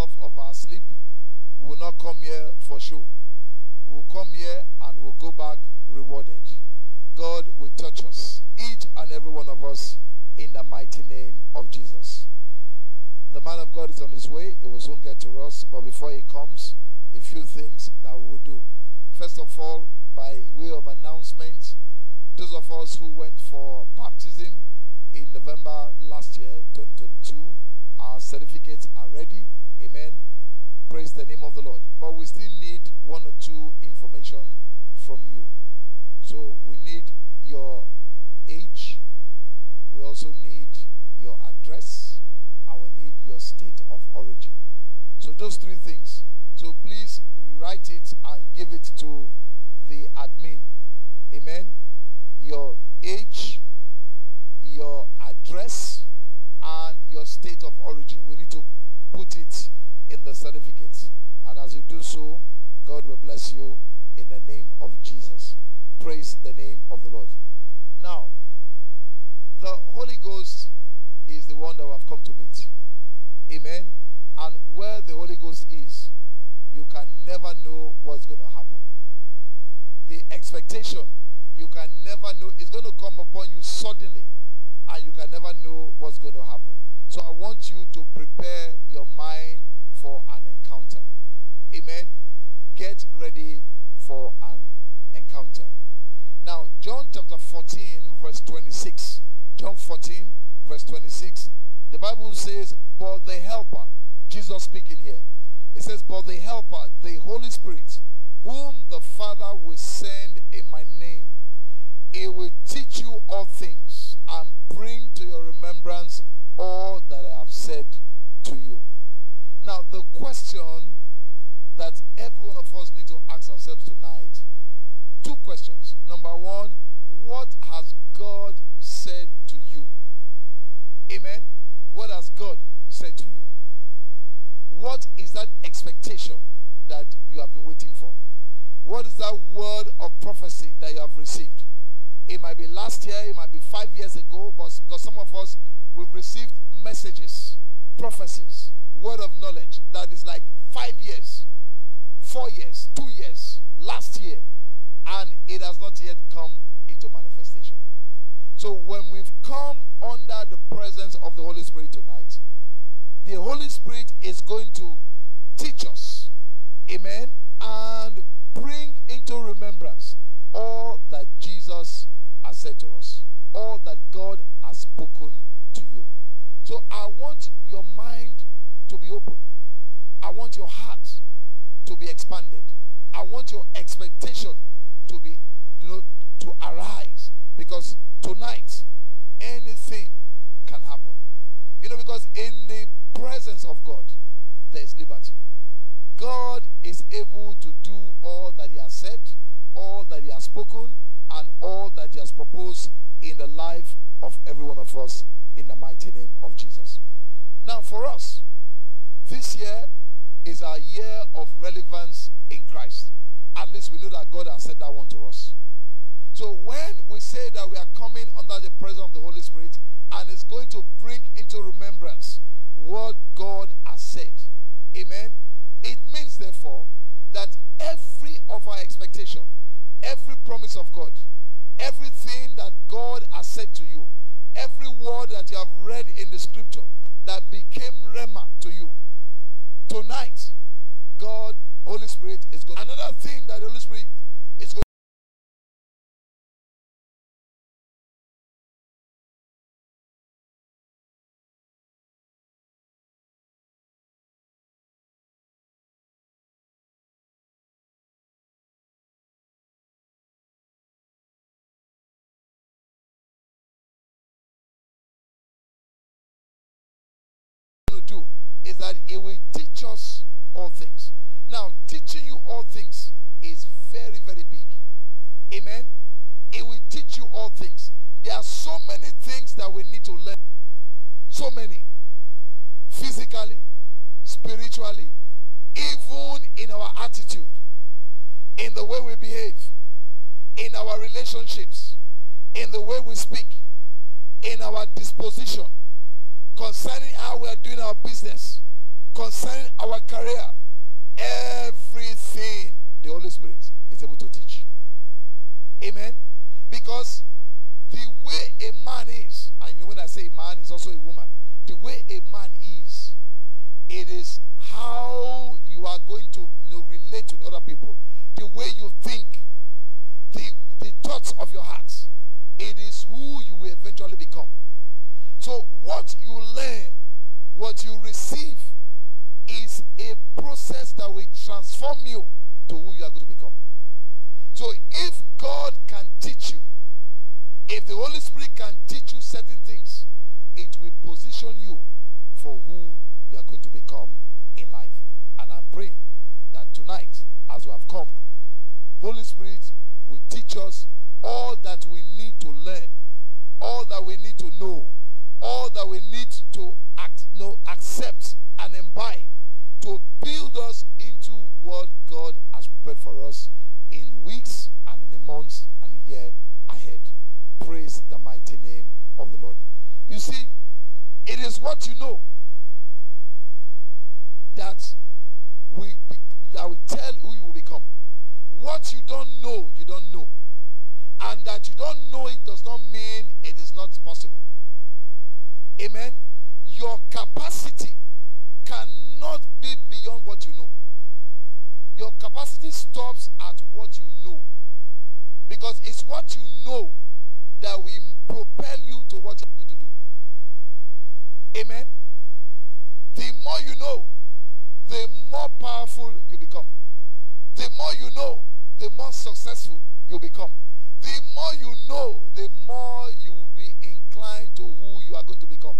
of our sleep, we will not come here for show. We will come here and we'll go back rewarded. God will touch us, each and every one of us, in the mighty name of Jesus. The man of God is on his way. He will soon get to us. But before he comes, a few things that we will do. First of all, by way of announcement, those of us who went for baptism in November last year, 2022, our certificates are ready. Amen. Praise the name of the Lord. But we still need one or two information from you. So we need your age. We also need your address. And we need your state of origin. So those three things. So please write it and give it to the admin. Amen. Your age, your address, and your state of origin. We need to put it in the certificate. And as you do so, God will bless you in the name of Jesus. Praise the name of the Lord. Now, the Holy Ghost is the one that we have come to meet. Amen. And where the Holy Ghost is, you can never know what's going to happen. The expectation, you can never know, is going to come upon you suddenly, and you can never know what's going to happen. So I want you to prepare your mind for an encounter. Amen. Get ready for an encounter. Now, John chapter 14, verse 26. John 14, verse 26. The Bible says, But the Helper, Jesus speaking here, it says, But the Helper, the Holy Spirit, whom the Father will send in my name, he will teach you all things and bring to your remembrance all that I have said to you. Now, the question that every one of us need to ask ourselves tonight two questions. Number one, what has God said to you? Amen. What has God said to you? What is that expectation that you have been waiting for? What is that word of prophecy that you have received? It might be last year, it might be five years ago, but because some of us we've received messages, prophecies, word of knowledge that is like five years, four years, two years, last year, and it has not yet come into manifestation. So when we've come under the presence of the Holy Spirit tonight, the Holy Spirit is going to teach us, amen, and bring into remembrance all that Jesus has said to us, all that God has spoken to you. So I want your mind to be open. I want your heart to be expanded. I want your expectation to be, you know, to arise. Because tonight, anything can happen. You know, because in the presence of God, there is liberty. God is able to do all that He has said, all that He has spoken, and all that He has proposed in the life of every one of us in the mighty name of Jesus. Now, for us, this year is our year of relevance in Christ. At least we know that God has said that one to us. So when we say that we are coming under the presence of the Holy Spirit and it's going to bring into remembrance what God has said, amen, it means therefore that every of our expectation, every promise of God, everything that God has said to you, every word that you have read in the scripture that became rhema to you, tonight, God, Holy Spirit is going. Another thing that the Holy Spirit that it will teach us all things. Now, teaching you all things is very, very big. Amen. It will teach you all things. There are so many things that we need to learn. So many. Physically, spiritually, even in our attitude, in the way we behave, in our relationships, in the way we speak, in our disposition, concerning how we are doing our business, concerning our career, everything the Holy Spirit is able to teach. Amen. Because the way a man is, and you know when I say man is also a woman, the way a man is, it is how you are going to you know, relate to other people. The way you think, the, the thoughts of your heart, it is who you will eventually become. So what you learn, what you receive, is a process that will transform you to who you are going to become. So if God can teach you, if the Holy Spirit can teach you certain things, it will position you for who you are going to become in life. And I'm praying that tonight, as we have come, Holy Spirit will teach us all that we need to learn, all that we need to know, all that we need to no, accept and imbibe to build us into what God has prepared for us in weeks and in the months and year ahead. Praise the mighty name of the Lord. You see, it is what you know that we that will tell who you will become. What you don't know, you don't know. And that you don't know it does not mean it is not possible. Amen. Your capacity cannot be beyond what you know. Your capacity stops at what you know. Because it's what you know that will propel you to what you're going to do. Amen. The more you know, the more powerful you become. The more you know, the more successful you become. The more you know, the more you will be inclined to who you are going to become.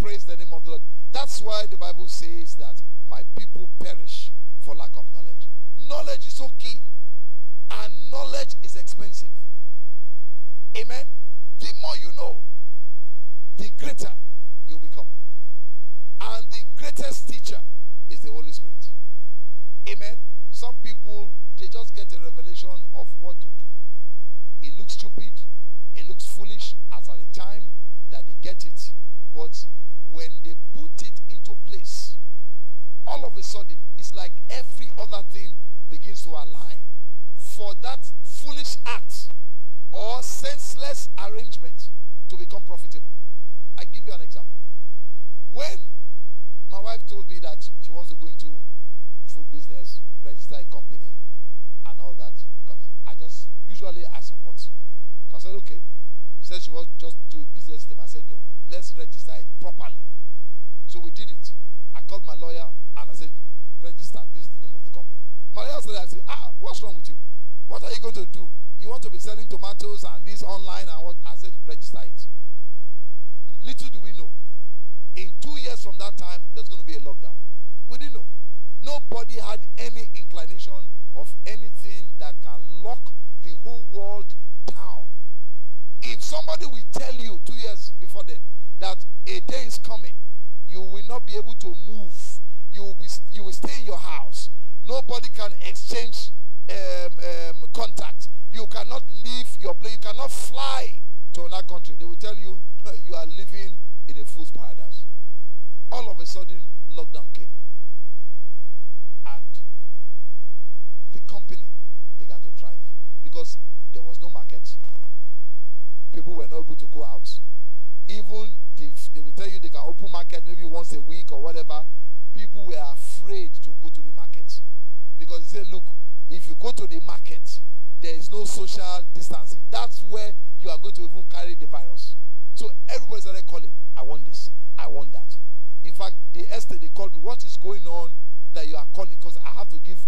Praise the name of the Lord. That's why the Bible says that my people perish for lack of knowledge. Knowledge is so key. And knowledge is expensive. Amen. The more you know, the greater you become. And the greatest teacher is the Holy Spirit. Amen. Some people, they just get a revelation of what to do. It looks stupid. It looks foolish as at the time that they get it. But when they put it into place, all of a sudden, it's like every other thing begins to align for that foolish act or senseless arrangement to become profitable. I give you an example. When my wife told me that she wants to go into food business, register a company, and all that, because I just usually I support. So I said, okay. Said she was just do business name. I said, no, let's register it properly. So we did it. I called my lawyer and I said, register. This is the name of the company. My lawyer said, I said, ah, what's wrong with you? What What are you going to do? You want to be selling tomatoes and this online and what? I said, register it. Little do we know. In two years from that time, there's going to be a lockdown. We didn't know. Nobody had any inclination of anything that can lock the whole world down. If somebody will tell you two years before that a day is coming, you will not be able to move. You will, be, you will stay in your house. Nobody can exchange um, um, contact. You cannot leave your place. You cannot fly to another country. They will tell you you are living in a fool's paradise. All of a sudden, lockdown came. And the company began to thrive because there was no market. People were not able to go out. Even if they will tell you they can open market maybe once a week or whatever, people were afraid to go to the market because they say, look, if you go to the market, there is no social distancing. That's where you are going to even carry the virus. So everybody started calling, I want this, I want that. In fact, the estate they called me, what is going on that you are calling? Because I have to give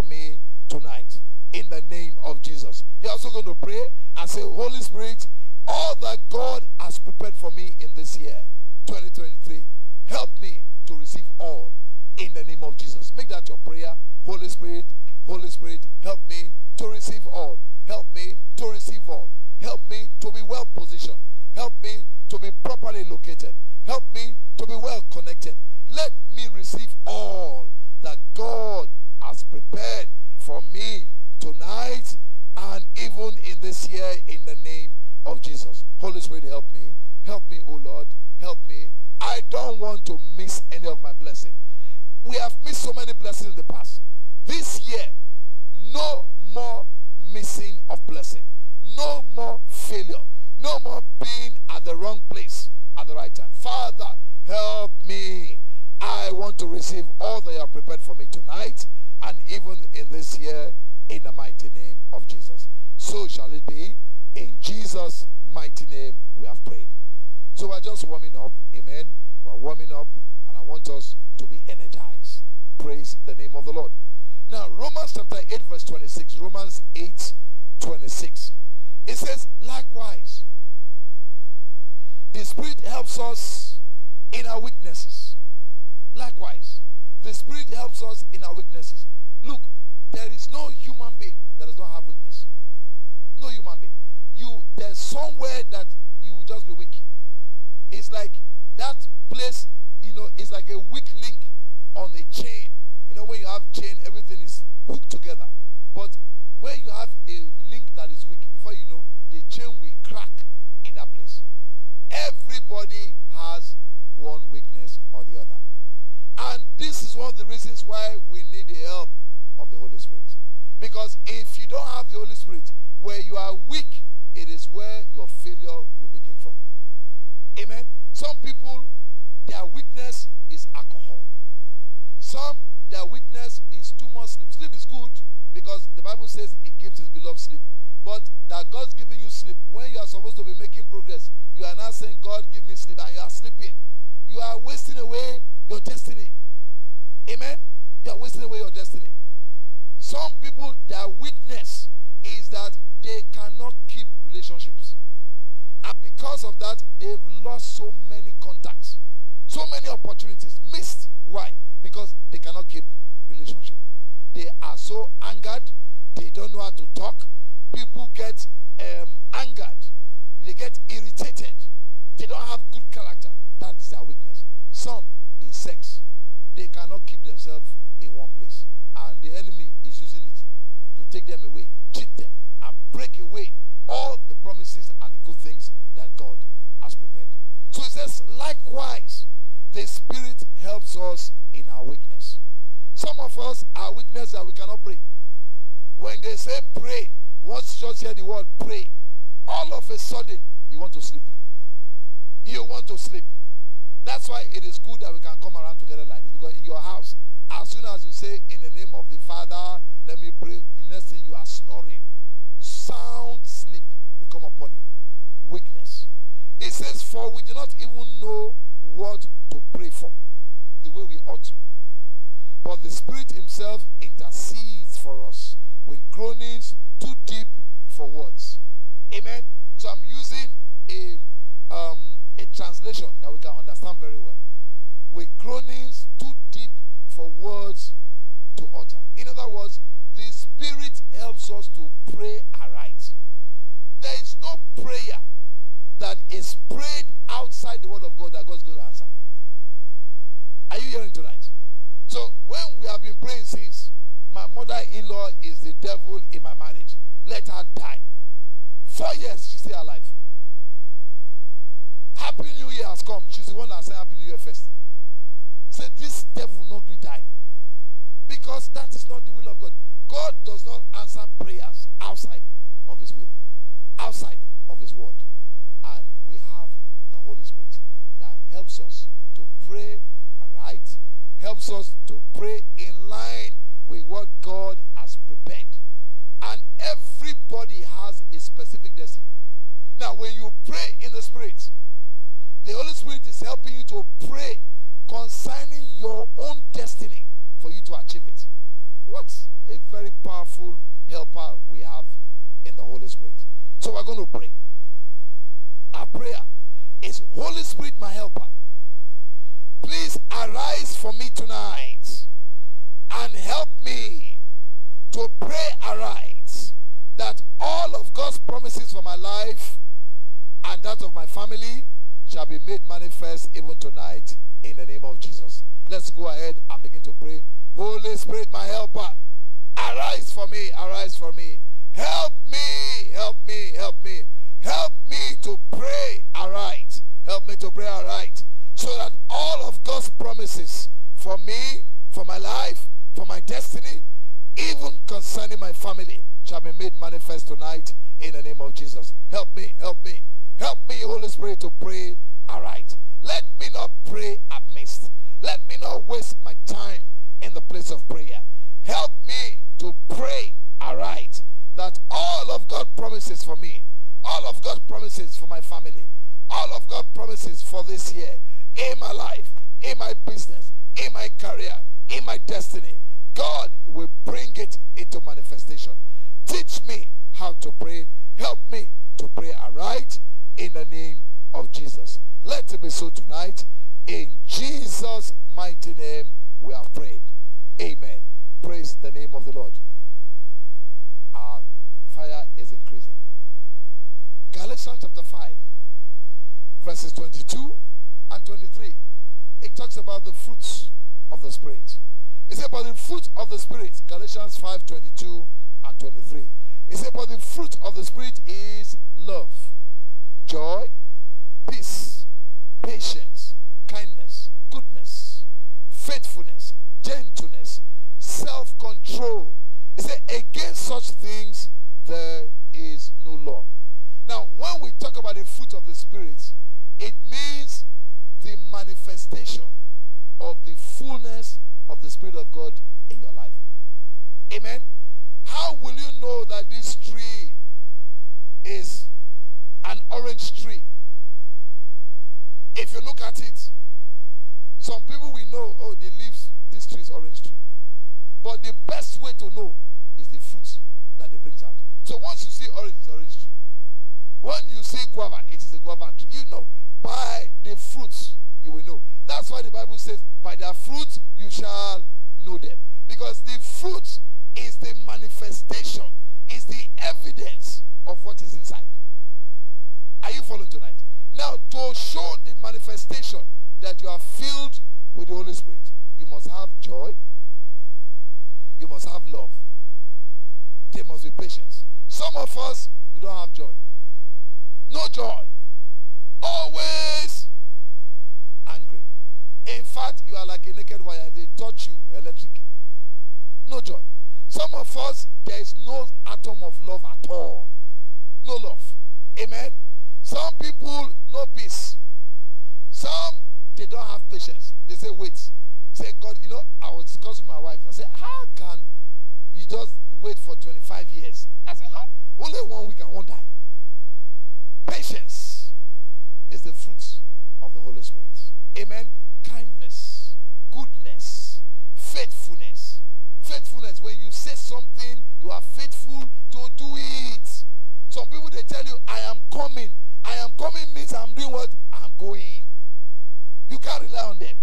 for me tonight in the name of Jesus. You're also going to pray and say, Holy Spirit, all that God has prepared for me in this year, 2023, help me to receive all in the name of Jesus. Make that your prayer. Holy Spirit, Holy Spirit, help me to receive all. Help me to receive all. Help me to be well positioned. Help me to be properly located. Help me to be well connected. Let me receive all that God has prepared for me tonight and even in this year in the name of Jesus. Holy Spirit, help me. Help me, oh Lord. Help me. I don't want to miss any of my blessing. We have missed so many blessings in the past. This year, no more missing of blessing. No more failure. No more being at the wrong place at the right time. Father, help me. I want to receive all that you have prepared for me tonight and even in this year in the mighty name of Jesus. So shall it be. In Jesus' mighty name we have prayed. So we're just warming up. Amen. We're warming up and I want us to be energized. Praise the name of the Lord. Now, Romans chapter 8, verse 26. Romans 8, 26. It says, likewise, the Spirit helps us in our weaknesses. Likewise, the Spirit helps us in our weaknesses. Look, there is no human being that does not have weakness. No human being. You there's somewhere that you will just be weak. It's like that place, you know, is like a weak link on a chain. You know, when you have chain, everything is hooked together. But where you have a link that is weak, before you know, the chain will crack in that place. Everybody has one weakness or the other. And this is one of the reasons why we need the help of the Holy Spirit. Because if you don't have the Holy Spirit, where you are weak, it is where your failure will begin from. Amen. Some people, their weakness is alcohol. Some, their weakness is too much sleep. Sleep is good because the Bible says it gives his beloved sleep. But that God's giving you sleep, when you are supposed to be making progress, you are now saying, God, give me sleep, and you are sleeping. You are wasting away your destiny. Amen? You are wasting away your destiny. Some people, their weakness is that they cannot keep relationships. And because of that, they've lost so many contacts, so many opportunities, missed. Why? Because they cannot keep relationship. They are so angered, they don't know how to talk. People get um, angered, they get irritated, they don't have good character. Their weakness. Some is sex. They cannot keep themselves in one place. And the enemy is using it to take them away, cheat them, and break away all the promises and the good things that God has prepared. So it says, likewise, the Spirit helps us in our weakness. Some of us, are weakness that we cannot pray. When they say pray, once you just hear the word pray, all of a sudden, you want to sleep. You want to sleep. That's why it is good that we can come around together like this. Because in your house, as soon as you say, in the name of the Father, let me pray, the next thing you are snoring. Sound sleep will come upon you. Weakness. It says, for we do not even know what to pray for the way we ought to. But the Spirit himself intercedes for us with groanings too deep for words. Amen. So I'm using a um, a translation that we can understand very well. With groanings too deep for words to utter. In other words, the Spirit helps us to pray aright. There is no prayer that is prayed outside the Word of God that God's going to answer. Are you hearing tonight? So when we have been praying since, my mother-in-law is the devil in my marriage. Let her die. Four years, she's still alive. Happy New Year has come. She's the one that said Happy New Year first. Say this devil will not die. Because that is not the will of God. God does not answer prayers outside of his will. Outside of his word. And we have the Holy Spirit that helps us to pray right, helps us to pray in line with what God has prepared. And everybody has a specific destiny. Now, when you pray in the Spirit, The Holy Spirit is helping you to pray concerning your own destiny for you to achieve it. What a very powerful helper we have in the Holy Spirit. So we're going to pray. Our prayer is Holy Spirit, my helper. Please arise for me tonight and help me to pray aright that all of God's promises for my life and that of my family shall be made manifest even tonight in the name of Jesus. Let's go ahead and begin to pray. Holy Spirit, my helper, arise for me, arise for me. Help me, help me, help me. Help me to pray aright. Help me to pray aright. So that all of God's promises for me, for my life, for my destiny, even concerning my family, shall be made manifest tonight in the name of Jesus. Help me, help me. Help me, Holy Spirit, to pray aright. Let me not pray amiss. Let me not waste my time in the place of prayer. Help me to pray aright. That all of God's promises for me, all of God's promises for my family, all of God's promises for this year, in my life, in my business, in my career, in my destiny, God will bring it into manifestation. Teach me how to pray. Help me to pray aright in the name of Jesus. Let it be so tonight. In Jesus' mighty name, we have prayed. Amen. Praise the name of the Lord. Our fire is increasing. Galatians chapter 5, verses 22 and 23. It talks about the fruits of the Spirit. It's about the fruit of the Spirit. Galatians 5, 22 and 23. It's about the fruit of the Spirit is love, joy, peace, patience, kindness, goodness, faithfulness, gentleness, self-control. He said, against such things there is no law. Now, when we talk about the fruit of the Spirit, it means the manifestation of the fullness of the Spirit of God in your life. Amen. How will you know that this tree is an orange tree? If you look at it, some people will know, oh, the leaves, this tree is orange tree. But the best way to know is the fruits that it brings out. So once you see orange, it's orange tree. When you see guava, it is a guava tree. You know, by the fruits, you will know. That's why the Bible says, by their fruits you shall know them. Because the fruit is the manifestation, is the evidence of what is inside. Are you following tonight? Now, to show the manifestation that you are filled with the Holy Spirit, you must have joy, you must have love, there must be patience. Some of us, we don't have joy. No joy. Always angry. In fact, you are like a naked wire. They touch you electric. No joy. Some of us, there is no atom of love at all. No love. Amen. Some people, no peace. Some, they don't have patience. They say, wait. Say, God, you know, I was discussing with my wife. I said, how can you just wait for 25 years? I said, "Ah, only one week and one die. Patience is the fruit of the Holy Spirit. Amen. Kindness, goodness, faithfulness. Faithfulness, when you say something, you are faithful to do it. Some people, they tell you, I am coming. I am coming means I'm doing what? I'm going. You can't rely on them.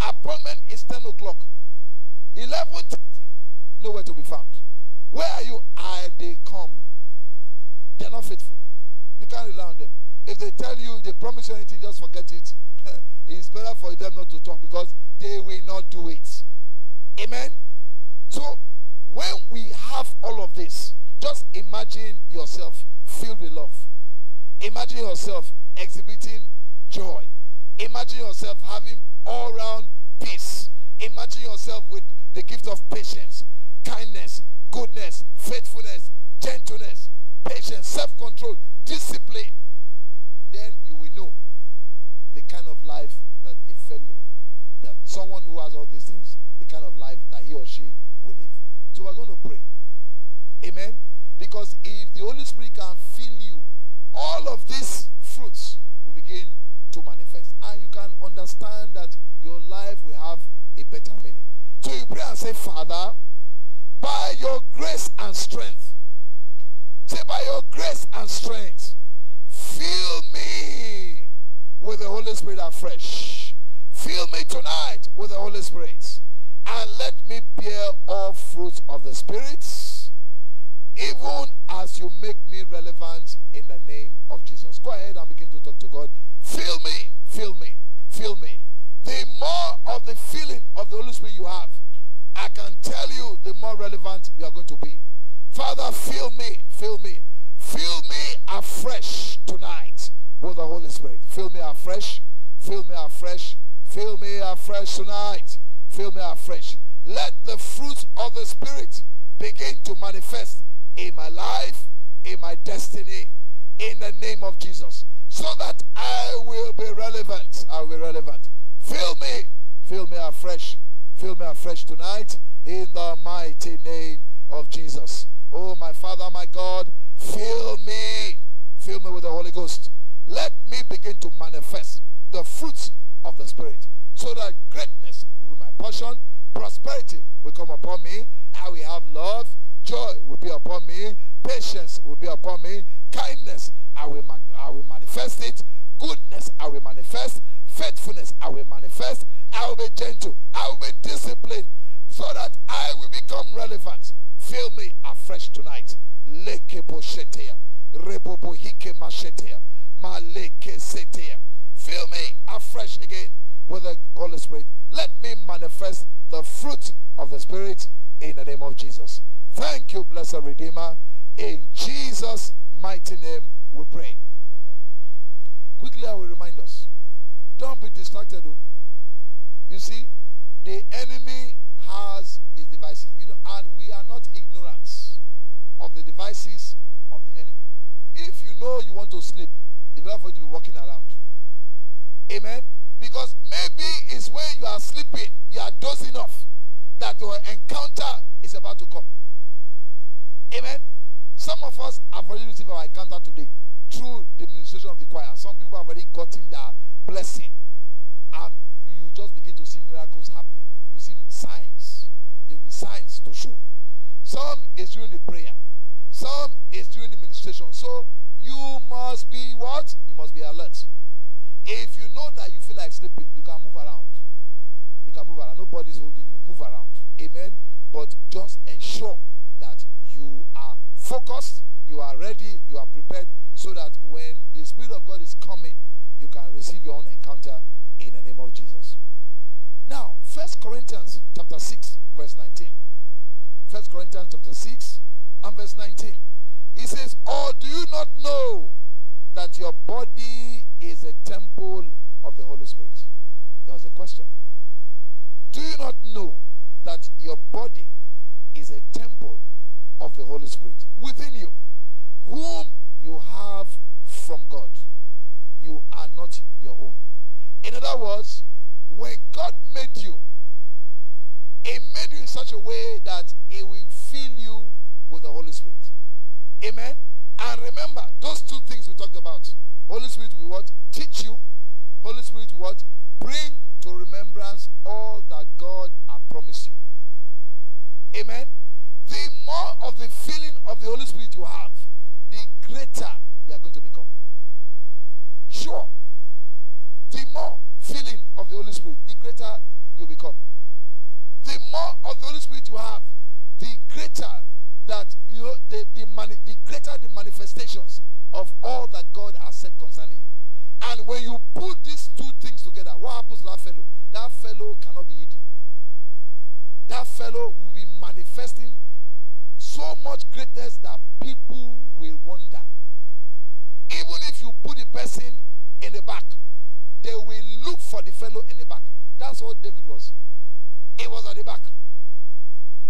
Appointment is 10 o'clock. 11.30, nowhere to be found. Where are you? I, they come. They're not faithful. You can't rely on them. If they tell you, they promise you anything, just forget it. it's better for them not to talk because they will not do it. Amen? So, when we have all of this, just imagine yourself filled with love. Imagine yourself exhibiting joy. Imagine yourself having all round peace. Imagine yourself with the gift of patience, kindness, goodness, faithfulness, gentleness, patience, self control, discipline. Then you will know the kind of life that a fellow, that someone who has all these things, the kind of life that he or she will live. So we're going to pray. Amen. Because if the Holy Spirit can fill you, all of these fruits will begin to manifest. And you can understand that your life will have a better meaning. So you pray and say, Father, by your grace and strength, say, by your grace and strength, fill me with the Holy Spirit afresh. Fill me tonight with the Holy Spirit. And let me bear all fruits of the Spirit, even as you make me relevant in the name of Jesus. Go ahead and begin to talk to God. Fill me, fill me, fill me. The more of the feeling of the Holy Spirit you have, I can tell you the more relevant you are going to be. Father, fill me, fill me. Fill me afresh tonight with the Holy Spirit. Fill me afresh, fill me afresh, fill me afresh tonight. Fill me afresh. Let the fruit of the Spirit begin to manifest in my life, in my destiny, in the name of Jesus, so that I will be relevant. I will be relevant. Fill me, fill me afresh, fill me afresh tonight in the mighty name of Jesus. Oh, my Father, my God, fill me, fill me with the Holy Ghost. Let me begin to manifest the fruits of the Spirit so that greatness will be my portion, prosperity will come upon me, I will have love, joy will be upon me, patience will be upon me, kindness I will, I will manifest it, goodness I will manifest, faithfulness I will manifest, I will be gentle, I will be disciplined, so that I will become relevant. Fill me afresh tonight. Leke poshetea, rebobo hike mashetea, maleke setea. Fill me afresh again with the Holy Spirit. Let me manifest the fruit of the Spirit in the name of Jesus. Thank you, blessed Redeemer. In Jesus' mighty name we pray. Quickly, I will remind us. Don't be distracted. Though. You see, the enemy has his devices. You know, and we are not ignorant of the devices of the enemy. If you know you want to sleep, it's better for you to be walking around. Amen. Because maybe it's when you are sleeping, you are dozing off, that your encounter is about to come. Amen. Some of us have already received our encounter today through the ministration of the choir. Some people have already gotten their blessing. And you just begin to see miracles happening. You see signs. There will be signs to show. Some is during the prayer. Some is during the ministration. So you must be what? You must be alert. If you know that you feel like sleeping, you can move around. You can move around. Nobody's holding you. Move around. Amen. But just ensure that you are focused, you are ready, you are prepared, so that when the Spirit of God is coming, you can receive your own encounter in the name of Jesus. Now, First Corinthians chapter 6, verse 19. First Corinthians chapter 6 and verse 19. He says, Or do you not know that your body is a temple of the Holy Spirit? There was a question. Do you not know that your body is a temple of the Holy Spirit within you, whom you have from God? You are not your own. In other words, when God made you, He made you in such a way that He will fill you with the Holy Spirit. Amen. And remember, those two things we talked about. Holy Spirit will what? Teach you. Holy Spirit will what? Bring to remembrance all that God has promised you. Amen. The more of the feeling of the Holy Spirit you have, the greater you are going to become. Sure. The more feeling of the Holy Spirit, the greater you become. The more of the Holy Spirit you have, the greater that you know the the, mani- the greater the manifestations of all that God has said concerning you. And when you put these two things together, what happens to that fellow? That fellow cannot be hidden. That fellow will be manifesting so much greatness that people will wonder. Even if you put the person in the back, they will look for the fellow in the back. That's what David was. He was at the back.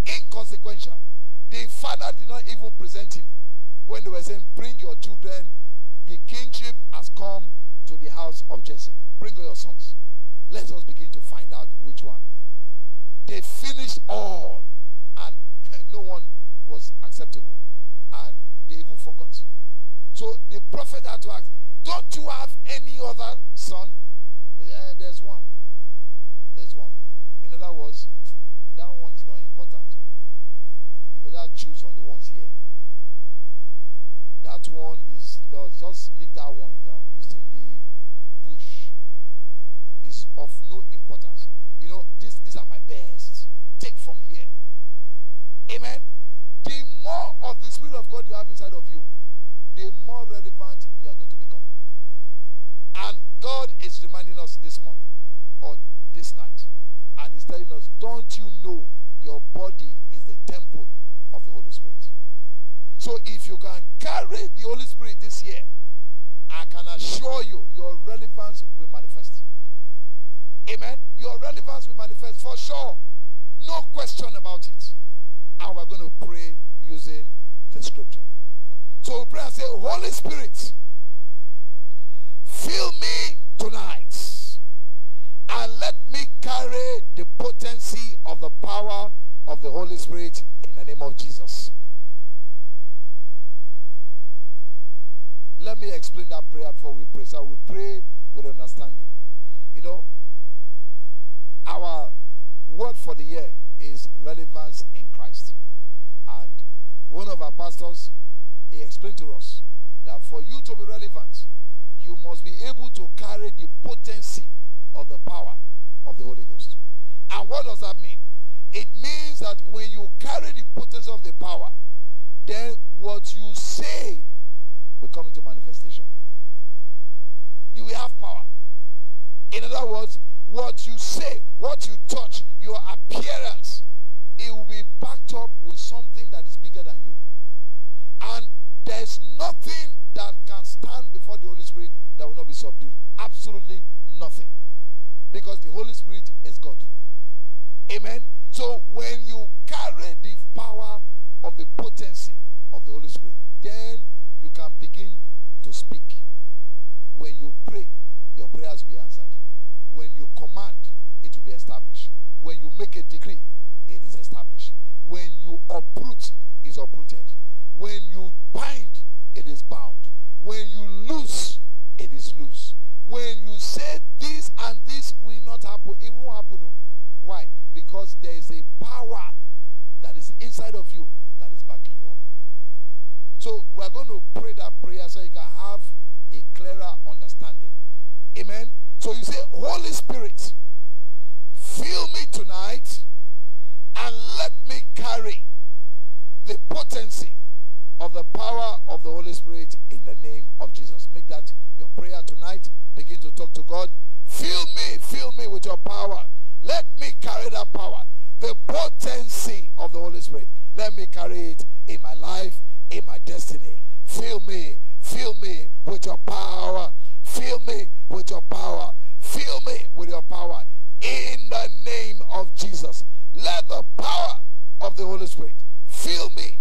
Inconsequential. The father did not even present him when they were saying, Bring your children. The kingship has come to the house of Jesse. Bring your sons. Let us begin to find out which one. They finished all, and eh, no one was acceptable. And they even forgot. So the prophet had to ask, Don't you have any other son? Uh, there's one. There's one. In other words, that one is not important. Oh. You better choose from the ones here. That one is just leave that one. It's in the bush. Is of no importance. You know, this, these are my best. Take from here. Amen. The more of the Spirit of God you have inside of you, the more relevant you are going to become. And God is reminding us this morning or this night, and He's telling us, Don't you know your body is the temple of the Holy Spirit? So if you can carry the Holy Spirit this year, I can assure you your relevance will manifest. Amen. Your relevance will manifest for sure. No question about it. And we're going to pray using the scripture. So we pray and say, Holy Spirit, fill me tonight and let me carry the potency of the power of the Holy Spirit in the name of Jesus. Let me explain that prayer before we pray. So we pray with understanding. You know, our word for the year is relevance in Christ. And one of our pastors, he explained to us that for you to be relevant, you must be able to carry the potency of the power of the Holy Ghost. And what does that mean? It means that when you carry the potency of the power, then what you say will come into manifestation. You will have power. In other words, what you say, what you touch, your appearance, it will be backed up with something that is bigger than you. And there's nothing that can stand before the Holy Spirit that will not be subdued. Absolutely nothing. Because the Holy Spirit is God. Amen. So when you carry the power of the potency of the Holy Spirit, then you can begin to speak. When you pray, your prayers will be answered. When you command, it will be established. When you make a decree, it is established. When you uproot, it is uprooted. When you bind, it is bound. When you loose, it is loose. When you say this and this will not happen, it won't happen. Why? Because there is a power that is inside of you that is backing you up. So we're going to pray that prayer so you can have a clearer understanding. Amen. So you say, Holy Spirit, fill me tonight and let me carry the potency of the power of the Holy Spirit in the name of Jesus. Make that your prayer tonight. Begin to talk to God. Fill me, fill me with your power. Let me carry that power. The potency of the Holy Spirit. Let me carry it in my life, in my destiny. Fill me, fill me with your power. Fill me with your power. Fill me with your power. In the name of Jesus. Let the power of the Holy Spirit fill me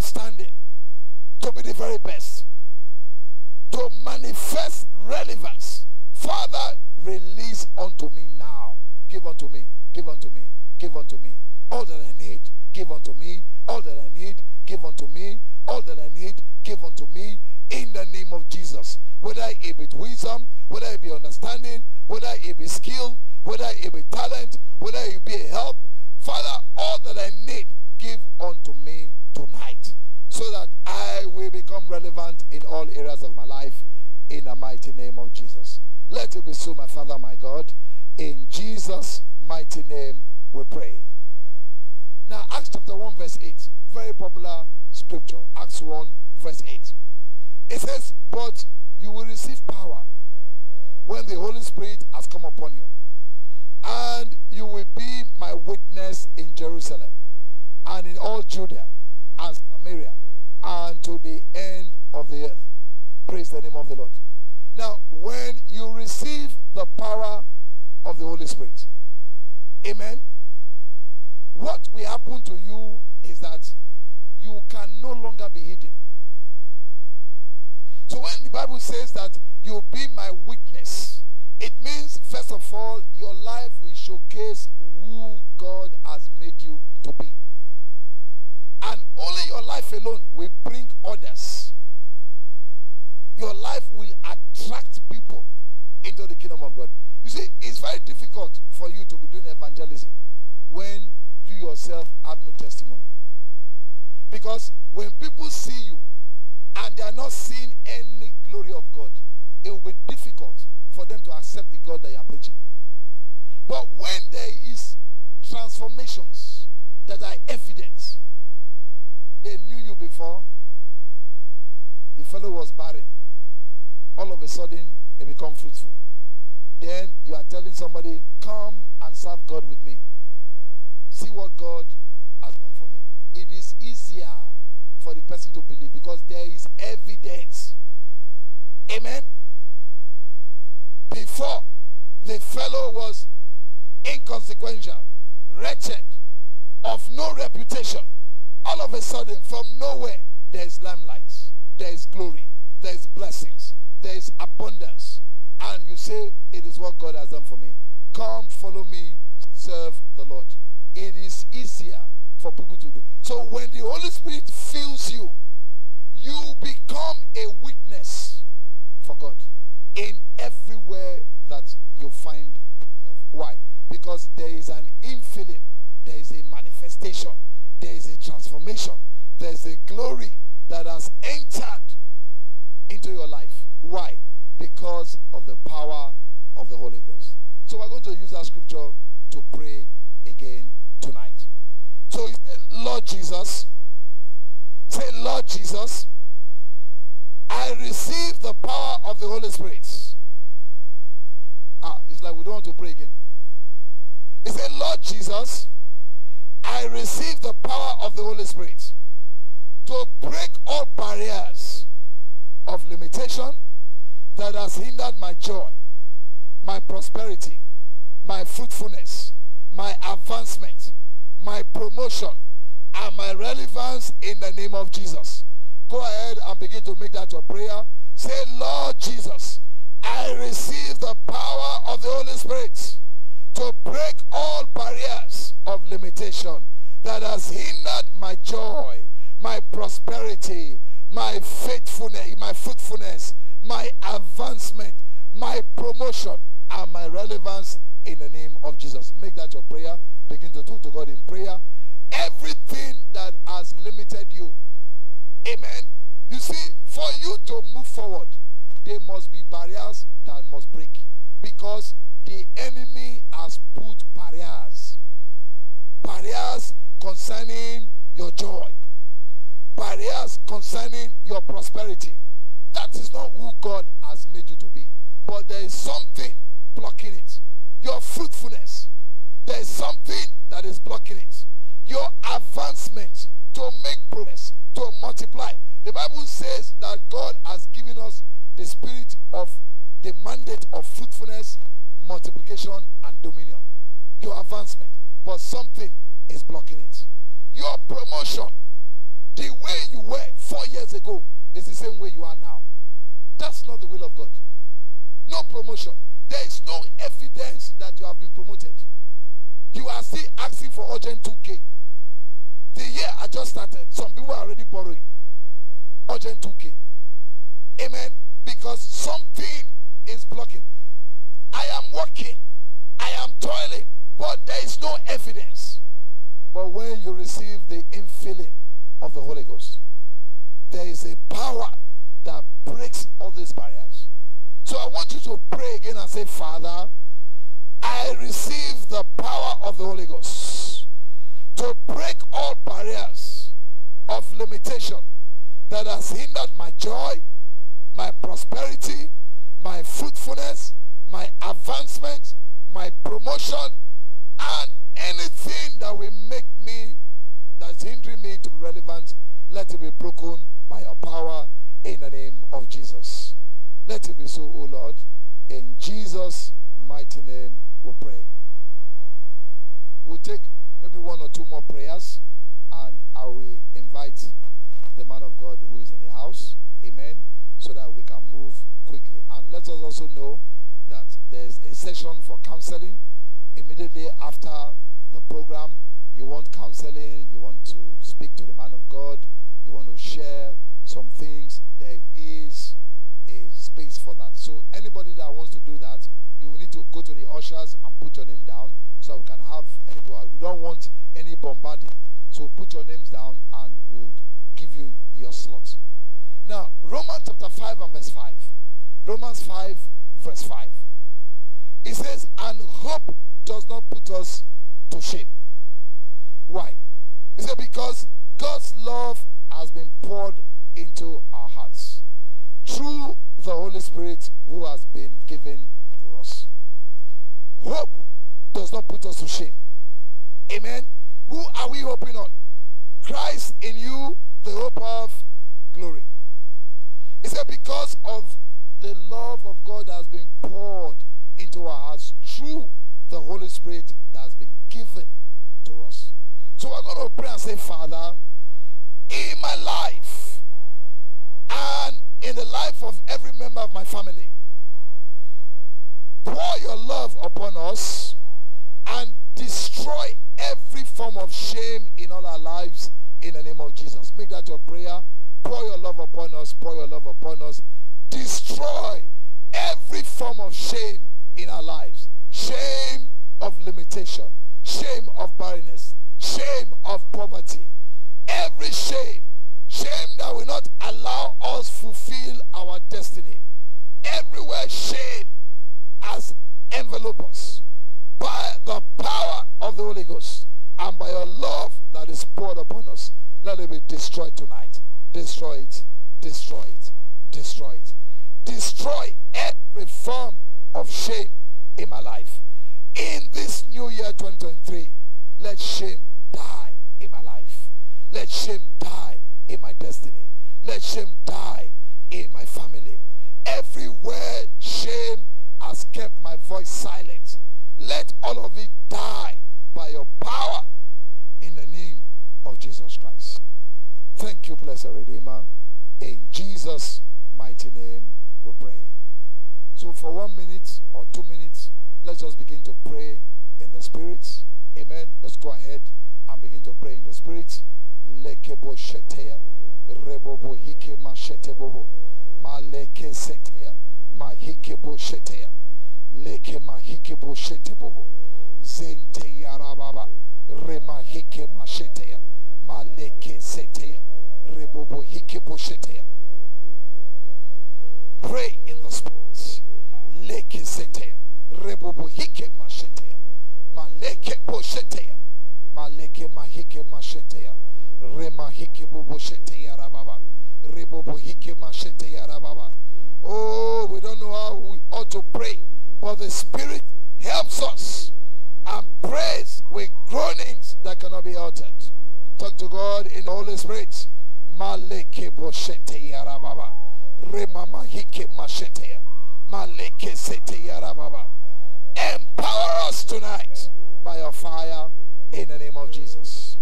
to be outstanding, to be the very best, to manifest relevance. Father, release unto me now. Give unto me, give unto me, give unto me. All that I need, give unto me. All that I need, give unto me. All that I need, give unto me. In the name of Jesus. Whether it be wisdom, whether it be understanding, whether it be skill, whether it be talent, whether it be help. Father, all that I need, give unto me tonight so that I will become relevant in all areas of my life in the mighty name of Jesus. Let it be so, my Father, my God. In Jesus' mighty name we pray. Now, Acts chapter 1, verse 8. Very popular scripture. Acts 1, verse 8. It says, But you will receive power when the Holy Spirit has come upon you. And you will be my witness in Jerusalem and in all Judea and Samaria and to the end of the earth. Praise the name of the Lord. Now, when you receive the power of the Holy Spirit, amen, what will happen to you is that you can no longer be hidden. So when the Bible says that you'll be my witness, it means, first of all, your life will showcase who God has made you to be. And only your life alone will bring others. Your life will attract people into the kingdom of God. You see, it's very difficult for you to be doing evangelism when you yourself have no testimony. Because when people see you and they are not seeing any glory of God, it will be difficult for them to accept the God that you are preaching. But when there is transformations that are evidence, they knew you before, the fellow was barren. All of a sudden, it become fruitful. Then you are telling somebody, come and serve God with me. See what God has done for me. It is easier for the person to believe because there is evidence. Amen. Before, the fellow was inconsequential, wretched, of no reputation. All of a sudden, from nowhere, there is limelight, there is glory, there is blessings, there is abundance. And you say, It is what God has done for me. Come, follow me, serve the Lord. It is easier for people to do. So when the Holy Spirit fills you, you become a witness for God in everywhere that you find yourself. Why? Because there is an infilling, there is a manifestation, there is a transformation, there is a glory that has entered into your life. Why? Because of the power of the Holy Ghost. So we're going to use that scripture to pray again tonight. So he said, Lord Jesus, say, Lord Jesus, I receive the power of the Holy Spirit. Ah, it's like we don't want to pray again. He said, Lord Jesus, I receive the power of the Holy Spirit to break all barriers of limitation that has hindered my joy, my prosperity, my fruitfulness, my advancement, my promotion, and my relevance in the name of Jesus. Go ahead and begin to make that your prayer. Say, Lord Jesus, I receive the power of the Holy Spirit to break all barriers of limitation that has hindered my joy, my prosperity, my faithfulness, my fruitfulness, my advancement, my promotion, and my relevance in the name of Jesus. Make that your prayer. Begin to talk to God in prayer. Everything that has limited you. Amen. You see, for you to move forward, there must be barriers that must break. Because the enemy has put barriers. Barriers concerning your joy. Barriers concerning your prosperity. That is not who God has made you to be. But there is something blocking it. Your fruitfulness. There is something that is blocking it. Your advancement to make progress, to multiply. The Bible says that God has given us the spirit of the mandate of fruitfulness, multiplication, and dominion. Your advancement. But something is blocking it. Your promotion. The way you were four years ago is the same way you are now. That's not the will of God. No promotion. There is no evidence that you have been promoted. You are still asking for urgent 2K. The year I just started, some people are already borrowing urgent 2K. Amen. Because something is blocking. I am working. I am toiling. But there is no evidence. But when you receive the infilling of the Holy Ghost, there is a power that breaks all these barriers. So I want you to pray again and say, Father, I receive the power of the Holy Ghost to break all barriers of limitation that has hindered my joy, my prosperity, my fruitfulness, my advancement, my promotion, and anything that will make me, that's hindering me to be relevant, let it be broken by your power in the name of Jesus. Let it be so, O Lord. In Jesus' mighty name we pray. We'll take maybe one or two more prayers and I will invite the man of God who is in the house. Amen. So that we can move quickly. And let us also know that there's a session for counseling immediately after the program. You want counseling, you want to speak to the man of God, you want to share some things. There is a space for that. So anybody that wants to do that, you will need to go to the ushers and put your name down so we can have anybody. We don't want any bombarding. So put your names down and we'll give you your slot. Now, Romans chapter 5 and verse 5. Romans 5 verse 5. It says, and hope does not put us to shame. Why? It said, because God's love has been poured into our hearts through the Holy Spirit who has been given to us. Hope does not put us to shame. Amen. Who are we hoping on? Christ in you, the hope of glory. He said, because of the love of God has been poured into our hearts through the Holy Spirit that has been given to us. So we're going to pray and say, Father, in my life and in the life of every member of my family, pour your love upon us and destroy every form of shame in all our lives in the name of Jesus. Make that your prayer. Pour your love upon us. Pour your love upon us. Destroy every form of shame in our lives. Shame of limitation. Shame of barrenness. Shame of poverty. Every shame. Shame that will not allow us fulfill our destiny. Everywhere shame has enveloped us by the power of the Holy Ghost and by your love that is poured upon us. Let it be destroyed tonight. Destroy it. Destroy it. Destroy it. Destroy every form of shame in my life. In this new year 2023, let shame die in my life. Let shame die in my destiny. Let shame die in my family. Everywhere shame has kept my voice silent. Let all of it die by your power in the name of Jesus Christ. Thank you, blessed Redeemer. In Jesus' mighty name we pray. So for one minute or two minutes, let's just begin to pray in the spirit. Amen. Let's go ahead and begin to pray in the spirit. Lekebo shetea, rebobo hike mashete bobo, maleke setea, mahikebo shetea, leke mahikebo shete bobo, zente yarababa, rema hike mashetea, maleke setea, rebobo hikebo shetea. Pray in the spirit. Leke setea, rebobo hike mashetea, maleke poshetea, maleke mahike mashetea, rema hike bobo shetea rababa, rebobo hike mashetea rababa. Oh, we don't know how we ought to pray, but the Spirit helps us and prays with groanings that cannot be uttered. Talk to God in the Holy Spirit. Maleke boshete yarababa. Remama hike mashete. Maleke sete yarababa. Empower us tonight by your fire in the name of Jesus.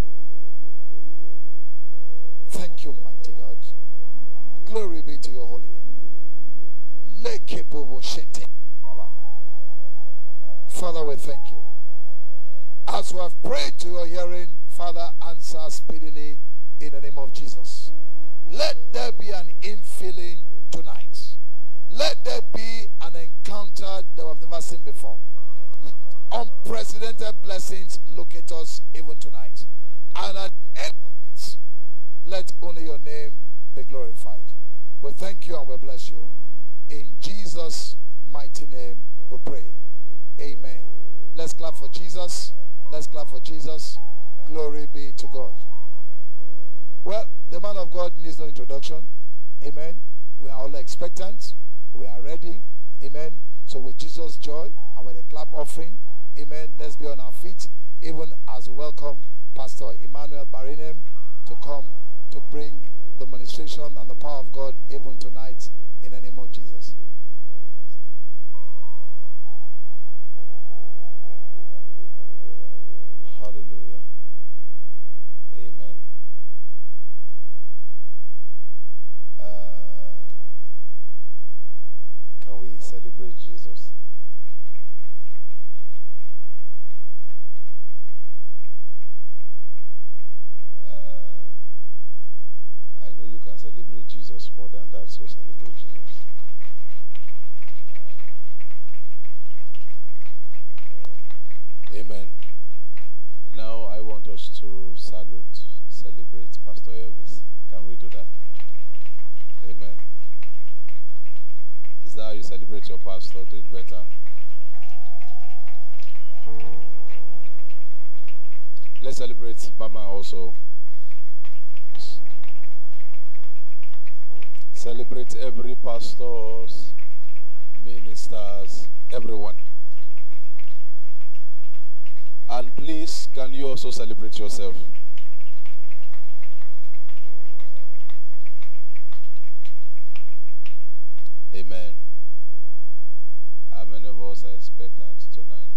Thank you, mighty God. Glory be to your holy name. Leke bobo shete. Father, we thank you. As we have prayed to your hearing, Father, answer speedily in the name of Jesus. Let there be an infilling tonight. Let there be an encounter that we have never seen before. Unprecedented blessings locate us even tonight. And at the end of it, let only your name be glorified. We thank you and we bless you. In Jesus' mighty name we pray. Amen. Let's clap for Jesus. Let's clap for Jesus. Glory be to God. Well, the man of God needs no introduction. Amen. We are all expectant. We are ready. Amen. So with Jesus' joy and with a clap offering, amen, let's be on our feet, even as we welcome Pastor Emmanuel Barinem to come to bring the ministration and the power of God even tonight in the name of Jesus. Hallelujah. Amen. Uh, can celebrate Jesus? Um, I know you can celebrate Jesus more than that, so celebrate Jesus. Amen. Now I want us to salute, celebrate Pastor Elvis. Can we do that? Amen. Is that how you celebrate your pastor? Do it better. Let's celebrate Mama also. Celebrate every pastors, ministers, everyone. And please, can you also celebrate yourself? Amen. How many of us are expectant tonight?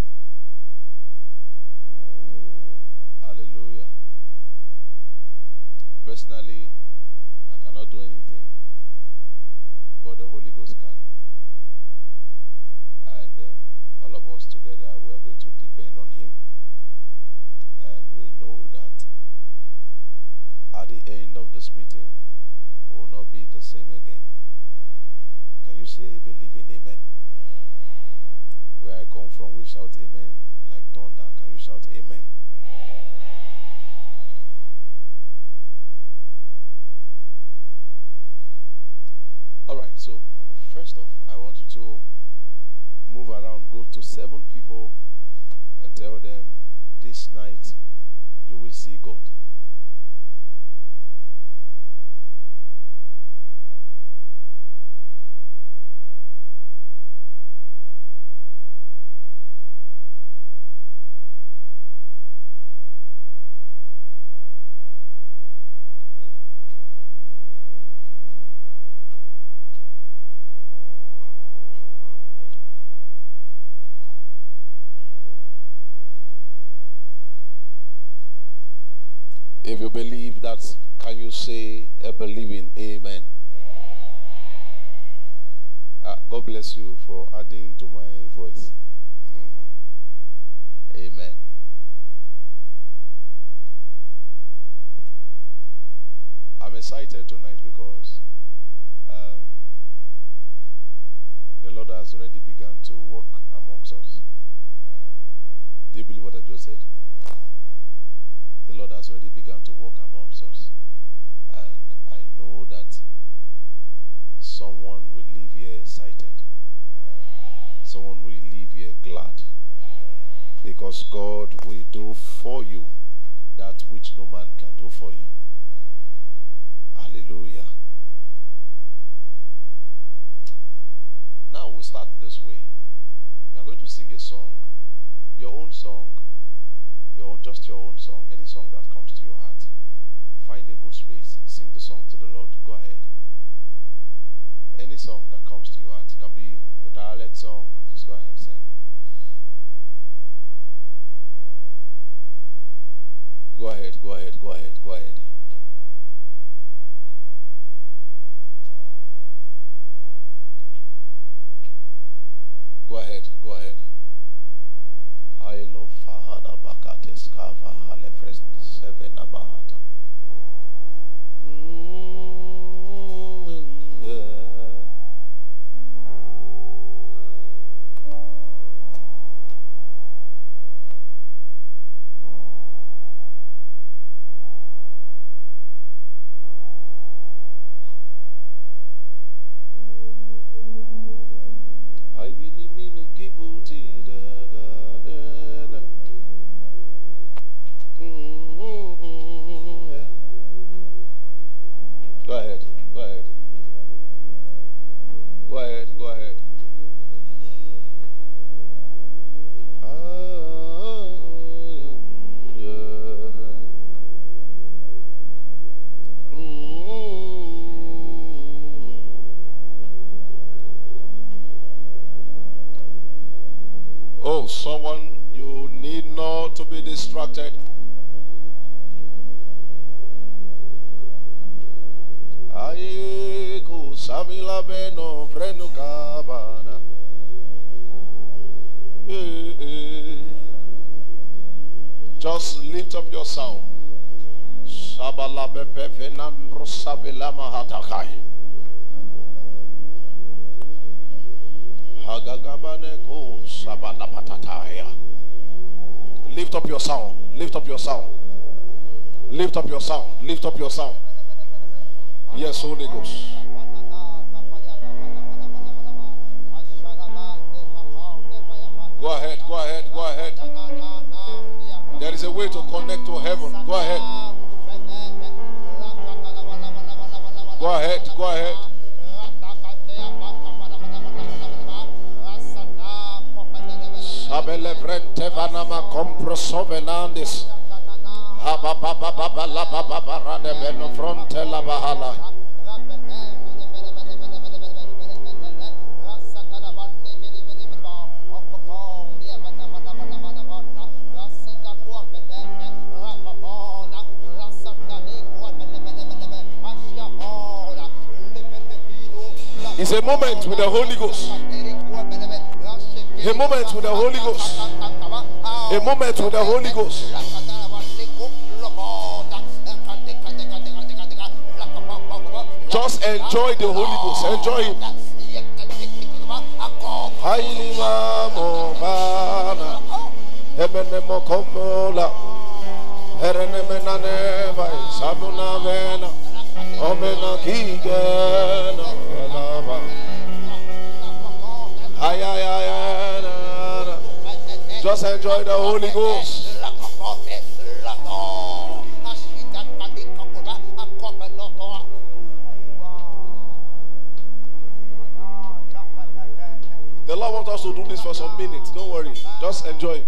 Hallelujah. Personally, I cannot do anything, but the Holy Ghost can. And um, all of us together, we are going to depend on Him. And we know that at the end of this meeting, we will not be the same again. Can you say a believing amen? Where I come from, we shout amen like thunder. Can you shout amen? All right, so first off, I want you to move around, go to seven people, and tell them this night see God. If you believe that, can you say a believing amen? Uh, God bless you for adding to my voice. Mhm. Amen. I'm excited tonight because um, the Lord has already begun to work amongst us. Do you believe what I just said? the Lord has already begun to work amongst us. And I know that someone will leave here excited. Someone will leave here glad. Because God will do for you that which no man can do for you. Hallelujah. Now we'll start this way. You are going to sing a song, your own song, your just your own song, any song that comes to your heart. Find a good space, sing the song to the Lord. Go ahead. Any song that comes to your heart, it can be your dialect song. Just go ahead, sing. Go ahead, go ahead, go ahead, go ahead. Go ahead, go ahead. A moment with the Holy Ghost. A moment with the Holy Ghost. A moment with the Holy Ghost. Just enjoy the Holy Ghost. Enjoy Him. Samuna Vena, Omena Kigena. Just enjoy the Holy Ghost. The Lord wants us to do this for some minutes. Don't worry. Just enjoy.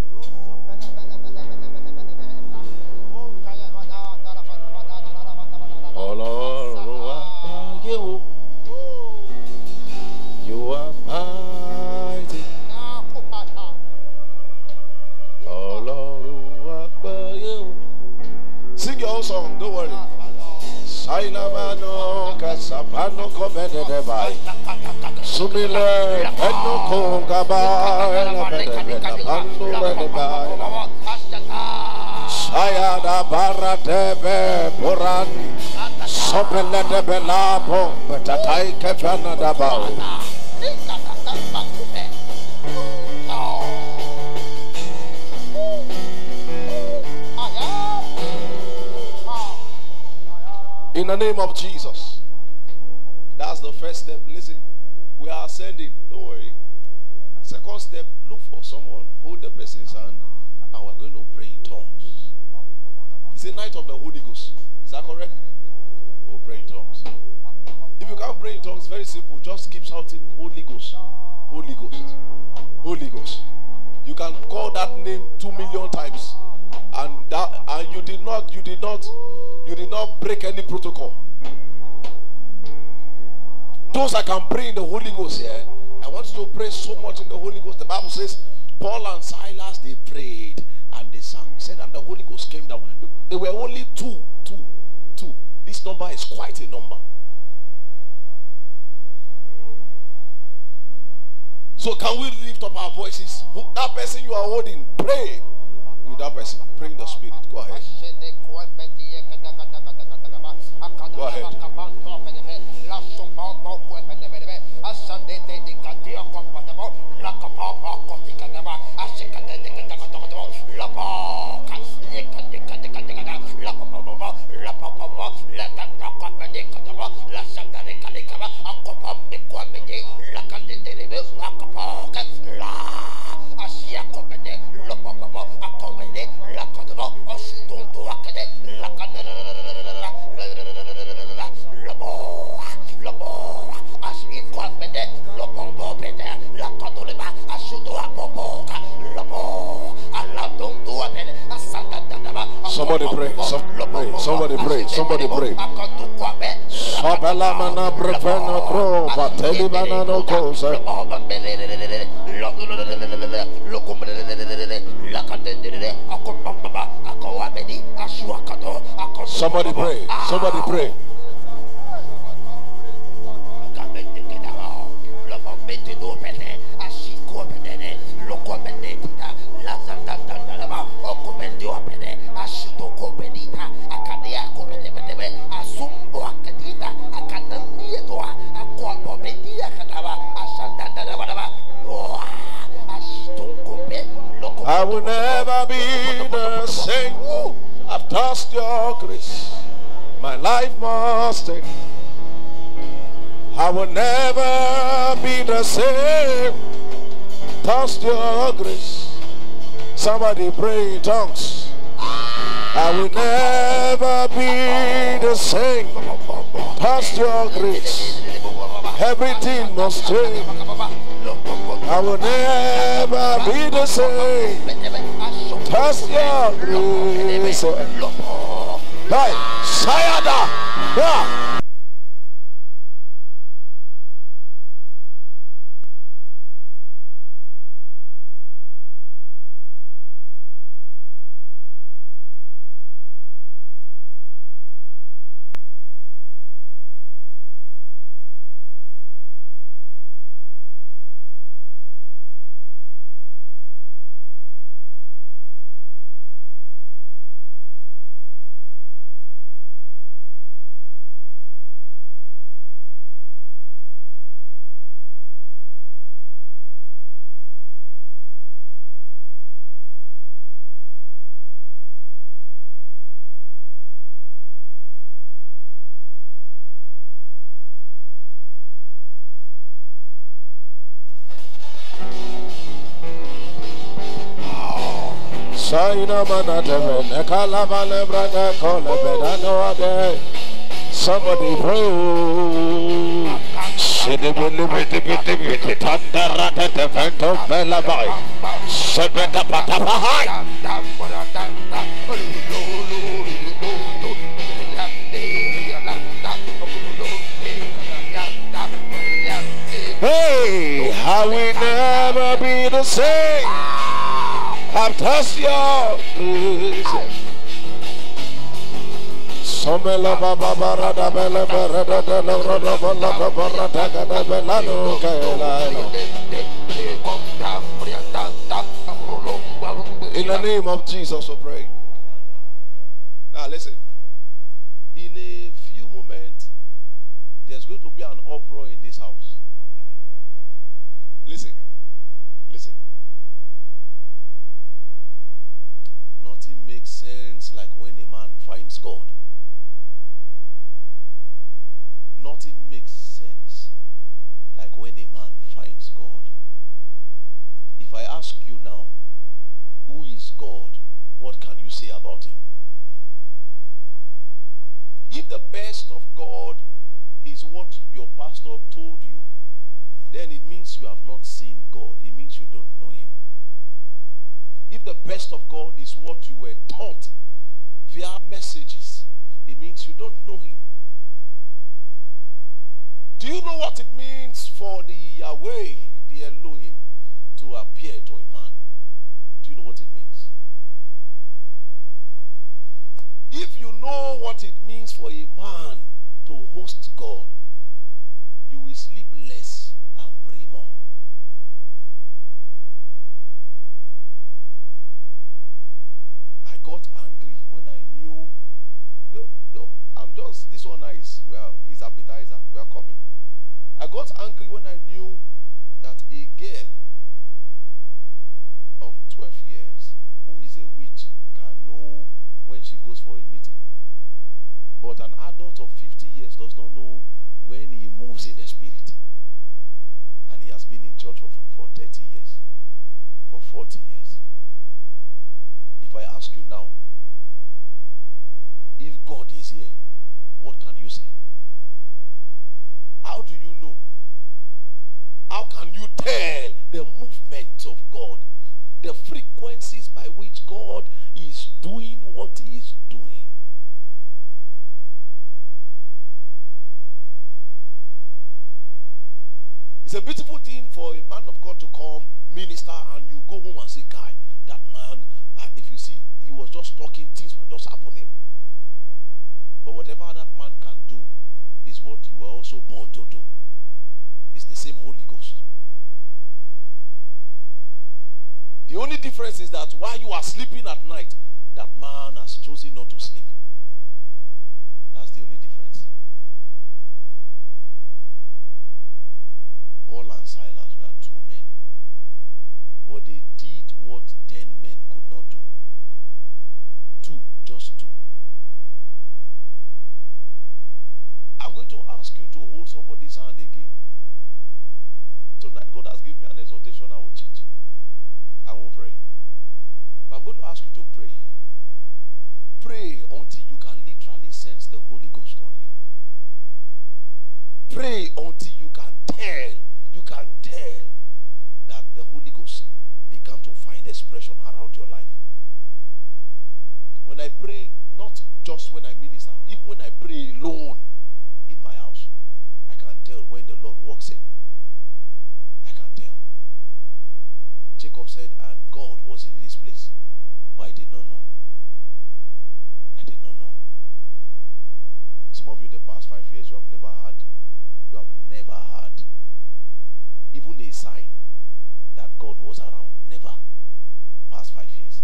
they pray in tongues. I will never be the same. Past your grace, everything must change. I will never be the same. Past your grace. Eh. Hey, Sayada! Yeah. Sebeta patapahai. Hey, I will never be the same. Bala da barada gada bela no kaela. In the name of Jesus, we pray. Now listen. In a few moments, there's going to be an uproar in this house. Listen. Listen. Nothing makes sense like when a man finds God. Nothing makes sense like when a man finds God. If I ask you now, who is God? What can you say about him? If the best of God is what your pastor told you, then it means you have not seen God. It means you don't know him. If the best of God is what you were taught via messages, it means you don't know him. Do you know what it means for the Yahweh, the Elohim, to appear to a man? Do you know what it means? If you know what it means for a man to host God, you will sleep less and pray more. I got angry when I knew. No, no, I'm just this one is well, is appetizer. We are coming. I got angry when I knew that a girl of 12 years who is a witch can know when she goes for a meeting. But an adult of 50 years does not know when he moves in the spirit. And he has been in church for, for 30 years, for 40 years. If I ask you now, if God is here, what can you say? How do you know? How can you tell the movement of God? The frequencies by which God is doing what he is doing. It's a beautiful thing for a man of God to come, minister, and you go home and say, Guy, that man, uh, if you see, he was just talking, things were just happening. But whatever that man can do is what you were also born to do. It's the same Holy Ghost. The only difference is that while you are sleeping at night, that man has chosen not to sleep. That's the only difference. Paul and Silas were two men. But they did what ten men could not do. Two, just two. I'm going to ask you to hold somebody's hand again. Tonight, God has given me an exhortation I will teach. And we'll pray. But I'm going to ask you to pray. Pray until you can literally sense the Holy Ghost on you. Pray until you can tell, you can tell that the Holy Ghost began to find expression around your life. When I pray, not just when I minister, even when I pray alone walks. I can tell. Jacob said, and God was in this place, but I did not know. I did not know. Some of you, the past five years, you have never had, you have never had even a sign that God was around. Never. Past five years.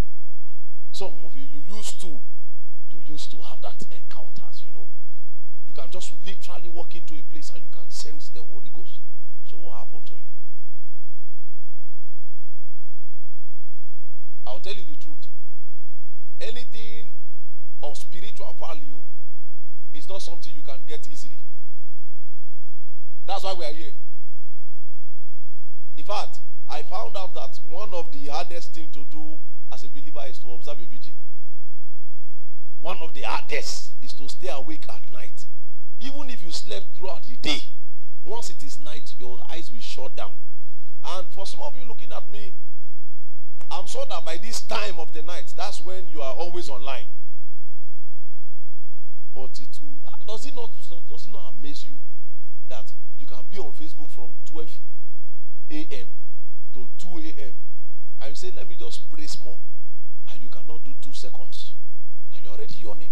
Some of you, you used to, you used to have that encounters, you know. Can just literally walk into a place and you can sense the Holy Ghost. So what happened to you? I'll tell you the truth. Anything of spiritual value is not something you can get easily. That's why we are here. In fact, I found out that one of the hardest thing to do as a believer is to observe a vigil. One of the hardest is to stay awake at night. Even if you slept throughout the day, once it is night, your eyes will shut down. And for some of you looking at me, I'm sure that by this time of the night, that's when you are always online. But it does it not does it not amaze you that you can be on Facebook from 12 a.m. to 2 a.m. and you say, let me just pray small, and you cannot do two seconds, and you're already yawning.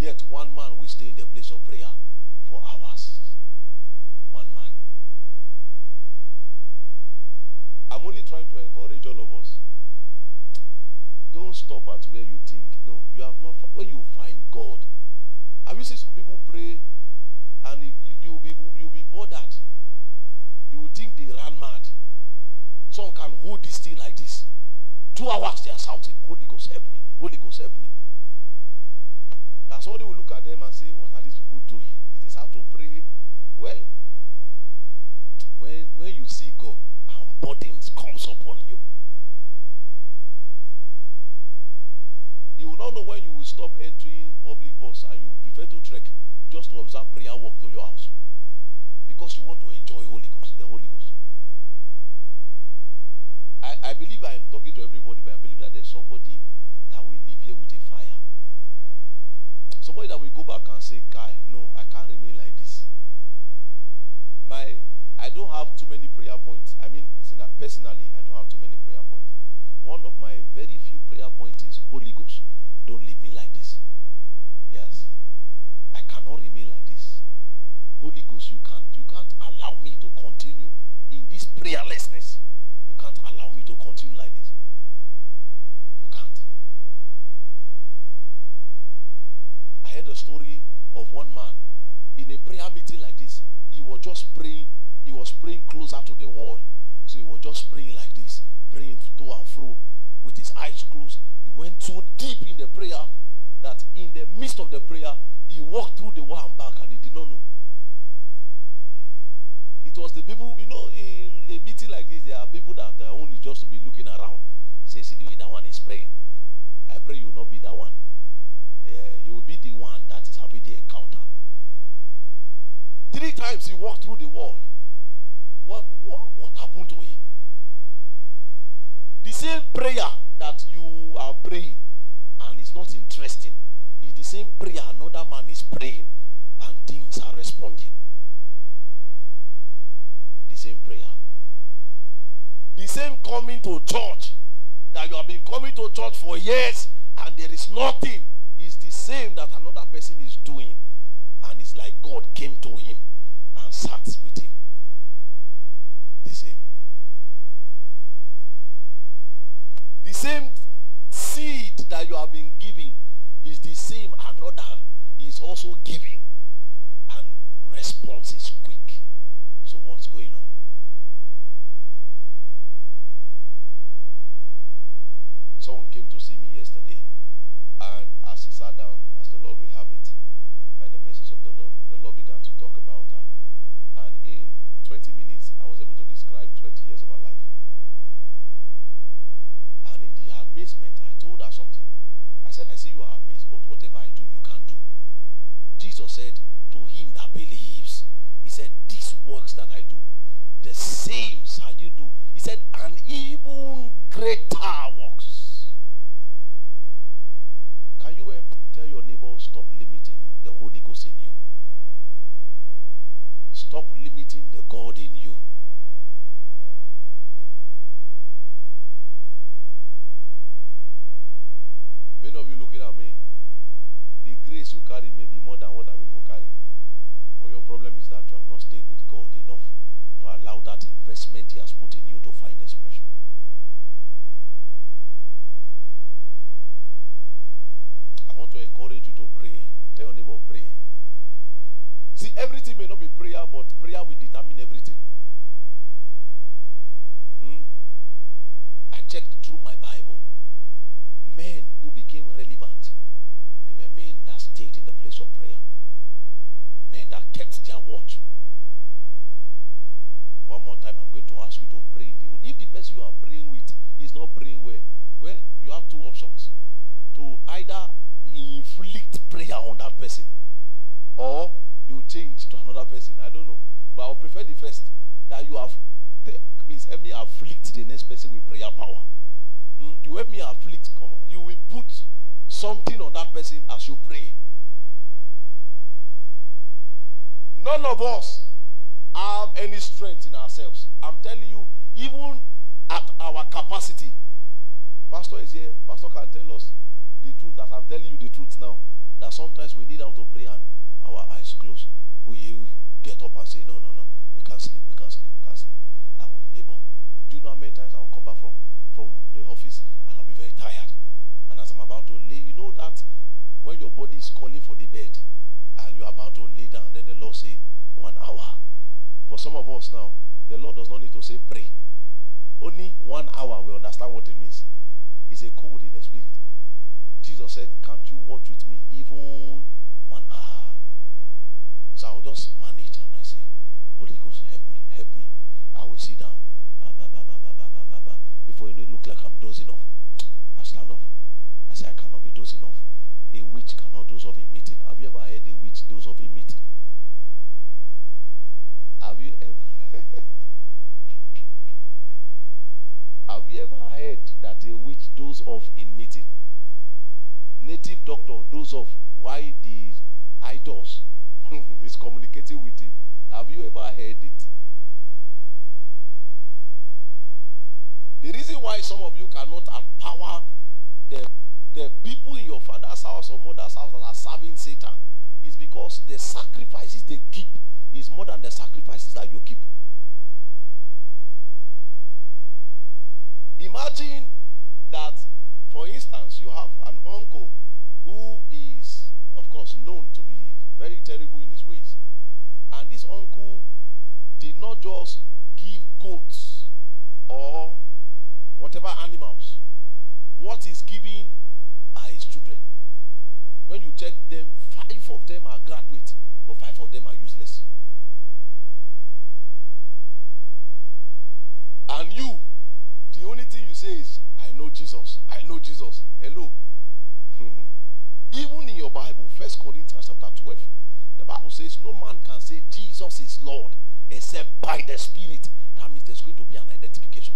Yet one man will stay in the place of prayer for hours. One man. I'm only trying to encourage all of us. Don't stop at where you think. No, you have not. Where you find God, have you seen some people pray, and you you will be you will be bothered. You will think they ran mad. Some can hold this thing like this. Two hours they are shouting, Holy Ghost help me, Holy Ghost help me. And somebody will look at them and say, What are these people doing? Is this how to pray? Well, when when you see God and burdens comes upon you, you will not know when you will stop entering public bus and you prefer to trek just to observe prayer walk to your house. Because you want to enjoy Holy Ghost, the Holy Ghost. I, I believe I am talking to everybody, but I believe that there's somebody that will live here with a fire. Somebody that will go back and say, Kai, no, I can't remain like this. My I don't have too many prayer points. I mean personally, I don't have too many prayer points. One of my very few prayer points is Holy Ghost, don't leave me like this. Yes. I cannot remain like this. Holy Ghost, you can't you can't allow me to continue in this prayerlessness. You can't allow me to continue like this. You can't. I heard a story of one man in a prayer meeting like this. He was just praying. He was praying close closer to the wall. So he was just praying like this, praying to and fro with his eyes closed. He went so deep in the prayer that in the midst of the prayer, he walked through the wall and back and he did not know. It was the people, you know, in a meeting like this, there are people that their own is just to be looking around. Say, see the way that one is praying. I pray you will not be that one. Yeah, you will be the one that is having the encounter. Three times he walked through the wall. What what what happened to him? The same prayer that you are praying and it's not interesting is the same prayer another man is praying and things are responding. The same prayer. The same coming to church that you have been coming to church for years and there is nothing is the same that another person is doing and it's like God came to him and sat with him. The same. The same seed that you have been giving is the same another is also giving and response is quick. So what's going on? Someone came to see me yesterday, and sat down, as the Lord will have it, by the message of the Lord, the Lord began to talk about her. And in 20 minutes, I was able to describe 20 years of her life. And in the amazement, I told her something. I said, I see you are amazed, but whatever I do, you can do. Jesus said, To him that believes, He said, These works that I do, the same shall you do. He said, And even greater works. Can you help me tell your neighbor, stop limiting the Holy Ghost in you? Stop limiting the God in you. Many of you looking at me, the grace you carry may be more than what I will carry. But your problem is that you have not stayed with God enough to allow that investment He has put in you to find expression. I want to encourage you to pray. Tell your neighbor, pray. See, everything may not be prayer, but prayer will determine everything. Hmm? I checked through my Bible. Men who became relevant, they were men that stayed in the place of prayer. Men that kept their watch. One more time. either inflict prayer on that person or you change to another person. I don't know. But I would prefer the first that you have. Please help me afflict the next person with prayer power. Mm, You help me afflict. Come on. You will put something on that person as you pray. None of us have any strength in ourselves. I'm telling you, even at our capacity. Pastor is here. Pastor can tell us the truth as I'm telling you the truth now. That sometimes we need out to pray and our eyes closed. We, we get up and say, No, no, no. We can't sleep. We can't sleep. We can't sleep. And we labor. Do you know how many times I'll come back from, from the office and I'll be very tired? And as I'm about to lay, you know that when your body is calling for the bed and you're about to lay down, then the Lord say, One hour. For some of us now, the Lord does not need to say pray. Only one hour we understand what it means. It's a code in the spirit. Jesus said, Can't you watch with me even one hour? So I'll just manage and I say, Holy Ghost, help me, help me. I will sit down. Before you know it, look like I'm dozing off. I stand up. I say, I cannot be dozing off. A witch cannot doze off a meeting. Have you ever heard a witch doze off a meeting? You ever heard that a witch does off in meeting? Native doctor does off why the idols is communicating with him. Have you ever heard it? The reason why some of you cannot empower the, the people in your father's house or mother's house that are serving Satan is because the sacrifices they keep is more than the sacrifices that you keep. Imagine that, for instance, you have an uncle who is, of course, known to be very terrible in his ways. And this uncle did not just give goats or whatever animals. What he's giving are his children. When you check them, five of them are graduates, but five of them are useless. And you, the only thing you say is, I know Jesus. I know Jesus. Hello. Even in your Bible, First Corinthians chapter 12, the Bible says, No man can say Jesus is Lord except by the Spirit. That means there's going to be an identification.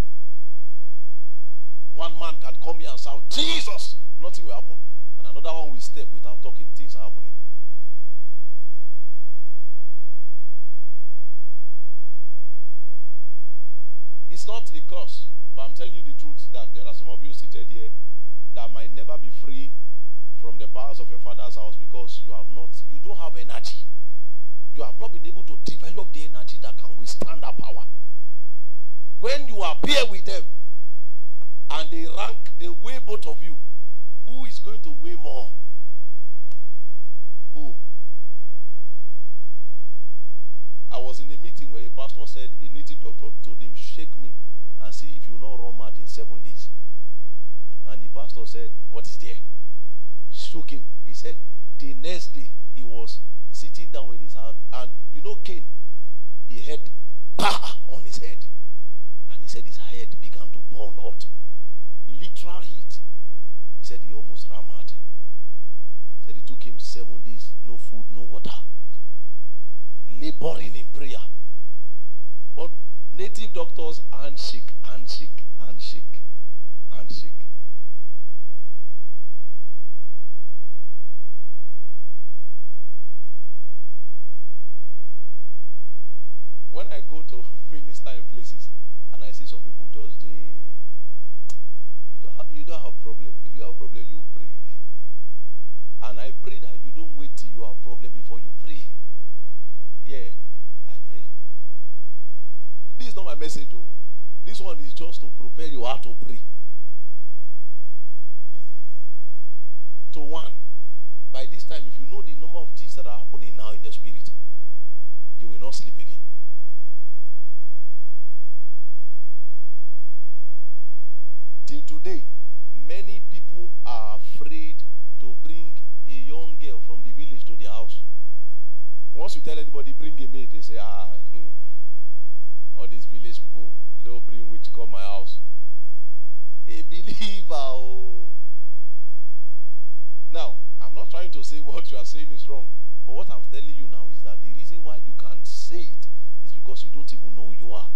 One man can come here and shout, Jesus! Nothing will happen. And another one will step without talking, things are happening. It's not a curse, but I'm telling you the truth that there are some of you seated here that might never be free from the powers of your father's house because you have not, you don't have energy. You have not been able to develop the energy that can withstand that power. When you appear with them and they rank, they weigh both of you, who is going to weigh more? Who? I was in a meeting where a pastor said a native doctor told him, Shake me and see if you not run mad in seven days. And the pastor said, What is there? Shook him. He said, The next day he was sitting down in his house, and you know, Cain, he had on his head. And he said his head began to burn hot. Literal heat. He said he almost ran mad. He said it took him seven days, no food, no water laboring in prayer. Native doctors handshake, handshake, handshake, handshake. When I go to minister in places and I see some people just doing, you don't have, you don't have problem. If you have problem, you pray. And I pray that you don't wait till you have problem before you pray. Yeah, is not my message, though. This one is just to prepare you how to pray. This is to one. By this time, if you know the number of things that are happening now in the spirit, you will not sleep again. Till today, many people are afraid to bring a young girl from the village to their house. Once you tell anybody bring a maid, they say, ah, all these village people, they'll bring witch come my house. A believer, oh. Now, I'm not trying to say what you are saying is wrong, but what I'm telling you now is that the reason why you can say it is because you don't even know who you are.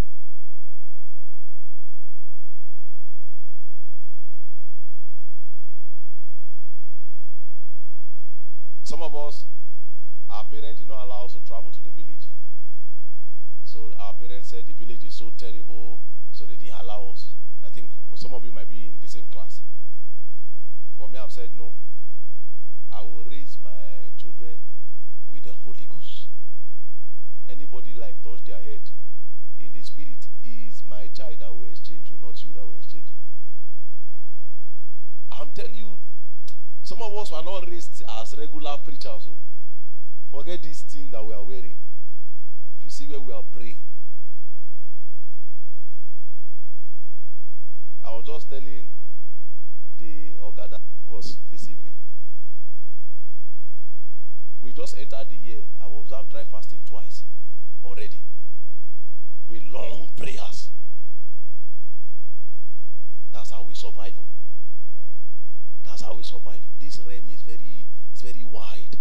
Some of us, our parents did not allow us to travel to the village. So our parents said the village is so terrible, so they didn't allow us. I think some of you might be in the same class. But me, I've said no. I will raise my children with the Holy Ghost. Anybody like touch their head in the spirit is my child that will exchange you, not you that will exchange you. I'm telling you, some of us were not raised as regular preachers. So forget this thing that we are wearing. You see where we are praying. I was just telling the Oga that was this evening. We just entered the year. I observed dry fasting twice already. With long prayers. That's how we survive. That's how we survive. This realm is very is very wide.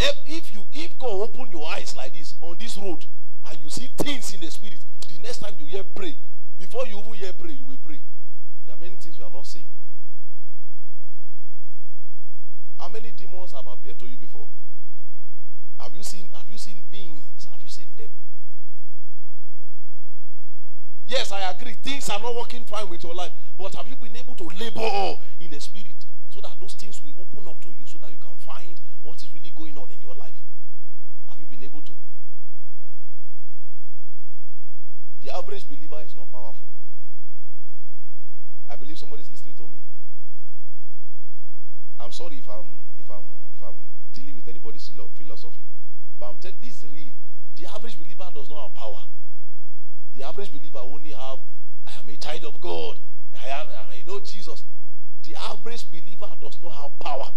If, you if God open your eyes like this on this road and you see things in the spirit, the next time you hear pray, before you even hear pray, you will pray. There are many things you are not seeing. How many demons have appeared to you before? Have you seen have you seen beings? Have you seen them? Yes, I agree. Things are not working fine with your life. But have you been able to labor in the spirit so that those things will open up to you so that what is really going on in your life? Have you been able to? The average believer is not powerful. I believe somebody is listening to me. I'm sorry if I'm if I'm if I'm dealing with anybody's philo- philosophy, but I'm telling this is real. The average believer does not have power. The average believer only have I am a child of God. I am I know Jesus. The average believer does not have power.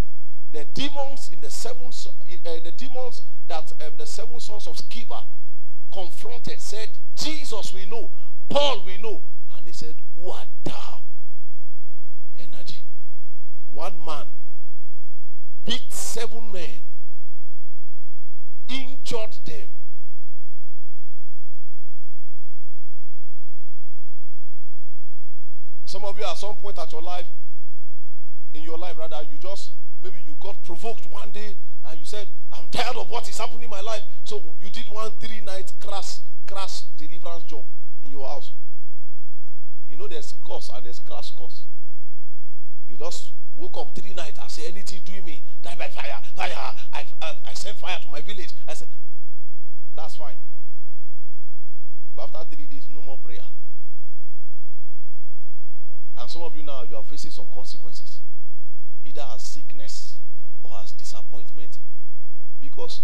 The demons in the seven uh, the demons that um, the seven sons of Sceva confronted said, Jesus we know, Paul we know, and they said, Who art thou? Energy. One man beat seven men, injured them. Some of you at some point at your life, in your life rather, you just maybe you got provoked one day and you said, I'm tired of what is happening in my life. So you did one three night crash crash deliverance job in your house. You know there's course and there's crash course. You just woke up three nights and say anything doing me, die by fire, fire. I, I, I sent fire to my village. I said, that's fine. But after three days, no more prayer. And some of you now, you are facing some consequences. Either as sickness or as disappointment. Because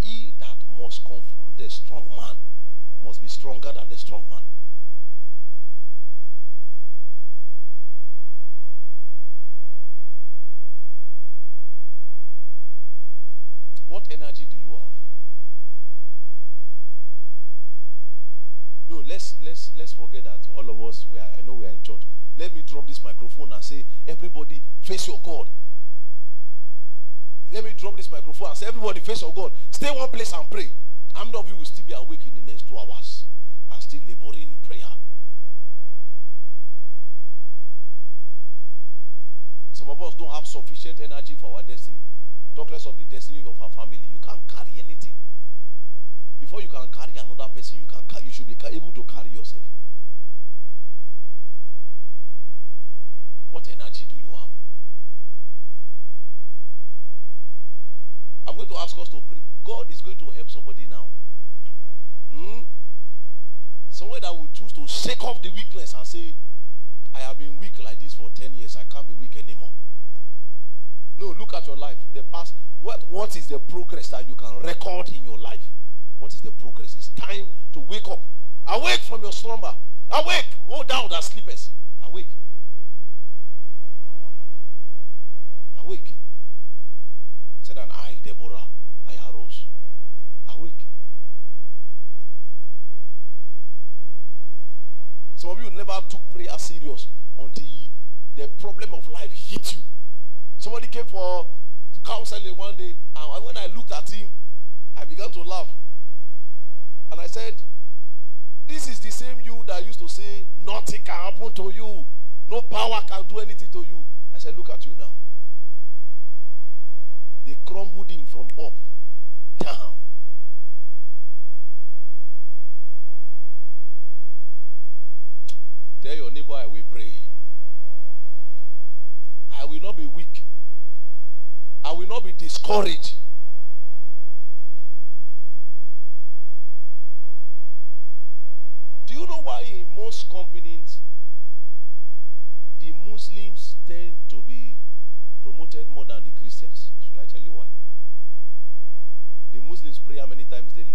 he that must confront the strong man must be stronger than the strong man. What energy do you have? No, let's let's let's forget that. All of us, we are, I know we are in church. Let me drop this microphone and say, everybody, face your God. Let me drop this microphone and say, everybody, face your God. Stay one place and pray. How many of you will still be awake in the next two hours and still laboring in prayer? Some of us don't have sufficient energy for our destiny. Talk less of the destiny of our family. You can't carry anything. Before you can carry another person, you can you should be able to carry yourself. What energy do you have? I'm going to ask us to pray. God is going to help somebody now. Hmm? Someone that will choose to shake off the weakness and say, I have been weak like this for 10 years. I can't be weak anymore. No, look at your life. The past. What, what is the progress that you can record in your life? What is the progress? It's time to wake up. Awake from your slumber. Awake. Oh, thou that sleepest. Awake. Awake. Said, and I, Deborah, I arose. Awake. Some of you never took prayer serious until the problem of life hit you. Somebody came for counseling one day, and when I looked at him, I began to laugh. And I said, This is the same you that used to say, Nothing can happen to you. No power can do anything to you. I said, Look at you now. They crumbled him from up down. Tell your neighbor, I will pray. I will not be weak. I will not be discouraged. You know why in most companies the Muslims tend to be promoted more than the Christians? Shall I tell you why? The Muslims pray how many times daily?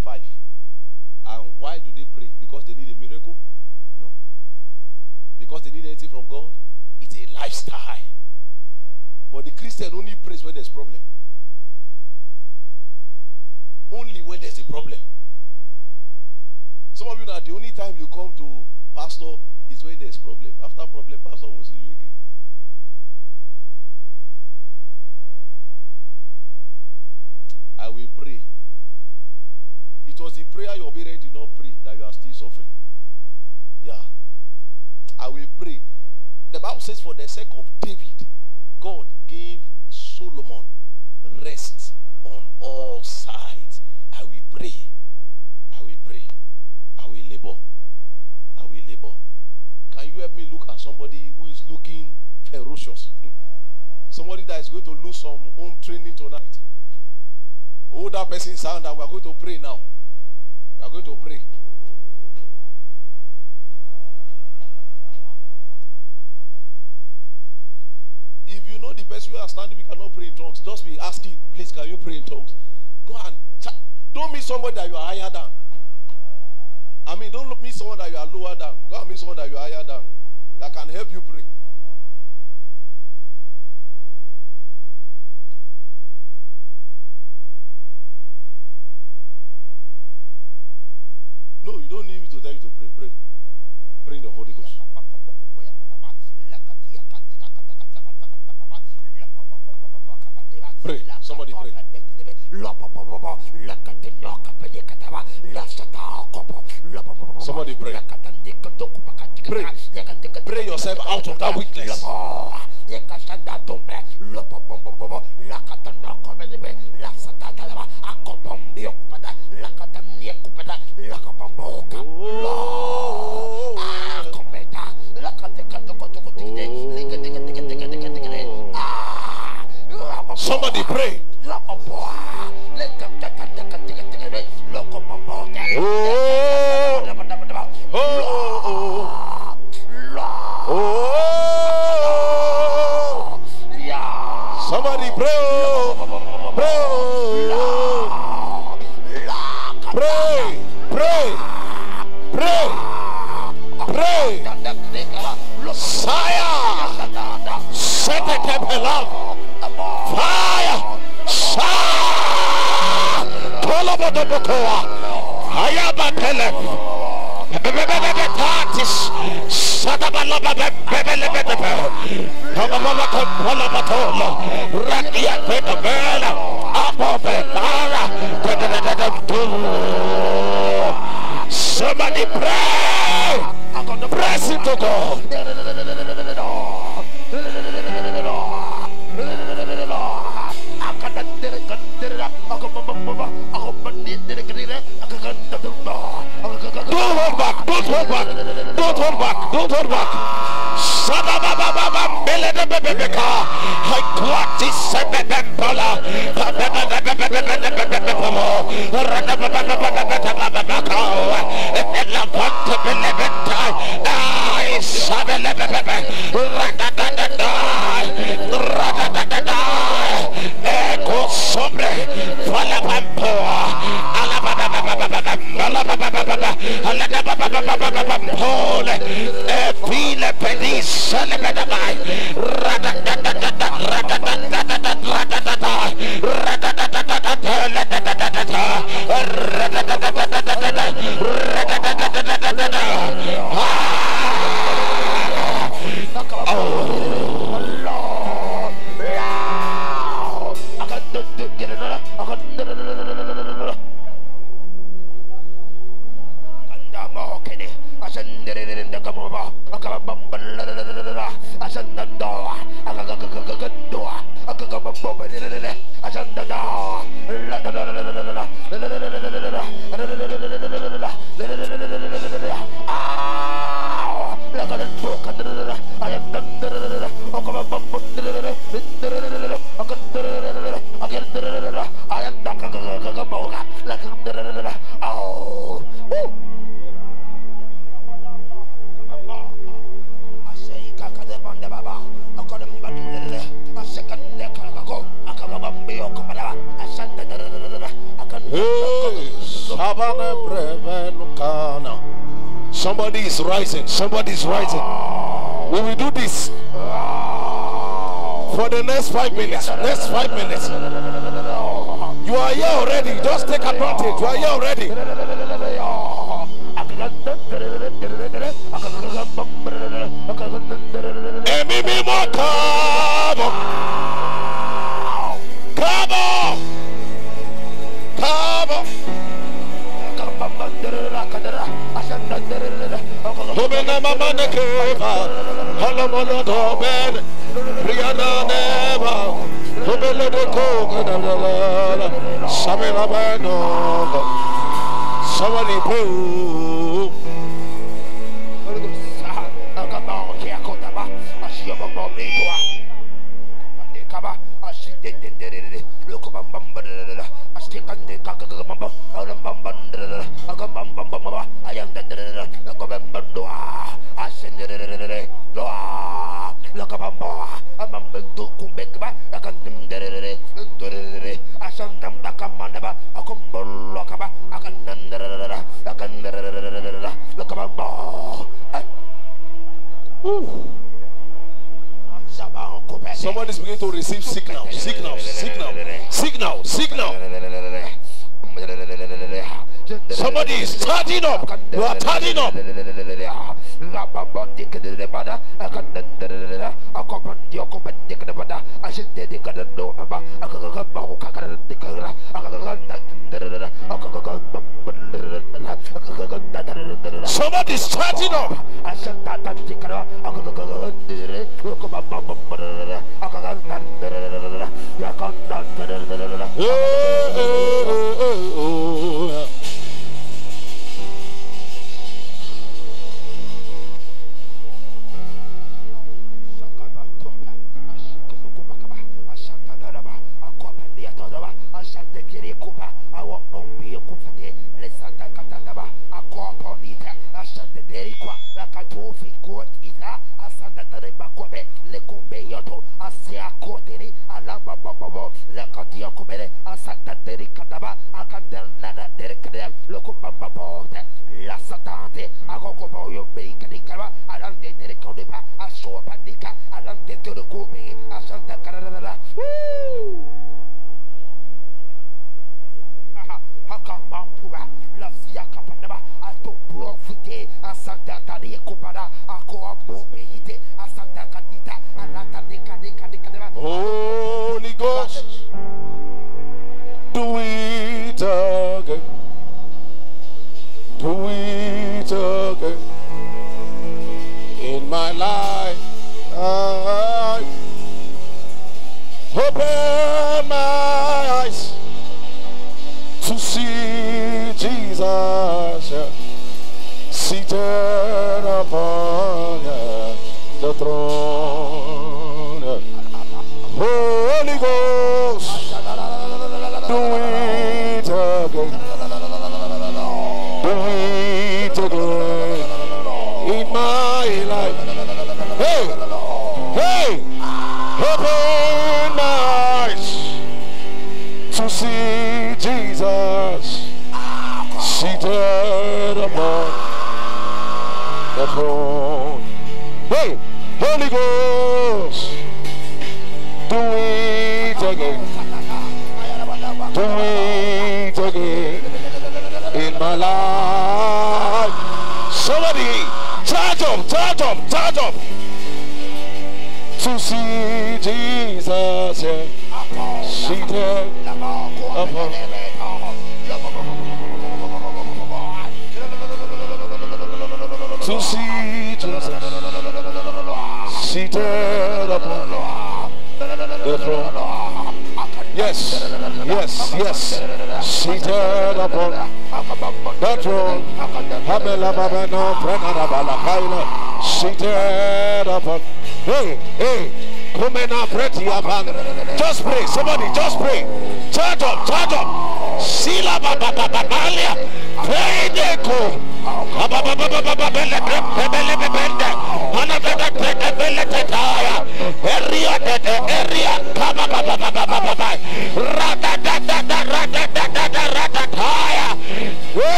Five. And why do they pray? Because they need a miracle? No. Because they need anything from God? It's a lifestyle. But the Christian only prays when there's problem. Only when there's a problem. Some of you know the only time you come to pastor is when there's problem. After problem, pastor won't see you again. I will pray. It was the prayer your parents did not pray that you are still suffering. Yeah. I will pray. The Bible says, for the sake of David, God gave Solomon rest on all sides. I will pray. I will pray. Will labor. I will labor. Can you help me look at somebody who is looking ferocious? somebody that is going to lose some home training tonight. Hold that person's hand and we are going to pray now. We are going to pray. If you know the person you are standing, we cannot pray in tongues. Just be asking, please, can you pray in tongues? Go and. Don't meet somebody that you are higher than. I mean, don't look meet someone that you are lower than. Go and meet someone that you are higher than. That can help you pray. No, you don't need me to tell you to pray. Pray. Pray in the Holy Ghost. Pray. Somebody pray. Somebody pray. Pray. Pray yourself out of that weakness. rising. Somebody is rising. We will do this for the next five minutes. Next five minutes. You are here already. Just take advantage. You are here already.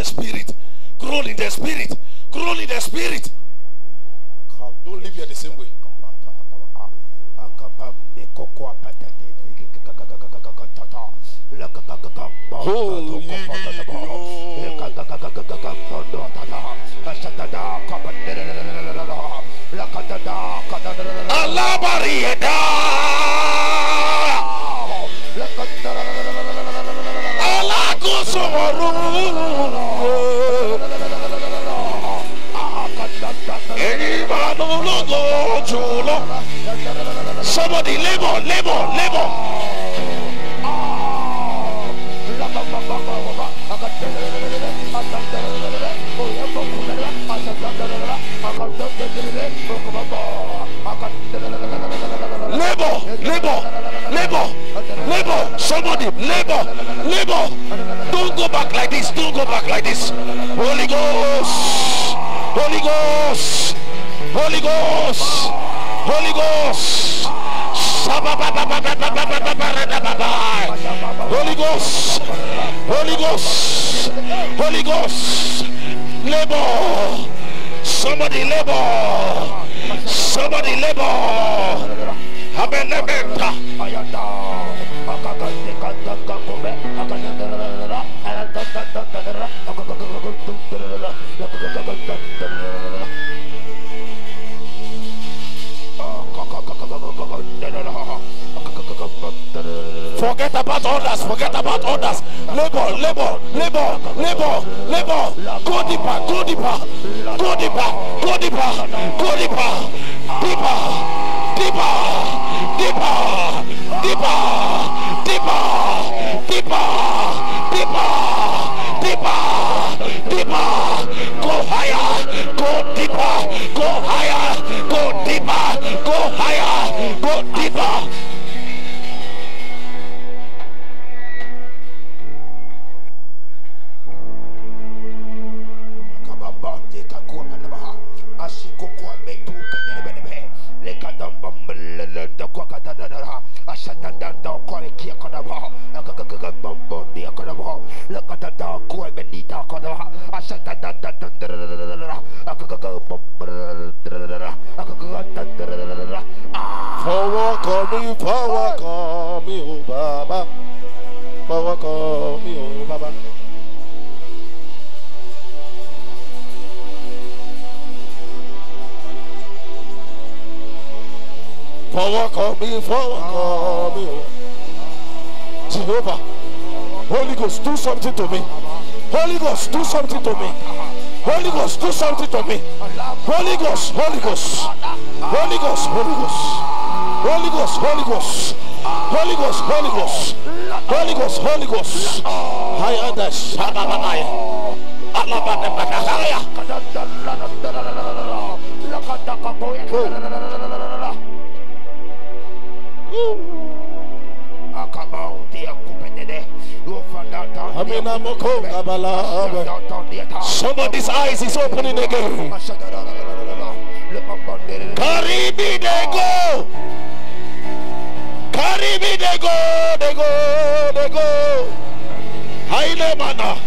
the spirit. Grow in the spirit. Grow in the spirit. Don't live here the same way. Oh, yeah! Alabariada. Alagoso. Oh Somebody labor, labor, labor. Labor, labor, labor, labor. Somebody labor, labor. Don't go back like this. Don't go back like this. Holy Ghost, Holy Ghost. Holy Ghost, Holy Ghost. Holy Ghost, Holy Ghost, Holy Ghost, labor, somebody labor, somebody labor, about others. Forget about others. Labor, labor, labor, labor, labor. Go deeper, go deeper, go deeper, go deeper, go deeper, deeper, deeper, deeper, deeper, deeper, deeper, deeper, deeper, deeper. Go higher, go deeper, go higher, go deeper, go higher, go deeper. Power call me, power call me, oh Baba. Power call. Fọwọ́ kàn mí, fọwọ́ mí o. Jehovah, Holy Ghost, do something to me. Holy Ghost, do something to me. Holy Ghost, do something to me. Holy Ghost, Holy Ghost, Holy Ghost, Holy Ghost, Holy Ghost, Holy Ghost, Holy Ghost, Holy Ghost, Holy Ghost, Holy Ghost. I understand. Alabadabadahaya. Amina moko kabala. Somebody's eyes is opening again. Karibi they go. Karibi they go. They go. They go. Haile mana.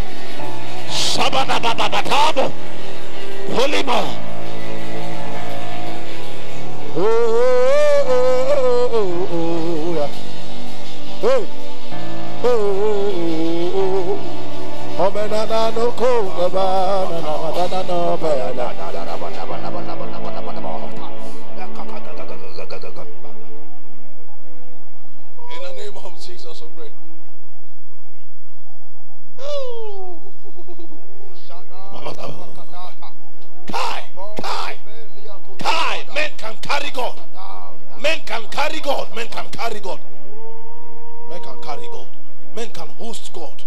Sabana baba batabo. Holima. Oh, oh, oh, oh, oh, oh, oh, yeah. Hey. Oh, oh, oh, oh, oh. Carry God. Men can carry God. Men can carry God. Men can carry God. Men can host God.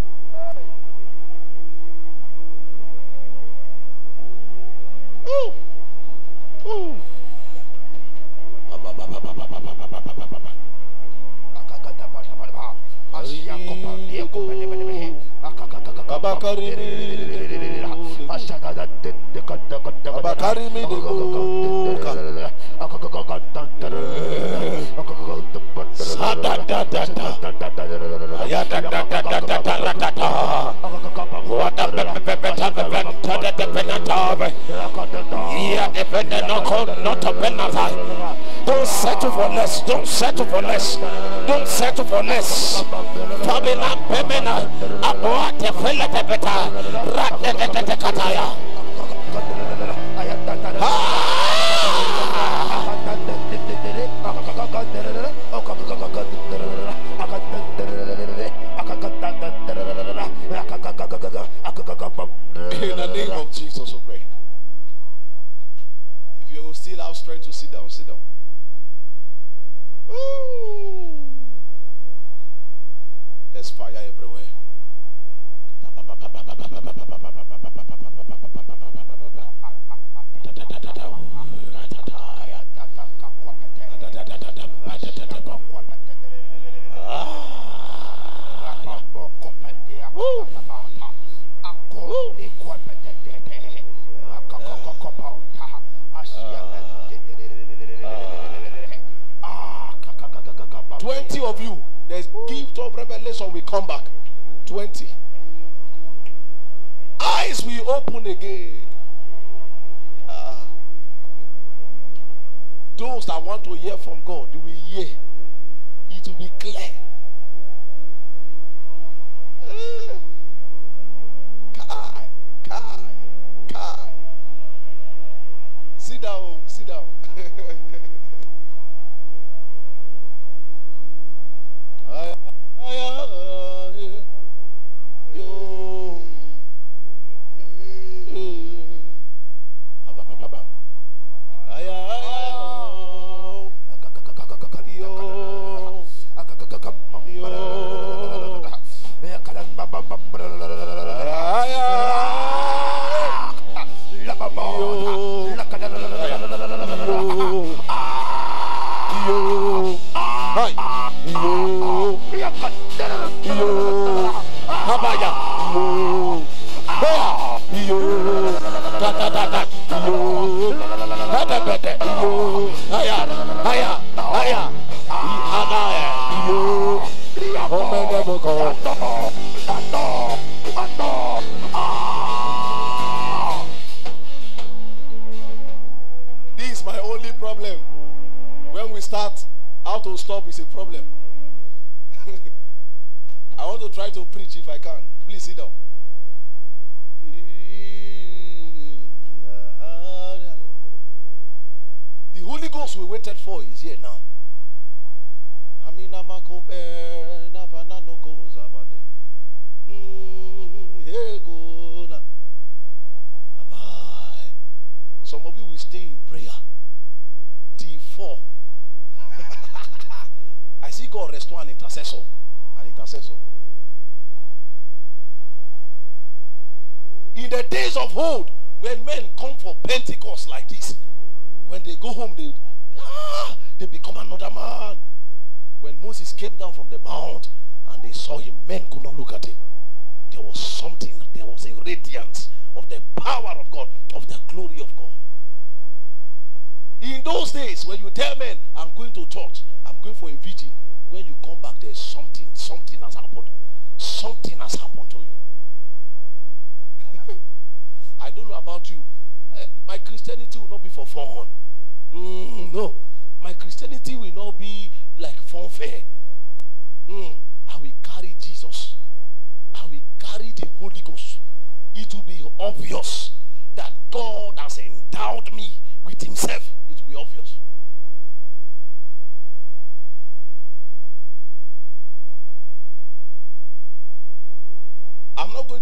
Don't settle for less. Don't settle for less. Don't settle for less. Pamela Pemena Abuate Felete Beta Rate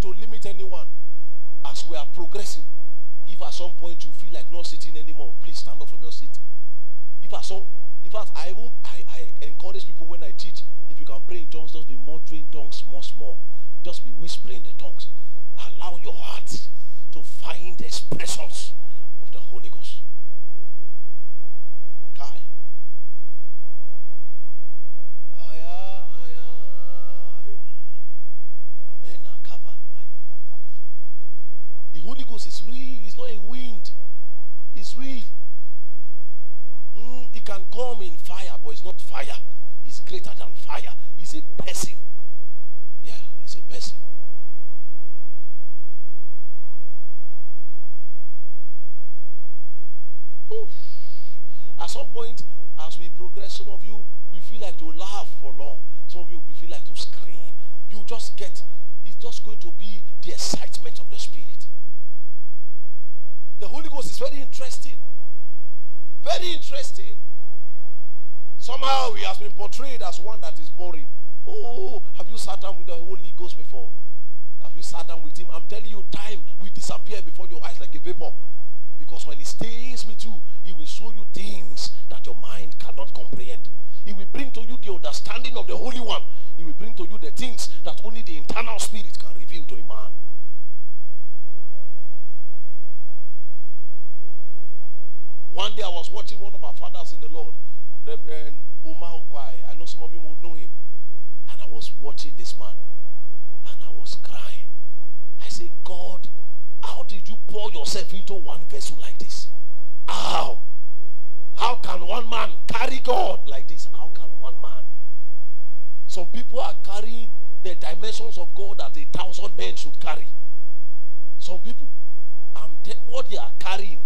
to limit anyone as we are progressing. If at some point you feel like not sitting anymore, please stand up from your seat. If at some, in fact, I will, I, I encourage people when I teach, if you can pray in tongues, just be muttering tongues small, small. Just be whispering the tongues. Allow your heart to find expressions of the Holy Ghost. Holy Ghost is real. It's not a wind. It's real. Mm, it can come in fire, but it's not fire. It's greater than fire. It's a person. Yeah, it's a person. Whew. At some point, as we progress, some of you we feel like to laugh for long. Some of you we feel like to scream. You just get it's just going to be the excitement of the spirit. The Holy Ghost is very interesting. Very interesting. Somehow he has been portrayed as one that is boring. Oh, have you sat down with the Holy Ghost before? Have you sat down with him? I'm telling you, time will disappear before your eyes like a vapor. Because when he stays with you, he will show you things that your mind cannot comprehend. He will bring to you the understanding of the Holy One. He will bring to you the things that only the internal spirit can reveal to a man. One day I was watching one of our fathers in the Lord, Reverend Uma Ukpai. I know some of you would know him. And I was watching this man. And I was crying. I said, God, how did you pour yourself into one vessel like this? How? How can one man carry God like this? How can one man? Some people are carrying the dimensions of God that a thousand men should carry. Some people, I'm what they are carrying,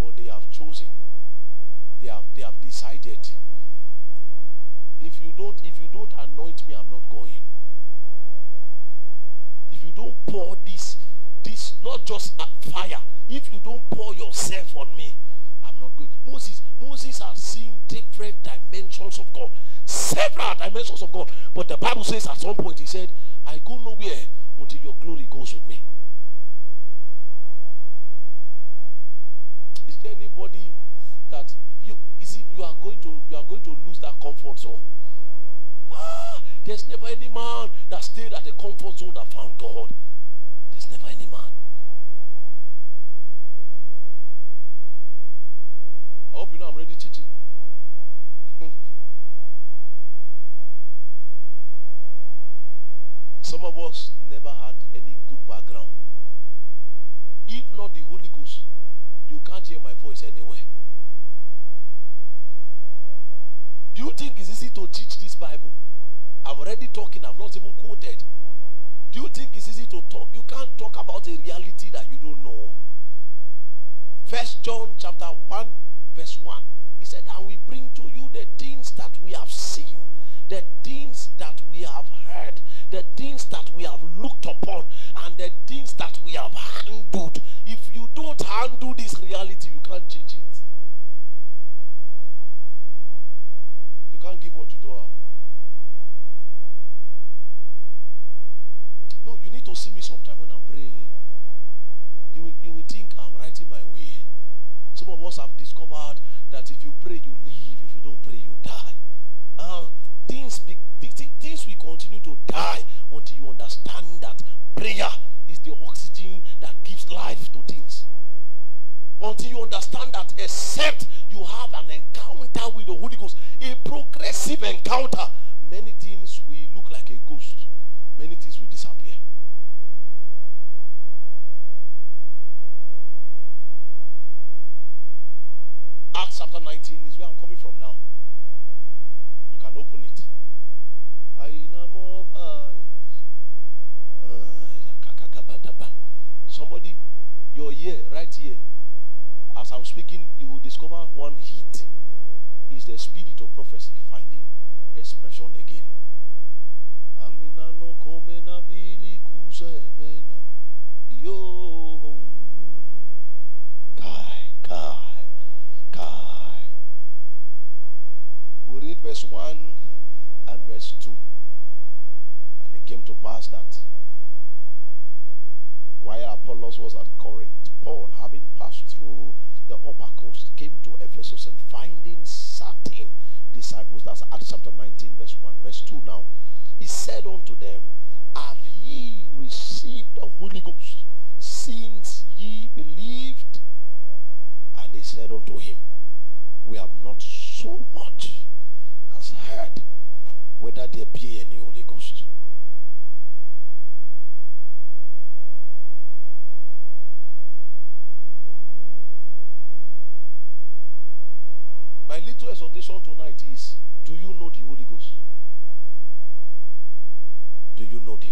or they have chosen, they have they have decided. If you don't, if you don't anoint me, I'm not going. If you don't pour this, this not just fire. If you don't pour yourself on me, I'm not going. Moses, Moses has seen different dimensions of God, several dimensions of God. But the Bible says at some point he said, "I go nowhere until your glory goes with me." Anybody that you you see you are going to you are going to lose that comfort zone? Ah, there's never any man that stayed at the comfort zone that found God. There's never any man. I hope you know I'm already teaching. Some of us never had any good background. If not the cannot hear my voice anywhere. Do you think it's easy to teach this Bible? I'm already talking, I've not even quoted. Do you think it's easy to talk? You can't talk about a reality that you don't know. First John chapter 1, verse 1. He said, And we bring to you the things that we have seen, the things that we have heard, the things that we have looked upon, and the things that we have handled handle this reality, you can't change it. You can't give what you don't have. No, you need to see me sometime when I'm praying. You will, you will think I'm writing my will. Some of us have discovered that if you pray, you live. If you don't pray, you die. Uh, things, be, things will continue to die until you understand that prayer is the oxygen that gives life to things until you understand that except you have an encounter with the Holy Ghost, a progressive encounter, many things speaking, you will discover one heat is the spirit of prophecy finding expression again. Kai, Kai, Kai. We read verse 1 and verse 2. And it came to pass that while Apollos was at Corinth, Paul, having passed through the upper coast, came to Ephesus and finding certain disciples, that's Acts chapter 19, verse 1, verse 2 now, he said unto them, Have ye received the Holy Ghost since ye believed? And they said unto him, We have not so much as heard whether there be any Holy exhortation tonight is, do you know the Holy Ghost? Do you know the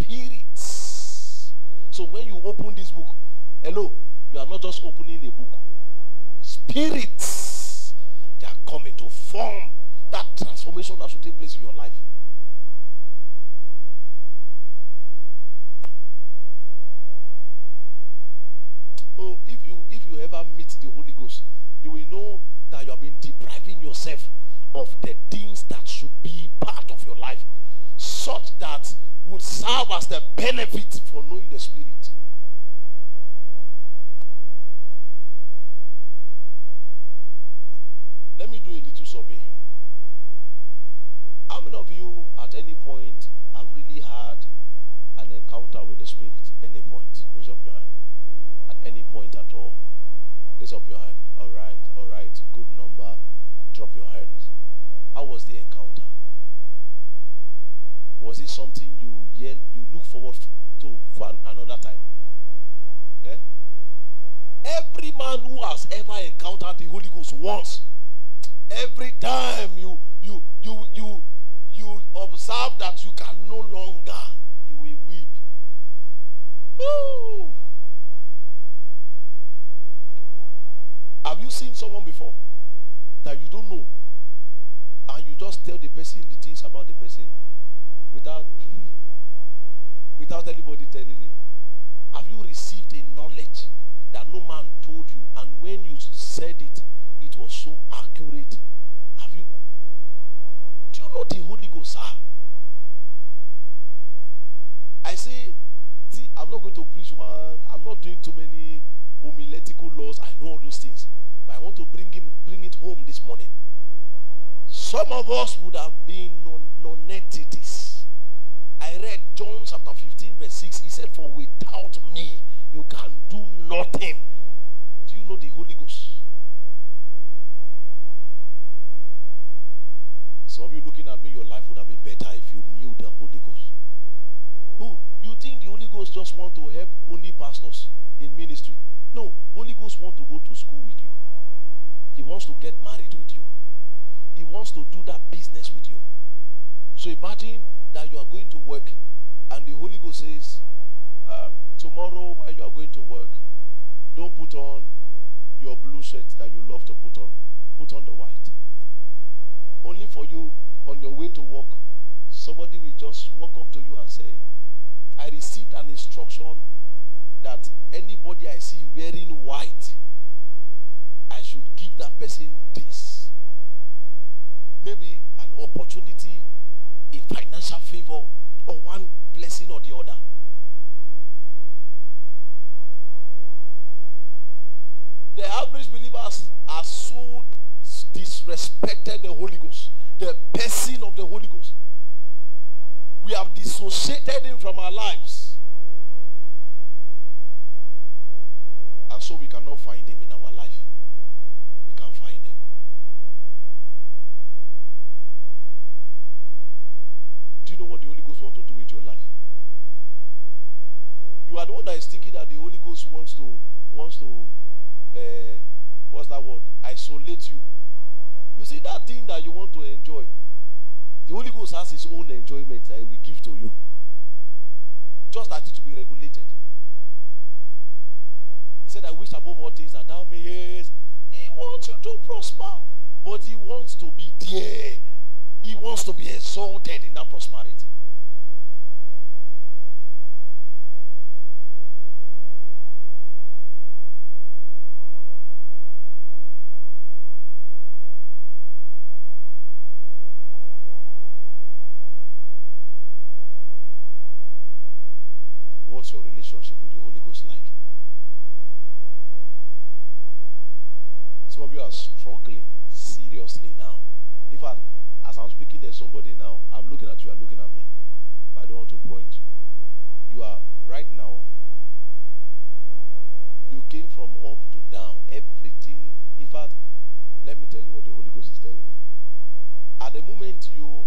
spirits. So when you open this book, hello, you are not just opening a book. Spirits, they are coming to form that transformation that should take place in your life. Oh, if you if you ever meet the Holy Ghost, you will know that you have been depriving yourself of the things that should be part of your life, such that serve as the benefit for knowing the Spirit. Let me do a little survey. How many of you at any point have really had an encounter with the Spirit? Any point? Raise up your hand. At any point at all. Raise up your hand. It something you yearn, you look forward to for an- another time? Eh? Every man who has ever encountered the Holy Ghost once, every time you you you you you observe that you can no longer, you will weep. Woo! Have you seen someone before that you don't know, and you just tell the person the things about the person without without anybody telling you? Have you received a knowledge that no man told you, and when you said it, it was so accurate? Have you? Do you know the Holy Ghost, sir? I say, see, I'm not going to preach one. I'm not doing too many homiletical laws. I know all those things, but I want to bring him, bring it home this morning. Some of us would have been non- non-entities. Read John chapter 15, verse 6. He said, For without me, you can do nothing. Do you know the Holy Ghost? Some of you looking at me, your life would have been better if you knew the Holy Ghost. Who? You think the Holy Ghost just want to help only pastors in ministry? No, Holy Ghost want to go to school with you. He wants to get married with you. He wants to do that business with you. So imagine that you are going to work and the Holy Ghost says, uh, tomorrow while you are going to work, don't put on your blue shirt that you love to put on. Put on the white. Only for you, on your way to work, somebody will just walk up to you and say, I received an instruction that anybody I see wearing white, I should give that person this. Maybe an opportunity, financial favor, or one blessing or the other. The average believers are so disrespected the Holy Ghost, the person of the Holy Ghost. We have dissociated him from our lives. And so we cannot find him Ghost wants to wants to uh, what's that word? Isolate you. You see that thing that you want to enjoy. The Holy Ghost has his own enjoyment that he will give to you. Just that it will be regulated. He said, I wish above all things that thou mayest. He wants you to prosper, but he wants to be there. He wants to be exalted in that prosperity. Seriously now. In fact, as I'm speaking, there's somebody now. I'm looking at you, you're looking at me. But I don't want to point you. Are right now. You came from up to down. Everything. In fact, let me tell you what the Holy Ghost is telling me. At the moment you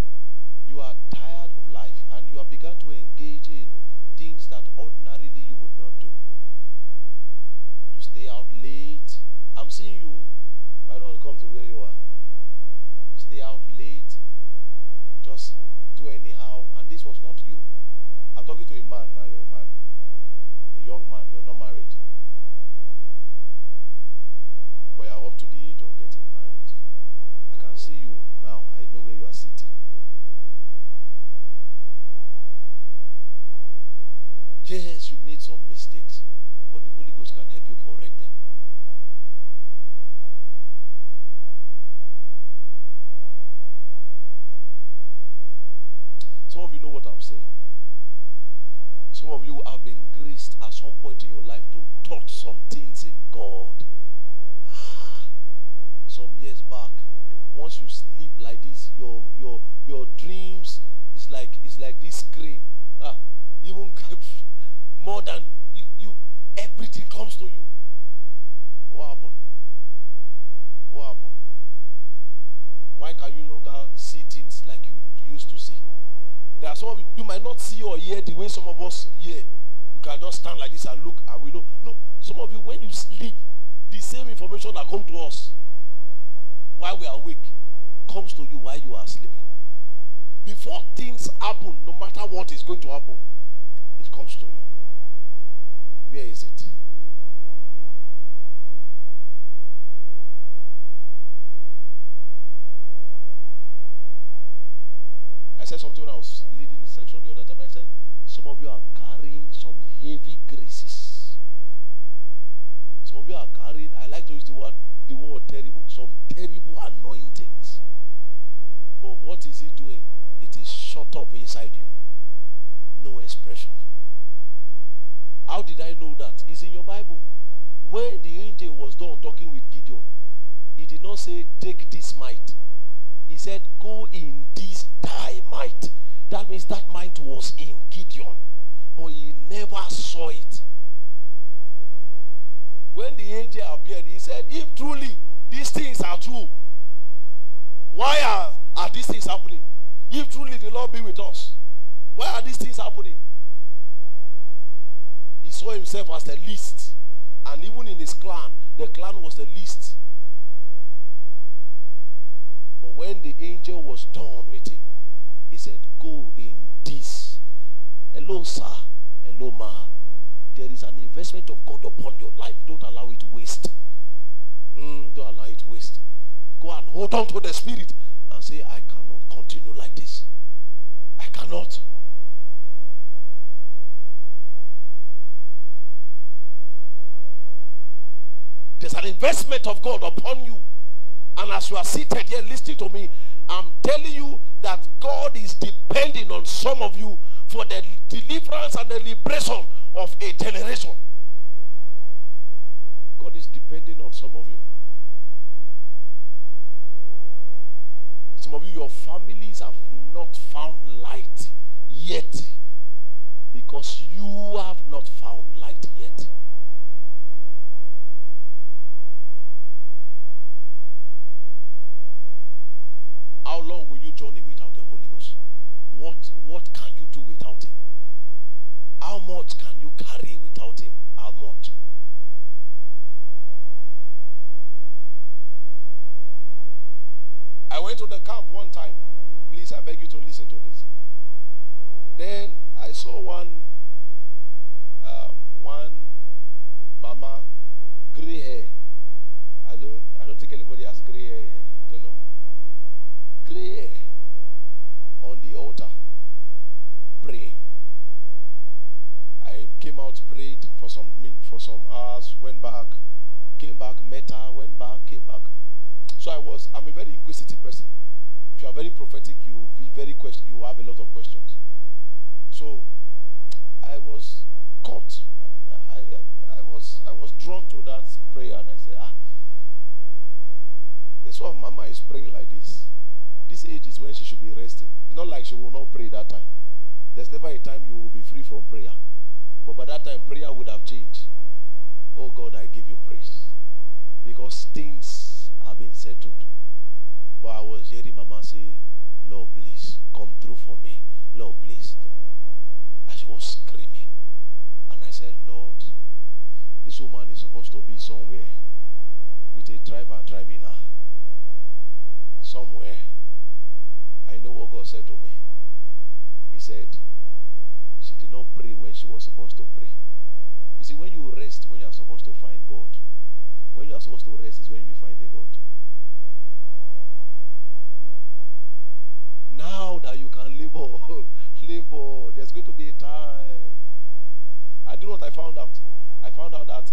are seated here listening to me, So I was, I'm a very inquisitive person. If you are very prophetic, you will be very you have a lot of questions. So I was caught. I, I, I was, I was drawn to that prayer and I said, ah, this one mama is praying like this. This age is when she should be resting. It's not like she will not pray that time. There's never a time you will be free from prayer. But by that time, prayer would have changed. Oh God, I give you praise. Because things have been settled. But I was hearing Mama say, Lord, please come through for me. Lord, please. And she was screaming. And I said, Lord, this woman is supposed to be somewhere with a driver driving her. Somewhere. I know what God said to me. He said, she did not pray when she was supposed to pray. You see, when you rest, when you are supposed to find God, when you are supposed to rest is when you be finding God. Now that you can labor, labor, there's going to be a time. I do what I found out. I found out that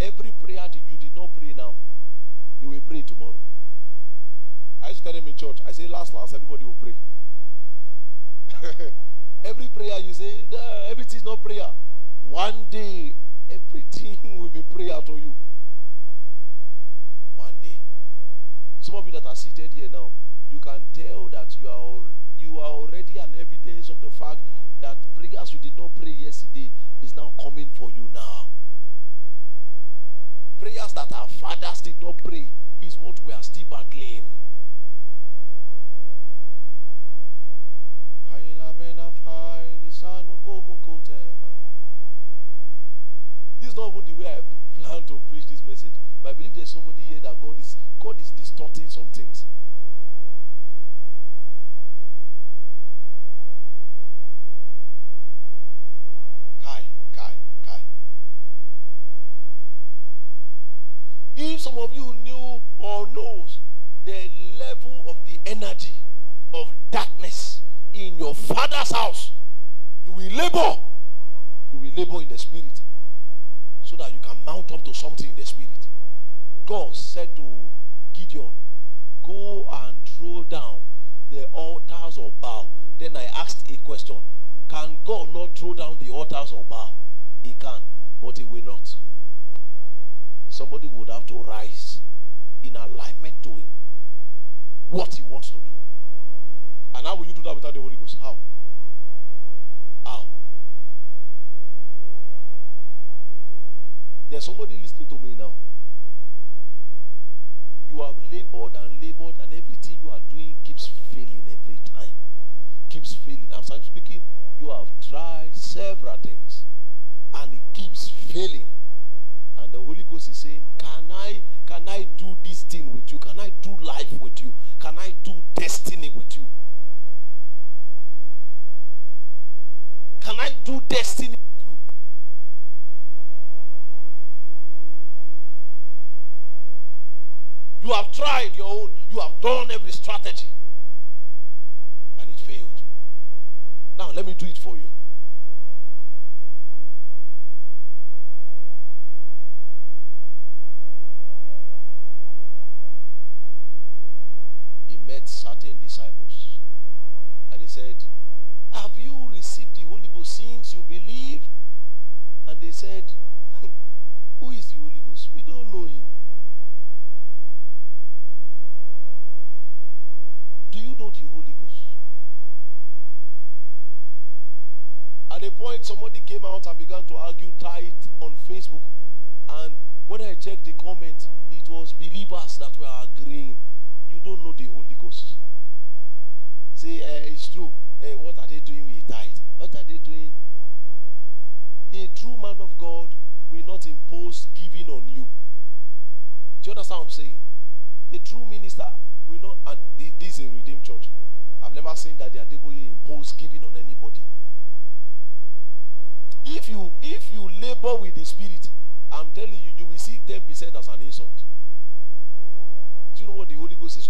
every prayer that you did not pray now, you will pray tomorrow. I used to tell them in church, I say last last, everybody will pray. every prayer you say, everything is not prayer. One day, everything will be prayer to you. One day. Some of you that are seated here now, you can tell that you are you are already an evidence of the fact that prayers you did not pray yesterday is now coming for you now. Prayers that our fathers did not pray is what we are still battling. This is not even the way I plan to preach this message, but I believe there's somebody here that God is God is distorting some things. Kai, Kai, Kai. If some of you knew or knows the level of the energy of darkness in your father's house, you will labor. You will labor in the spirit mount up to something in the spirit. God said to Gideon, Go and throw down the altars of Baal. Then I asked a question Can God not throw down the altars of Baal? He can, but He will not. Somebody would have to rise in alignment to Him, what He wants to do. And how will you do that without the Holy Ghost? How? How? There's somebody listening to me now. You have labored and labored, and everything you are doing keeps failing every time. Keeps failing. As I'm speaking, you have tried several things, and it keeps failing. And the Holy Ghost is saying, Can I can I do this thing with you? Can I do life with you? Can I do destiny with you? Can I do destiny have tried your own, you have done every strategy, and it failed. Now, let me do it for you.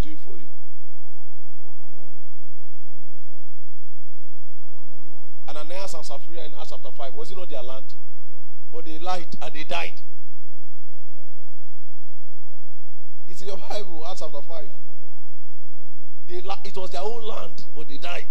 Doing for you? Ananias and Sapphira in Acts chapter 5, was it not their land? But they lied and they died. It's in your Bible, Acts chapter 5. They, it was their own land, but they died.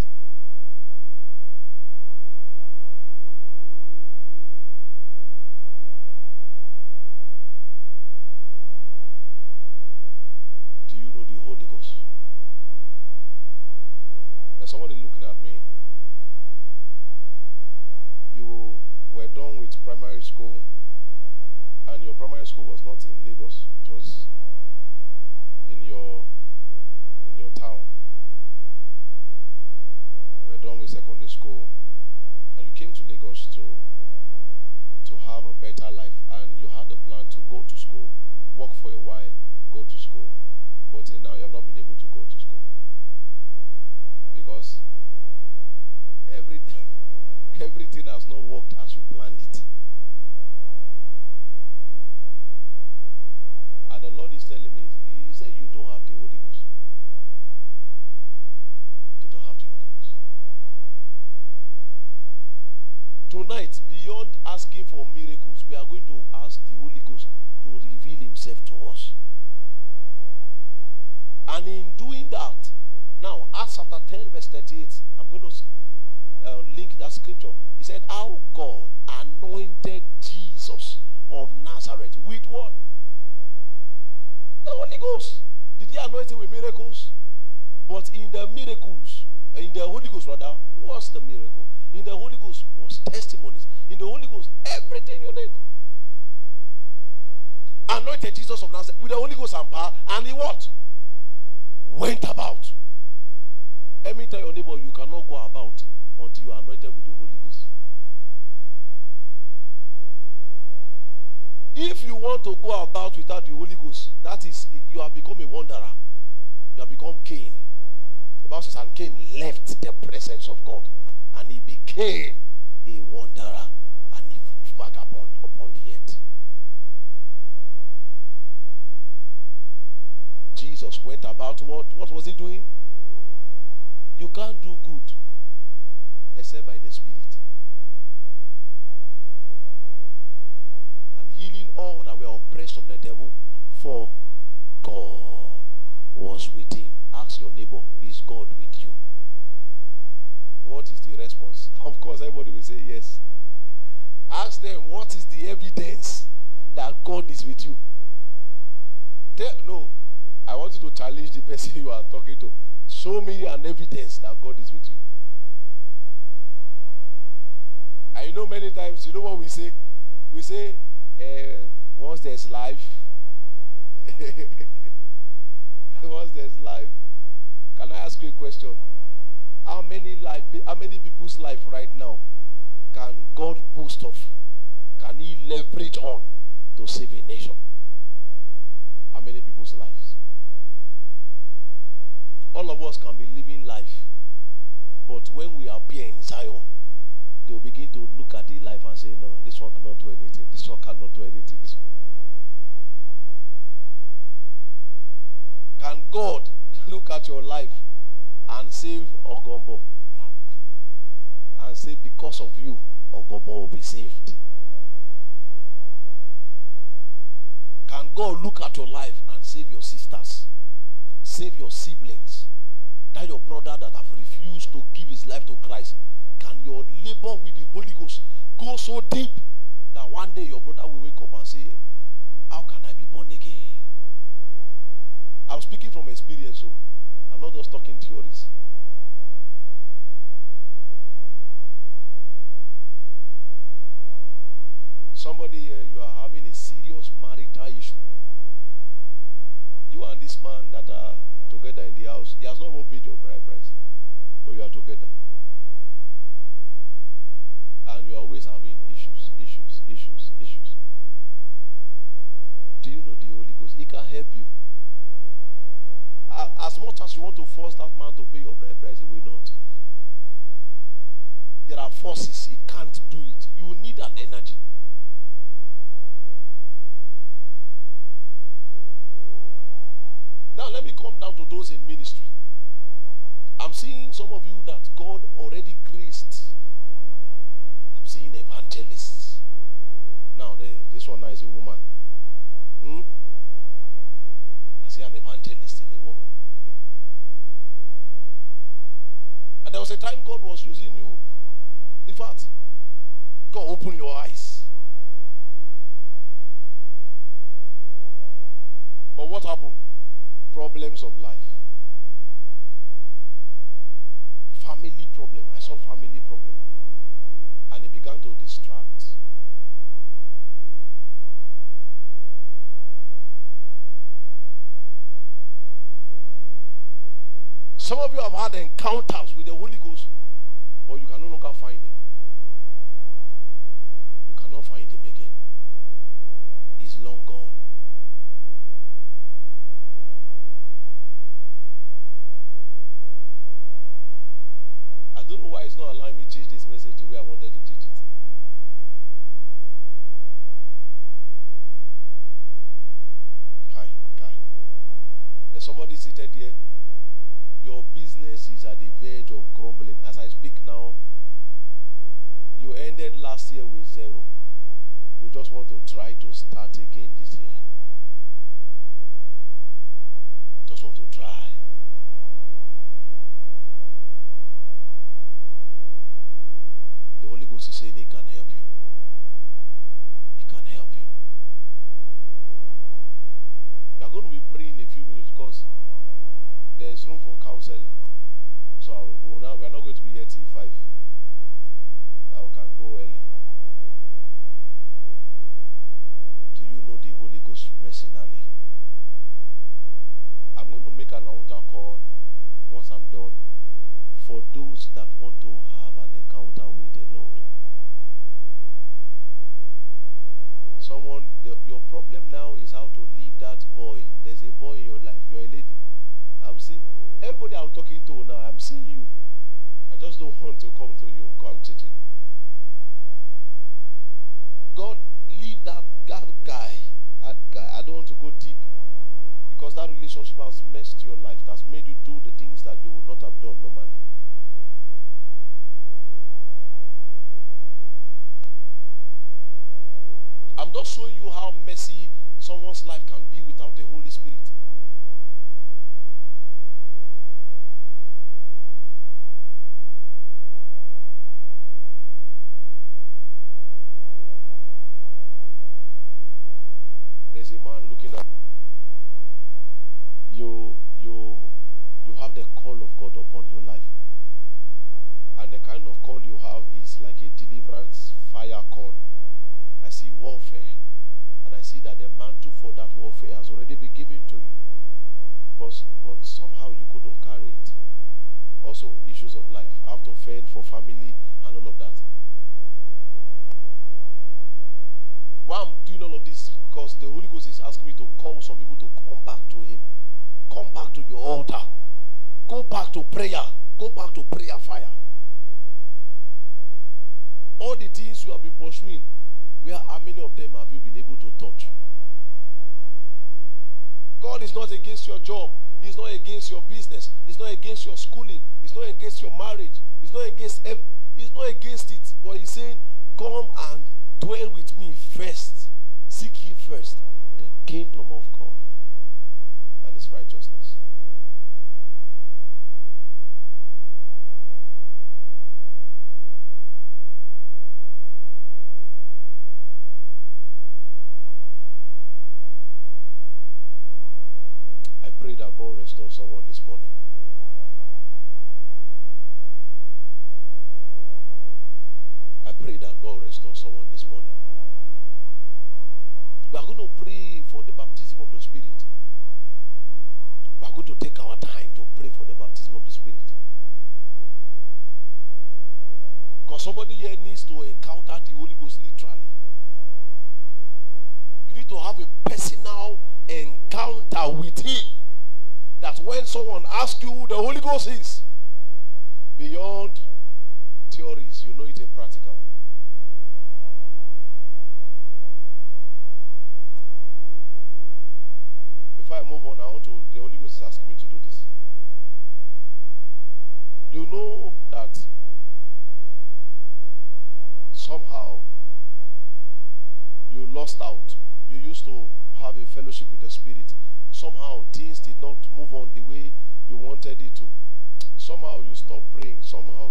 somebody here, you are having a serious marital issue. You and this man that are together in the house, he has not even paid your bride price, but you are together. And you are always having issues, issues, issues, issues. Do you know the Holy Ghost? He can help you. As much as you want to force that man to pay your bride price, he will not. There are forces, he can't do it. You need an energy. Now let me come down to those in ministry. I'm seeing some of you that God already graced. I'm seeing evangelists. Now the, this one now is a woman. Hmm? I see an evangelist in a woman. and there was a time God was using you. In fact, God opened your eyes. But what happened? Problems of life. Family problem. I saw family problem. And it began to distract. Some of you have had encounters with the Holy Ghost, but you can no longer find it. You cannot find.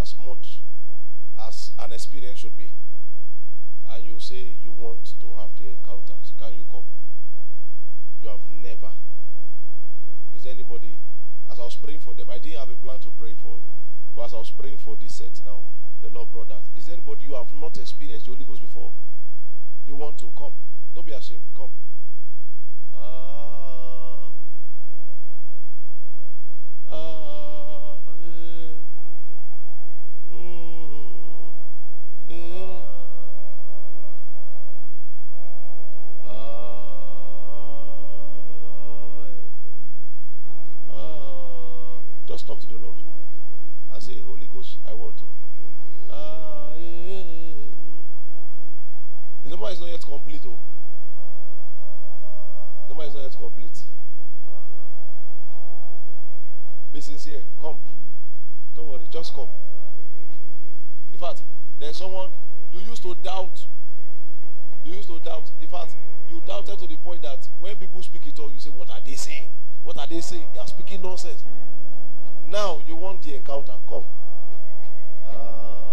As much as an experience should be? And you say you want to have the encounters. Can you come? You have never. Is anybody? As I was praying for them, I didn't have a plan to pray for, but as I was praying for this set now, the Lord brought that. Is anybody you have not experienced the Holy Ghost before? You want to come? Don't be ashamed. Come. Ah. Ah. Complete. Oh. The number is not yet complete. Be sincere. Come. Don't worry. Just come. In fact, there's someone you used to doubt. You used to doubt. In fact, you doubted to the point that when people speak it all, you say, What are they saying? What are they saying? They are speaking nonsense. Now you want the encounter. Come. Ah.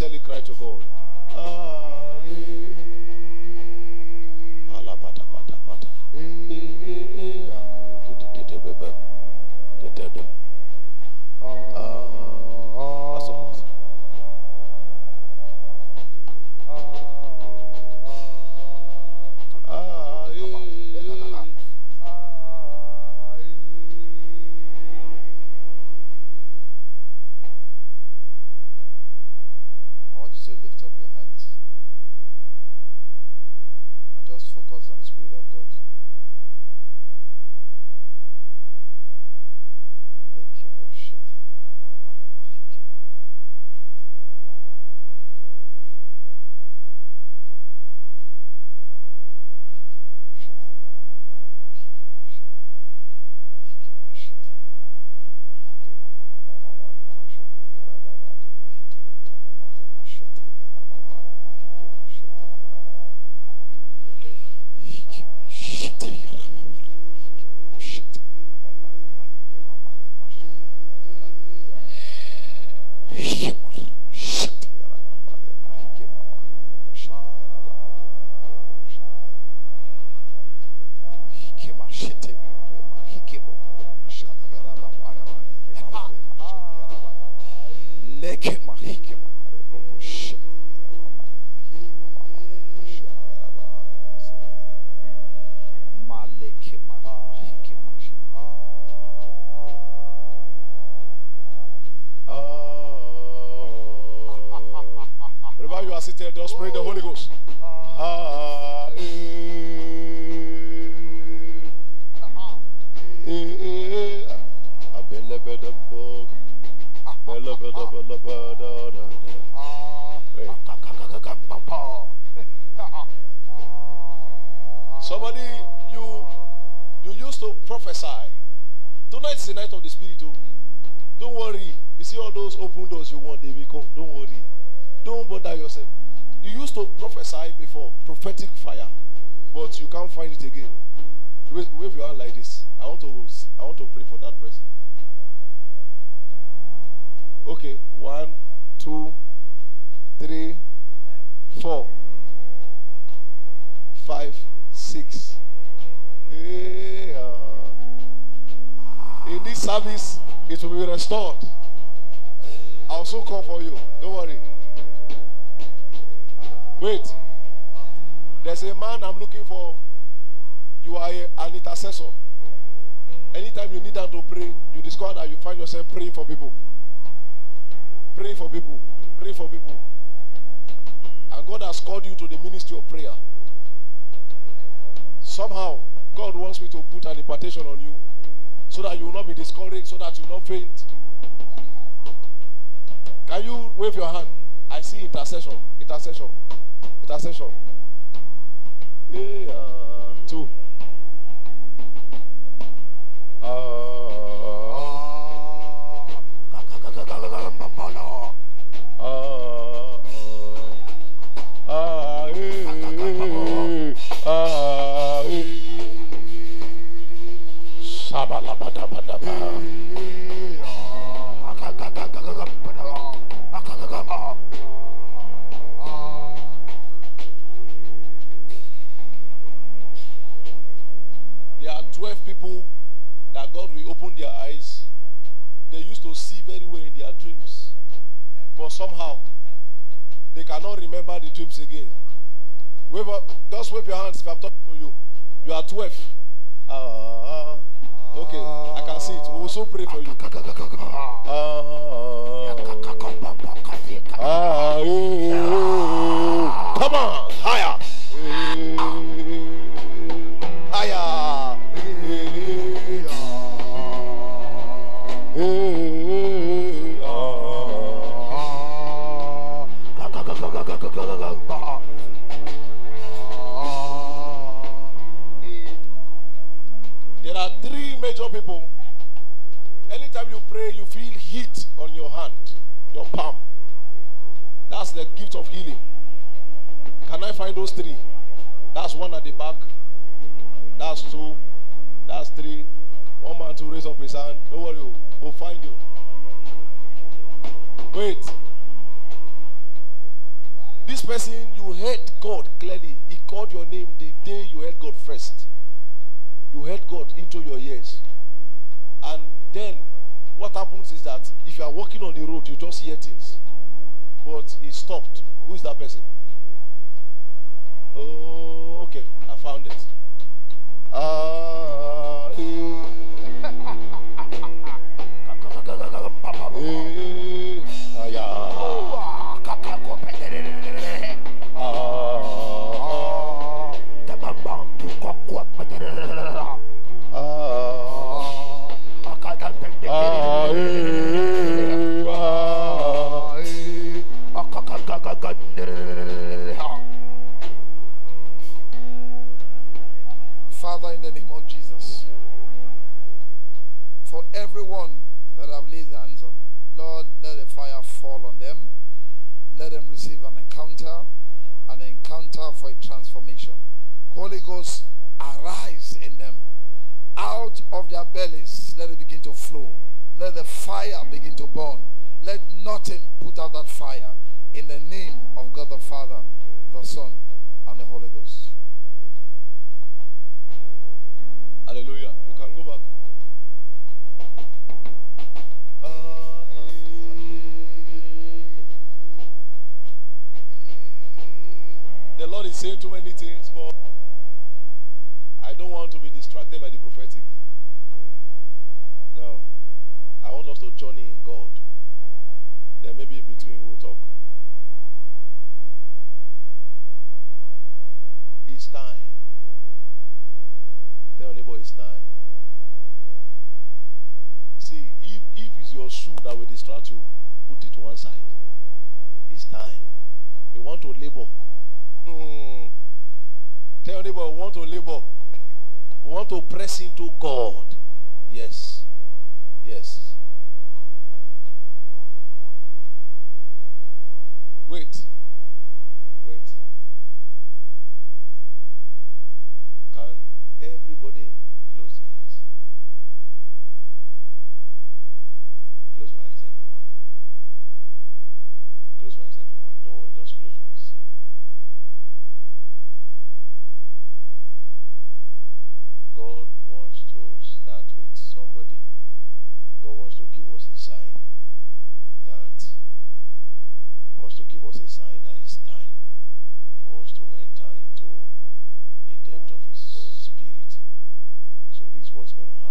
Sincerely cry to God. Ah, eh. decide that it's time for us to enter into the depth of his spirit. So this is what's going to happen.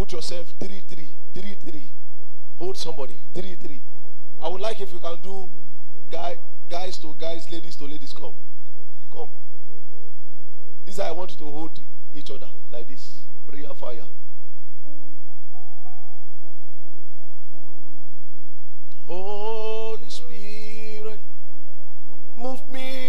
Put yourself three, three, three, three. Hold somebody. Three, three. I would like if you can do guy, guys to guys, ladies to ladies. Come. Come. This I want you to hold each other like this. Prayer fire. Holy Spirit, move me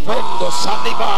Pilemanica benetipendo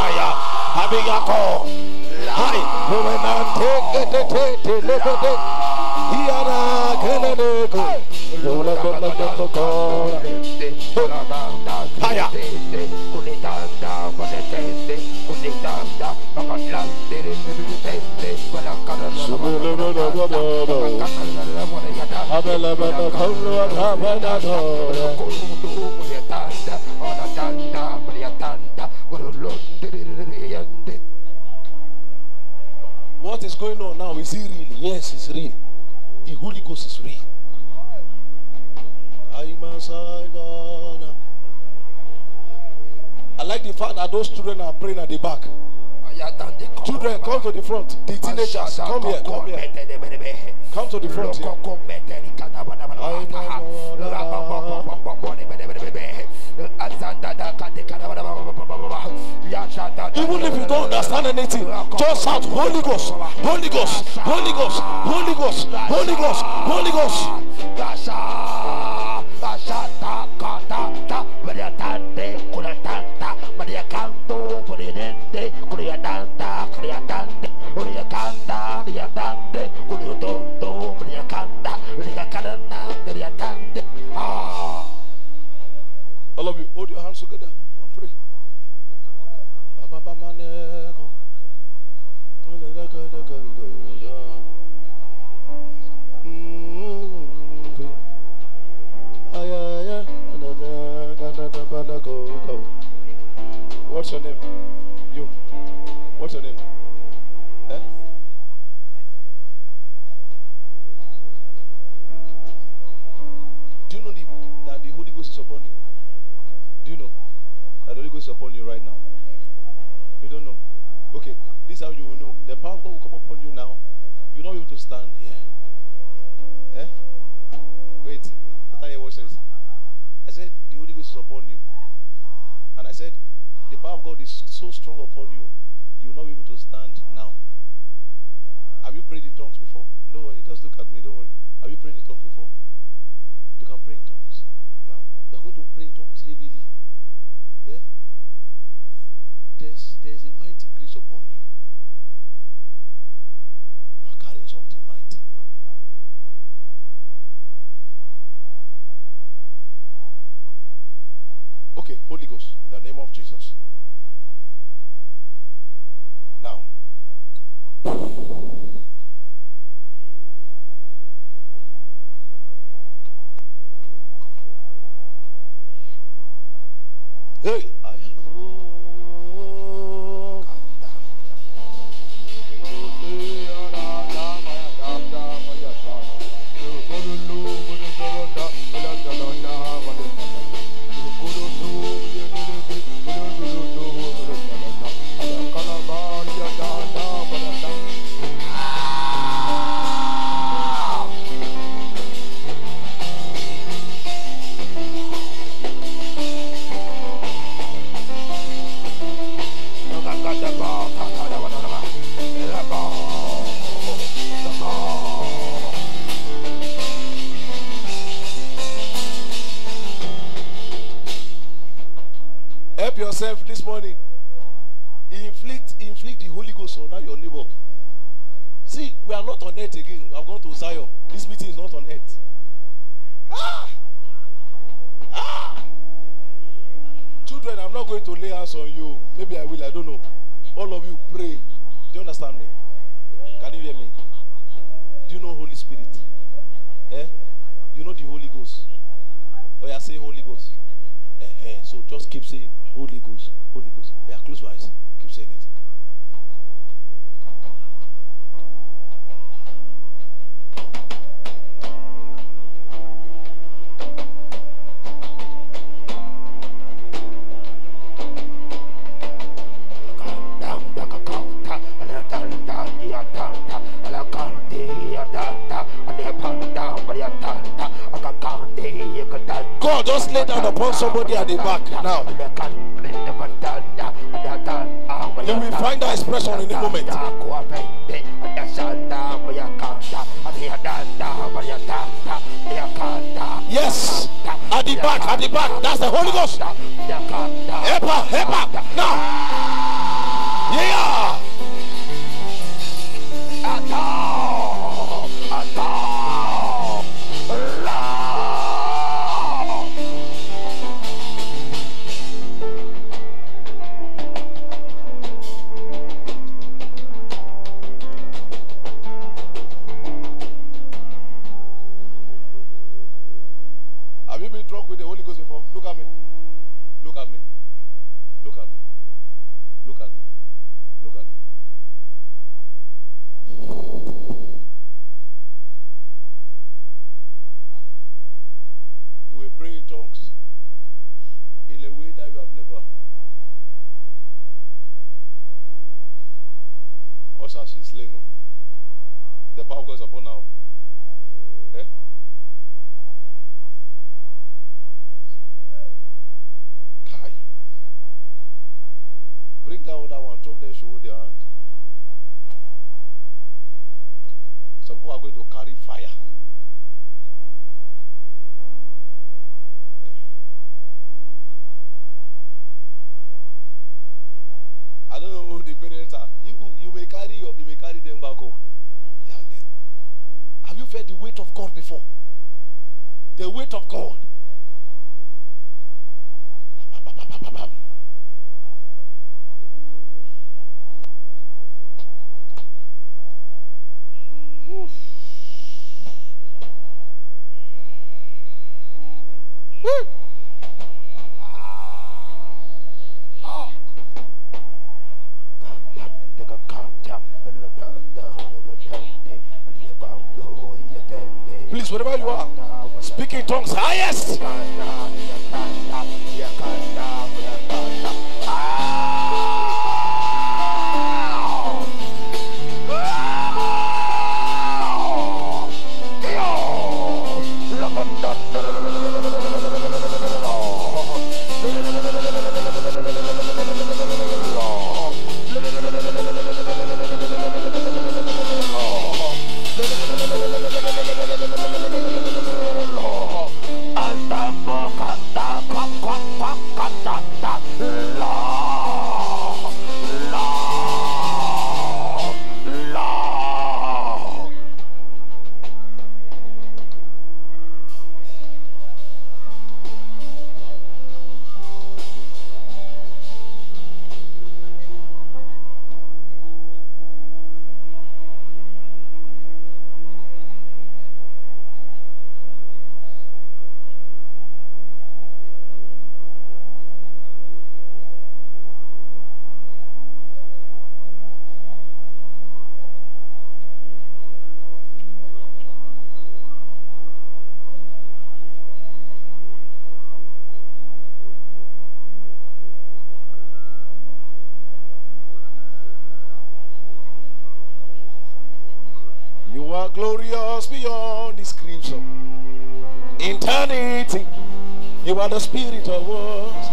body back now. You will find that expression in a moment. Yes, at the back, at the back, that's the Holy Ghost. highest. by the Spirit of us.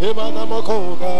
Ebanamokoga.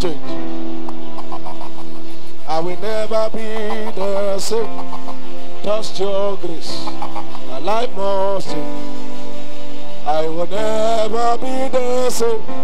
change. I will never be the same. Trust your grace. My life must change. I will never be the same.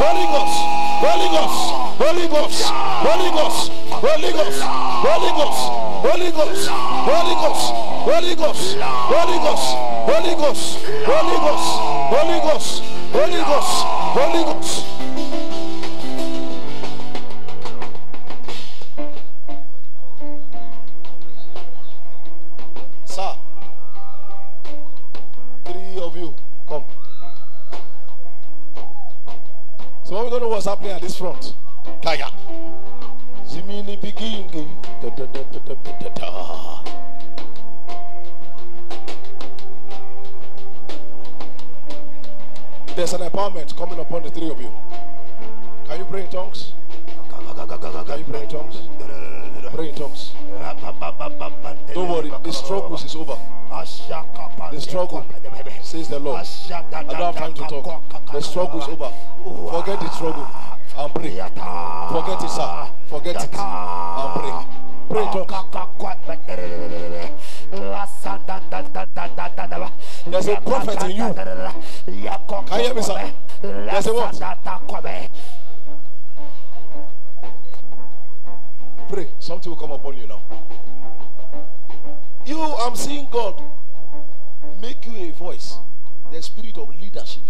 Holy Ghost, Holy Ghost, Holy Ghost, Holy Ghost, Holy Ghost, Holy Ghost, Holy Ghost, Holy Ghost, Holy Ghost, Holy Ghost, Holy Ghost, Holy Ghost, Holy Ghost, Holy Ghost, Holy Ghost, this front. Kaya. Zimini da. There's an empowerment coming upon the three of you. Can you pray in tongues? Can you pray in tongues? Pray in tongues. Don't worry, the struggle is over. The struggle, says the Lord. I don't have time to talk. The struggle is over. Forget the struggle and pray. Forget it, sir. Forget it and pray. Pray in. There's a prophet in you. Can you hear me, sir? There's a what? Pray. Something will come upon you now. You, I'm seeing God make you a voice. The spirit of leadership.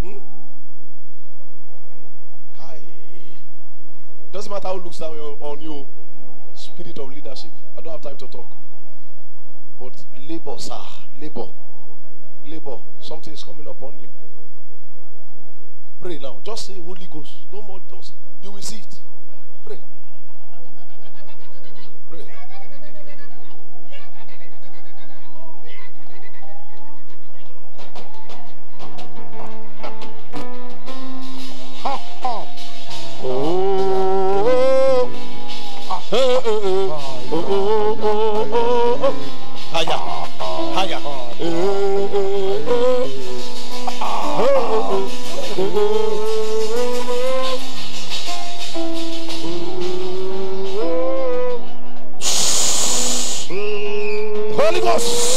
Hmm? Doesn't matter who looks down on you. Spirit of leadership. I don't have time to talk. But labor, sir. Labor. Labor. Something is coming upon you. Pray now. Just say Holy Ghost. No more just you will see it. Pray. Holy Ghost.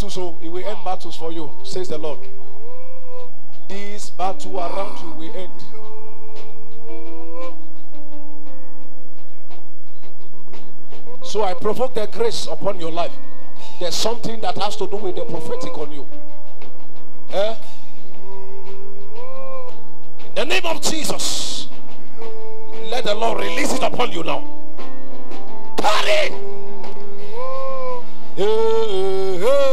battles, so it will end battles for you, says the Lord. This battle around you will end. So I provoke the grace upon your life. There's something that has to do with the prophetic on you. Eh? In the name of Jesus, let the Lord release it upon you now. Carry! Hey, hey.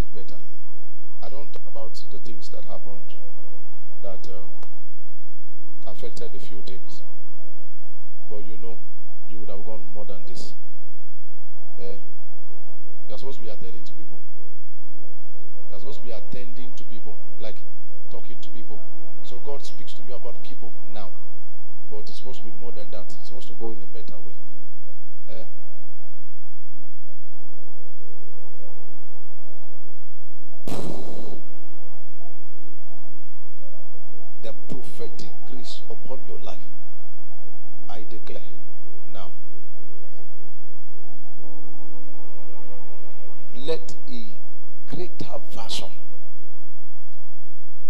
it better. I don't talk about the things that happened that um, affected a few things. But you know, you would have gone more than this. Uh, you're supposed to be attending to people. You're supposed to be attending to people, like talking to people. So God speaks to you about people now. But it's supposed to be more than that. It's supposed to go in a better way. Eh? increase upon your life. I declare now. Let a greater version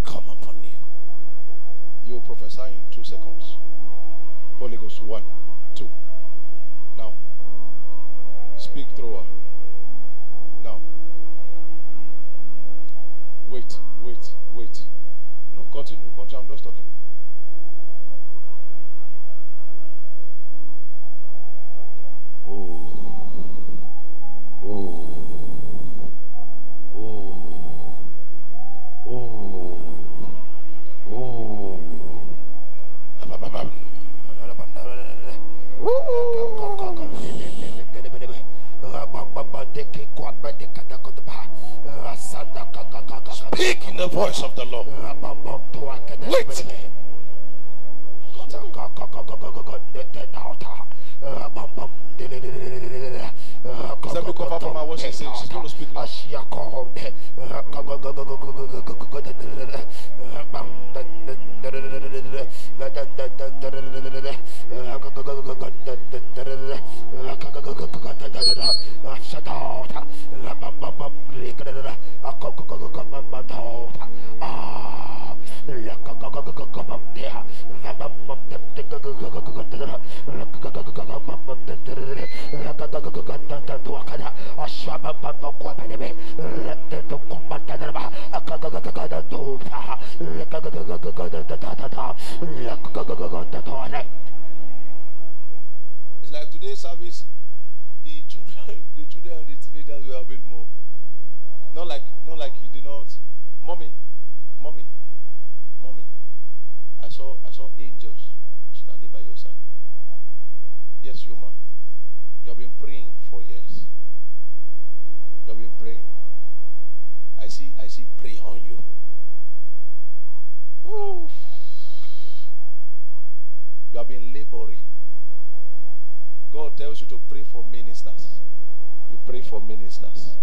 come upon you. You prophesy in two seconds. Holy Ghost, one, two. Now, speak through her. Now, wait, wait, wait. No, continue, continue. I'm just talking. the voice of the Lord. Wait. Let me my voice. She's going to speak It's like today's service. God tells you to pray for ministers. You pray for ministers.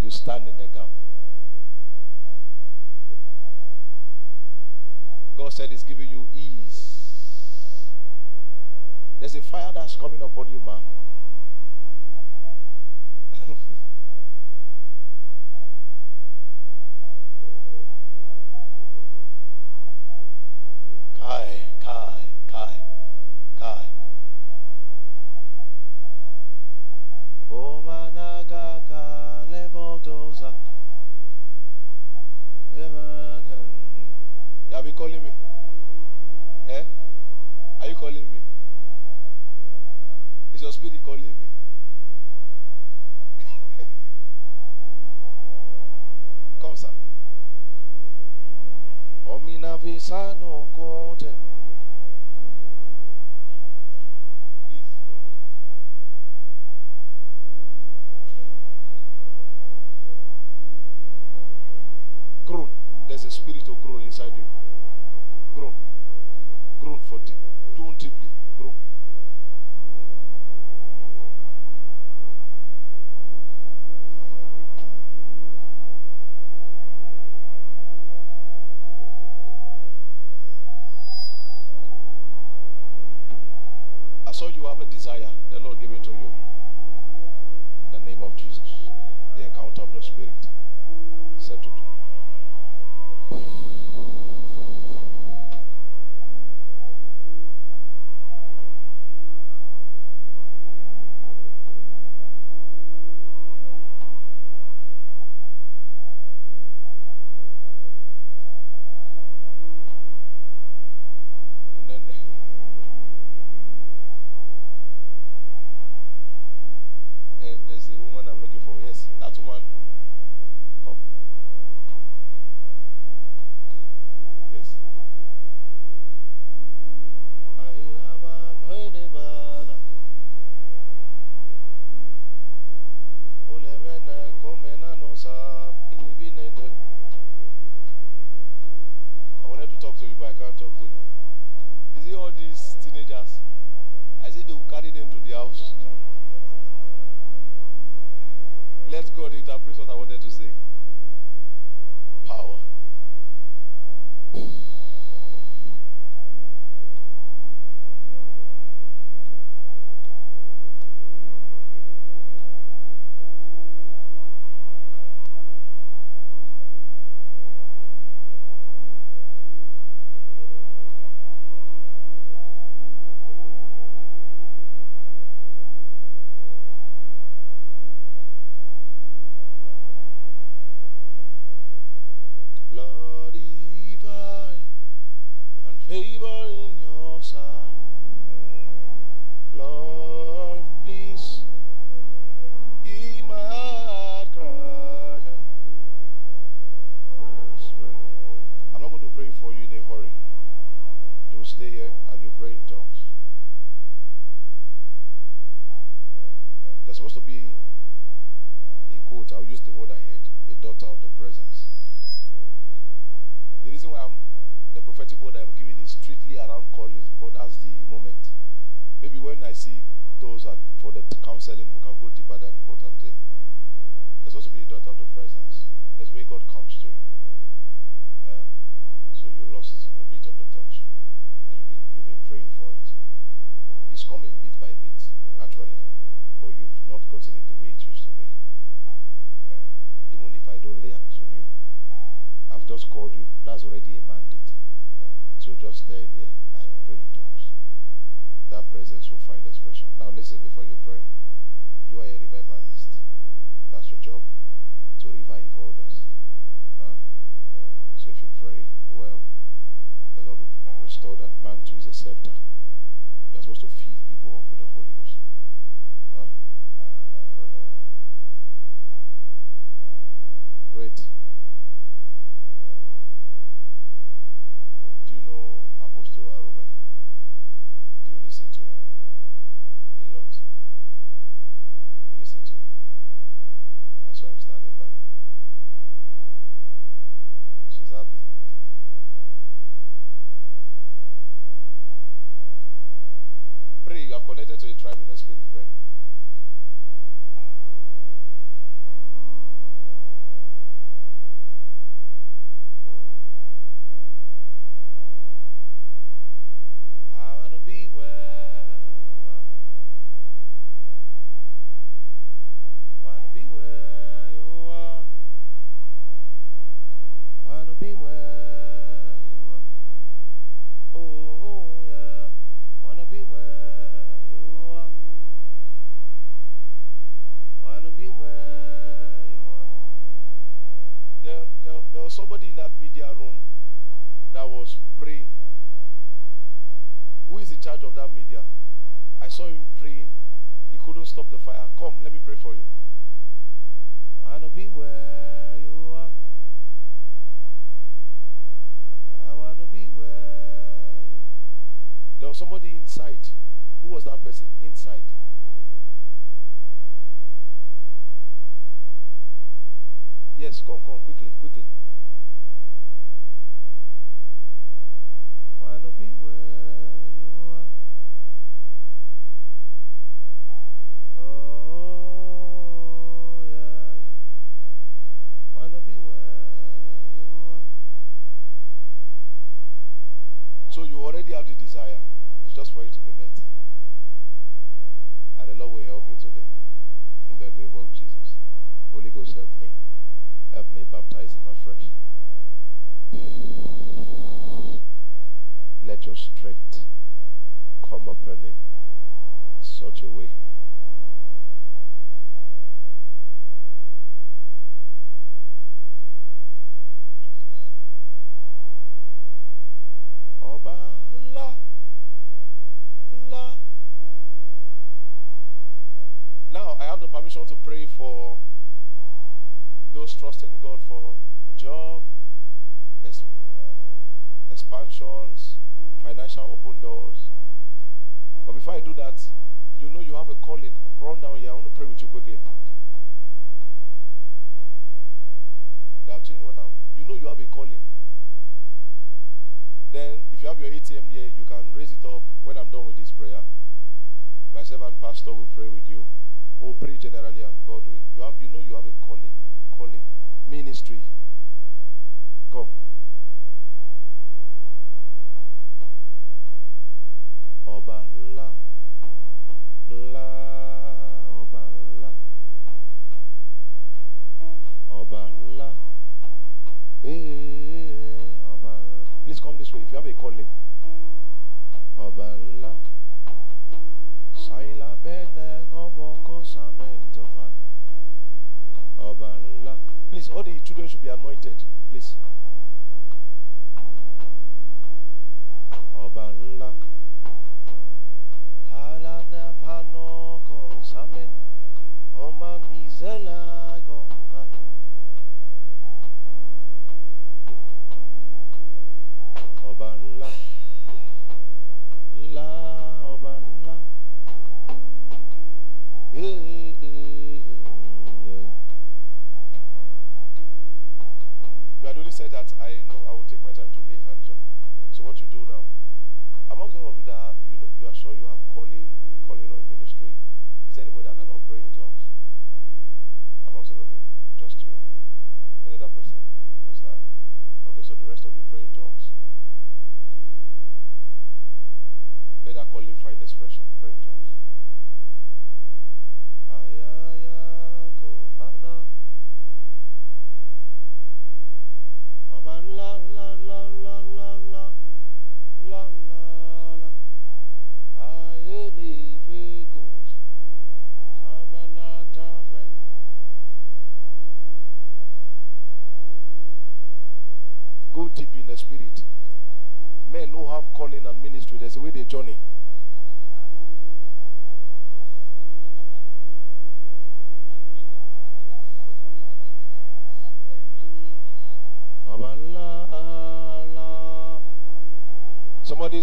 You stand in the gap. God said He's giving you ease. There's a fire that's coming upon you, man.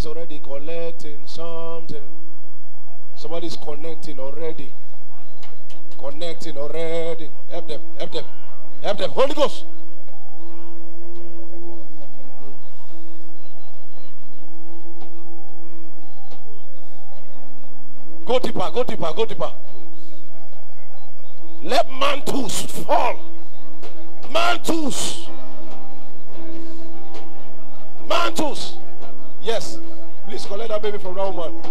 somebody's already collecting something. Somebody's connecting already. Connecting already. Help them. Help them. Help them. Holy Ghost. Go deeper, go deeper, go deeper. Let mantles fall. Mantles. Mantles. Please collect that baby from that woman.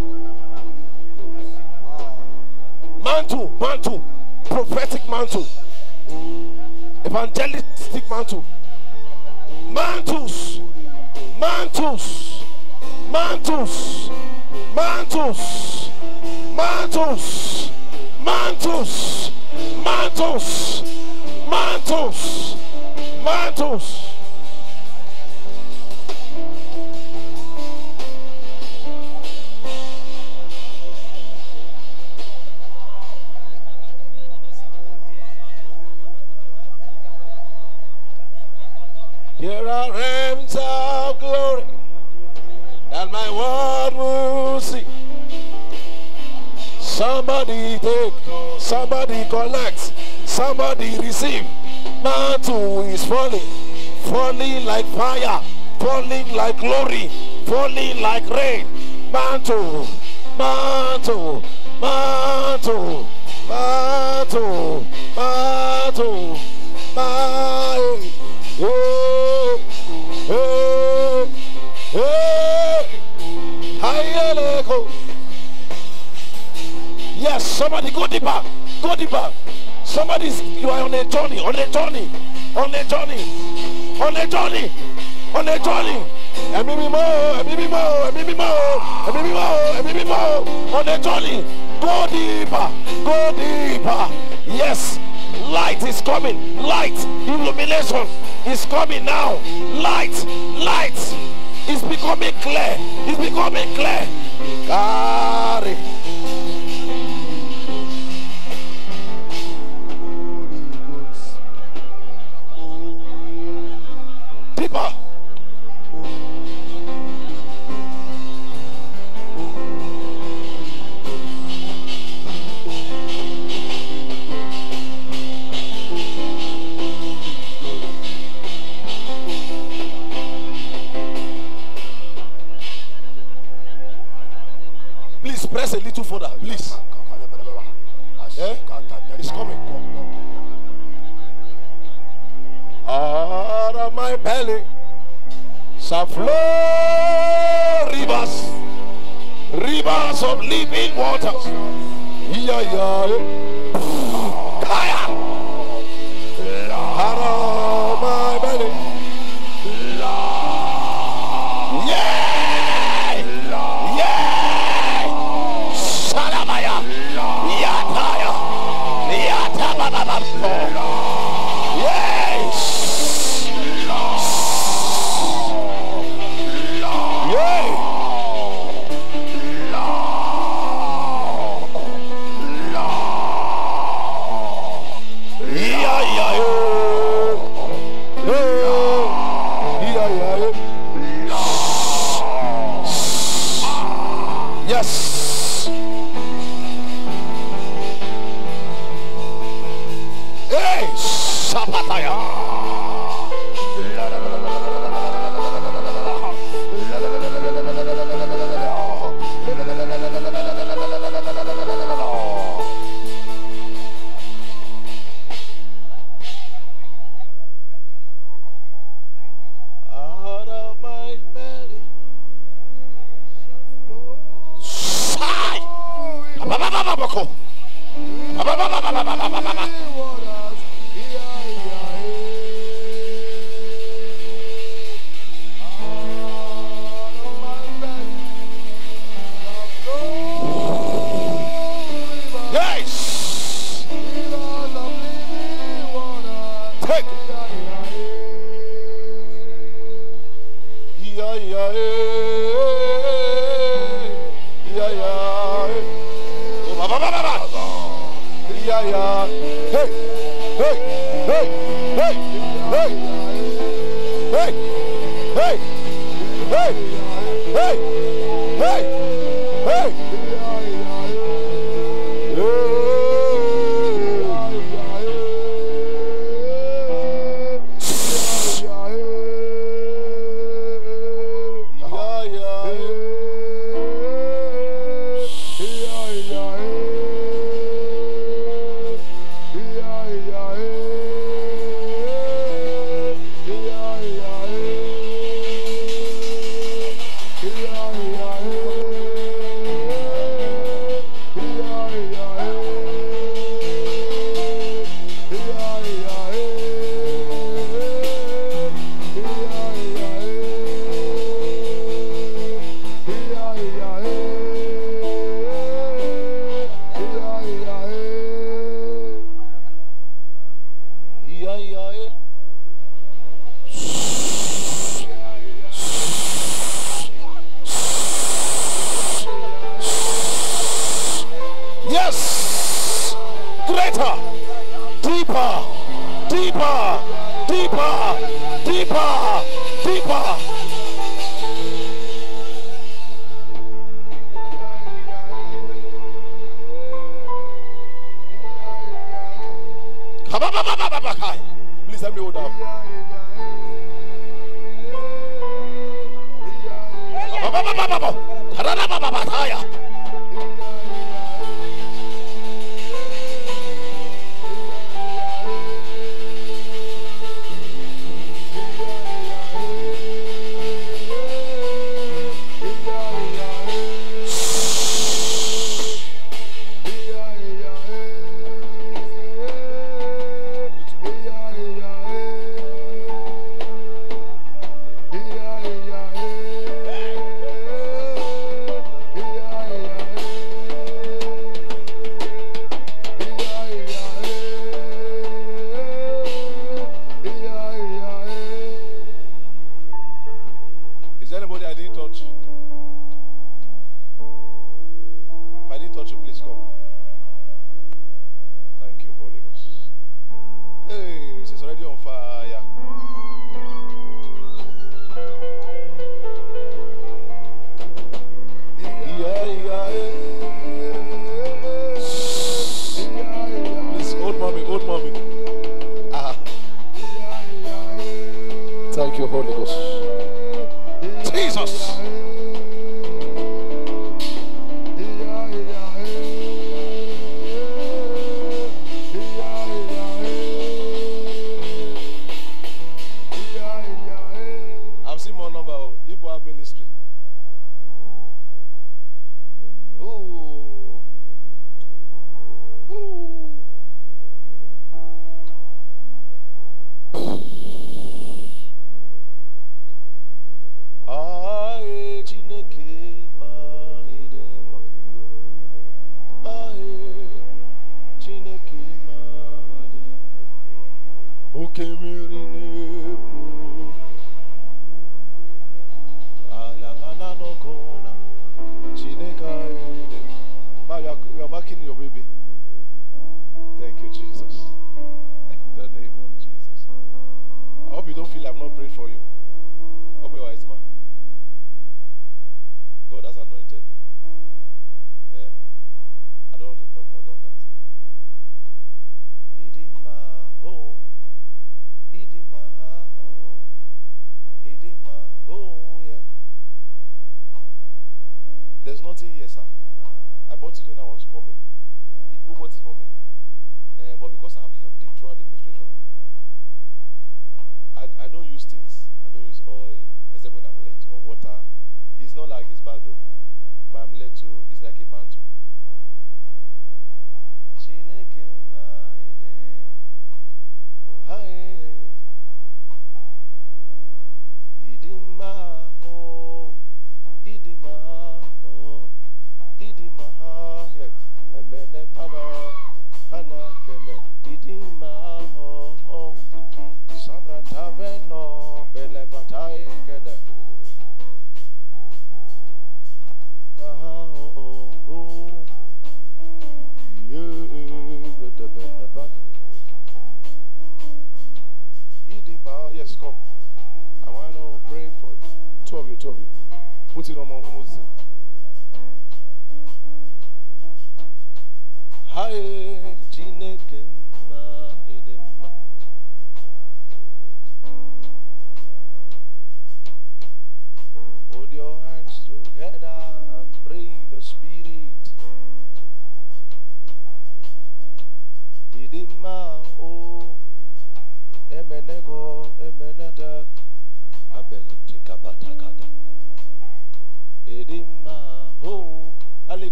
Mantle, mantle, prophetic mantle, evangelistic mantle, mantles, mantles, mantles, mantles, mantles, mantles, mantles, mantles, mantles.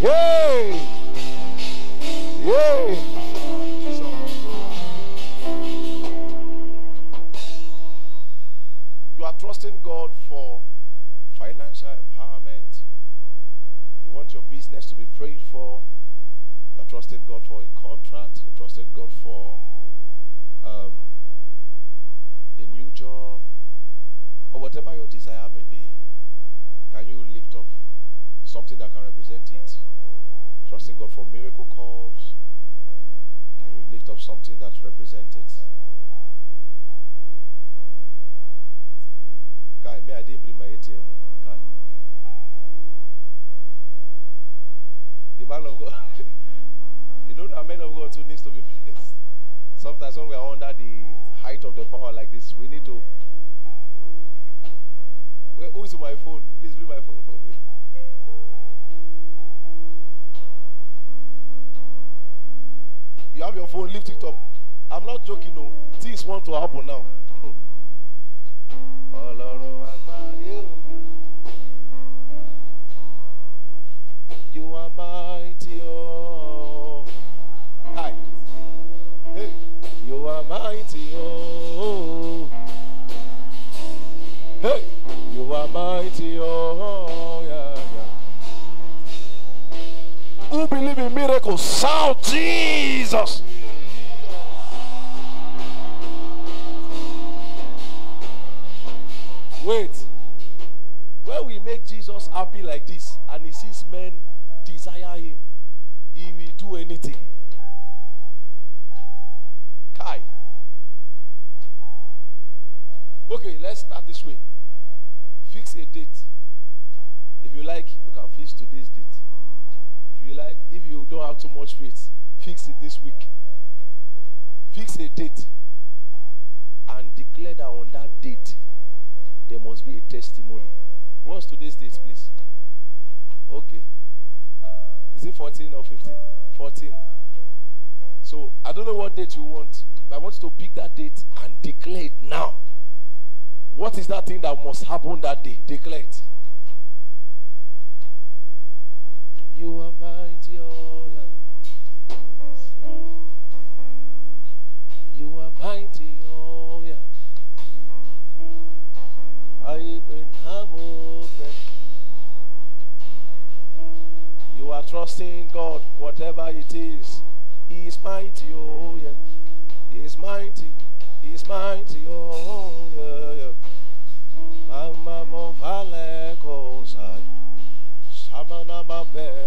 Yay! Yay! You are trusting God for financial empowerment. You want your business to be prayed for. You're trusting God for a contract. You're trusting God for um, a new job or whatever your desire may be. Can you lift up something that can represent it? Trusting God for miracle calls. Can you lift up something that represents it? Guy, me, I didn't bring my ATM. Guy. The man of God. you know that man of God too needs to be blessed. Sometimes when we are under the height of the power like this, we need to. Where, is my phone? Please bring my phone for me. You have your phone, lift it up. I'm not joking, no. Things want to happen now. Hmm. O. You are mighty, oh. Hi. Hey. You are mighty, oh. You are mighty, oh. Yeah, yeah. Who believe in miracles? Shout Jesus. Wait. When we make Jesus happy like this and he sees men desire him, he will do anything. Kai. Okay, let's start this way. Fix a date. If you like, you can fix today's date. If you like, if you don't have too much faith, fix it this week. Fix a date and declare that on that date there must be a testimony. What's today's date, please? Okay. Is it 14 or 15? 14. So I don't know what date you want, but I want you to pick that date and declare it now. What is that thing that must happen that day? Declare it. You are mighty, oh yeah. You are mighty, oh yeah. I open, I'm open. You are trusting God, whatever it is. He is mighty, oh yeah. He is mighty, He is mighty, oh yeah, yeah. Mama mo vale kosai, samana mabe.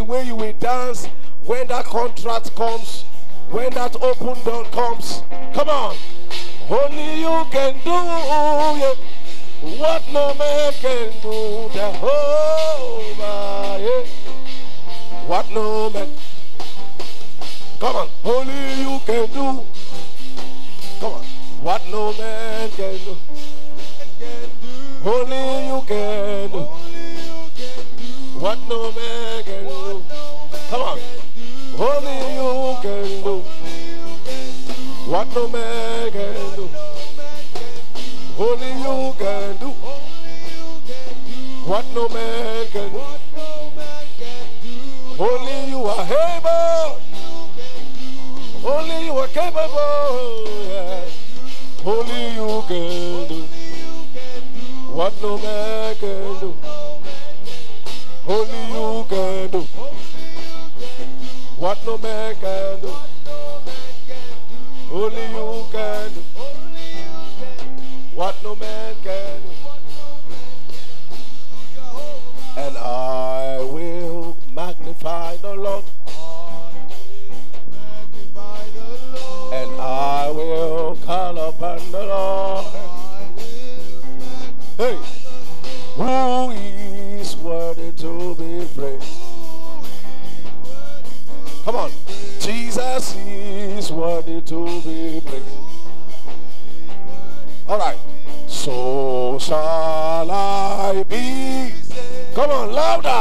where you at? All right. So shall I be. Come on, louder.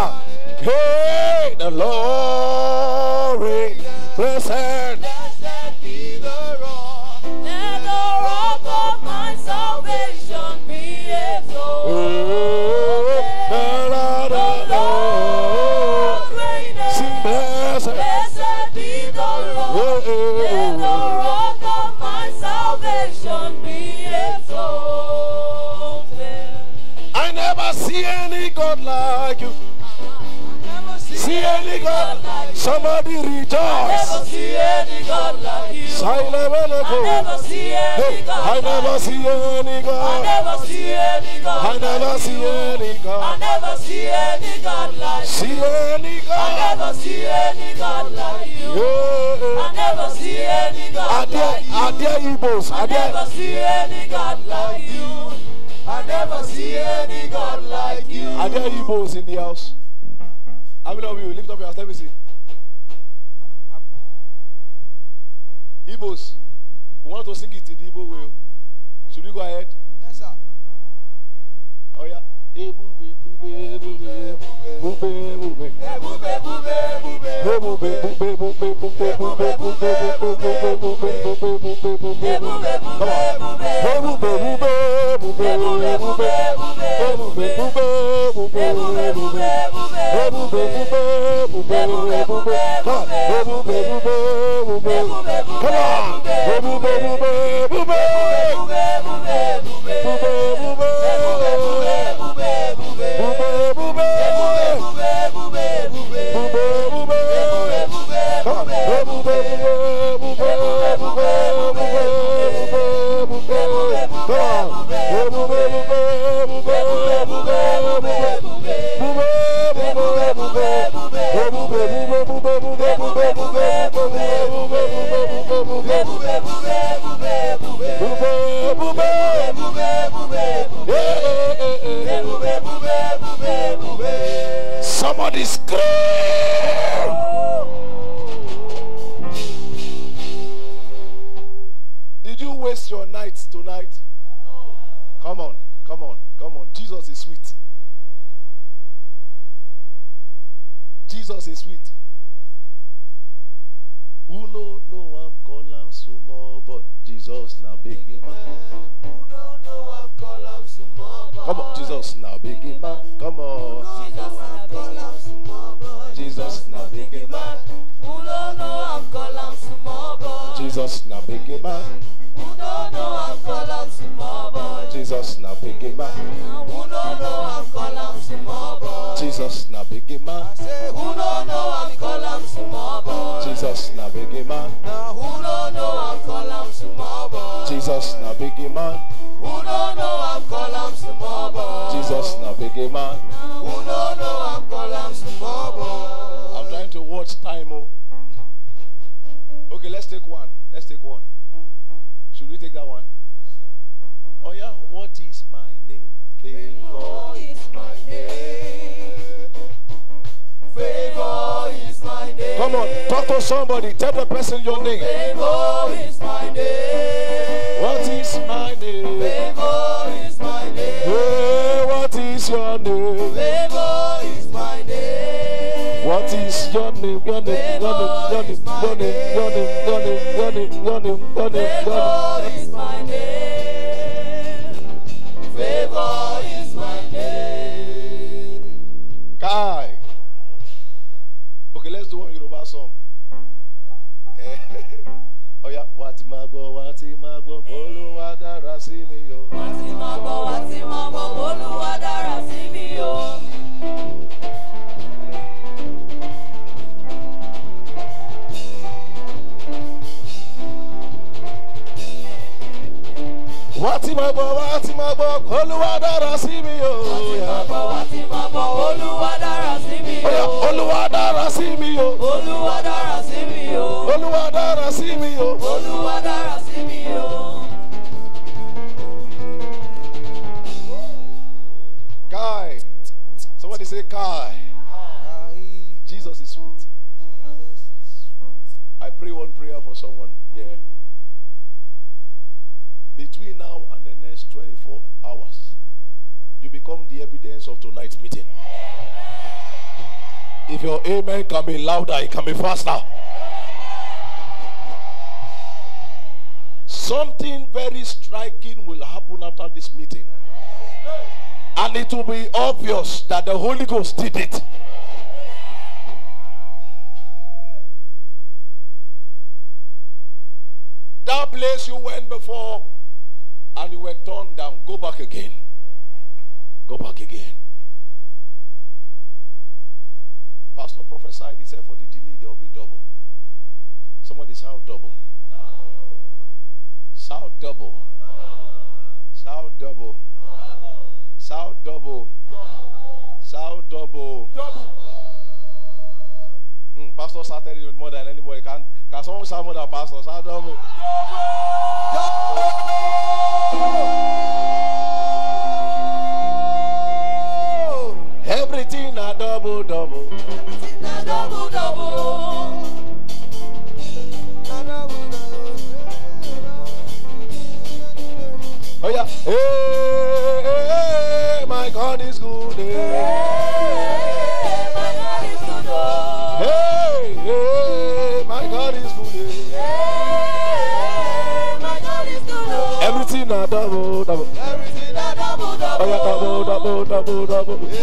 Be louder, it can be faster.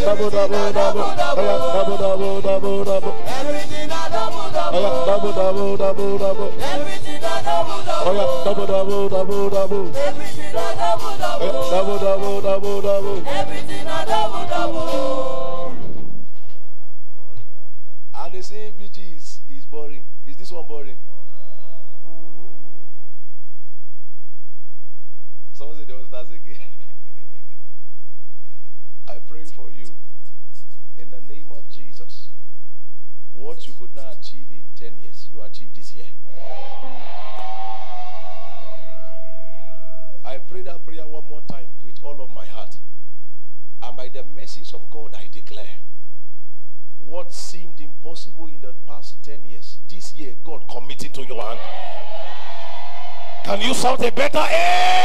Double, double, shout a better aim?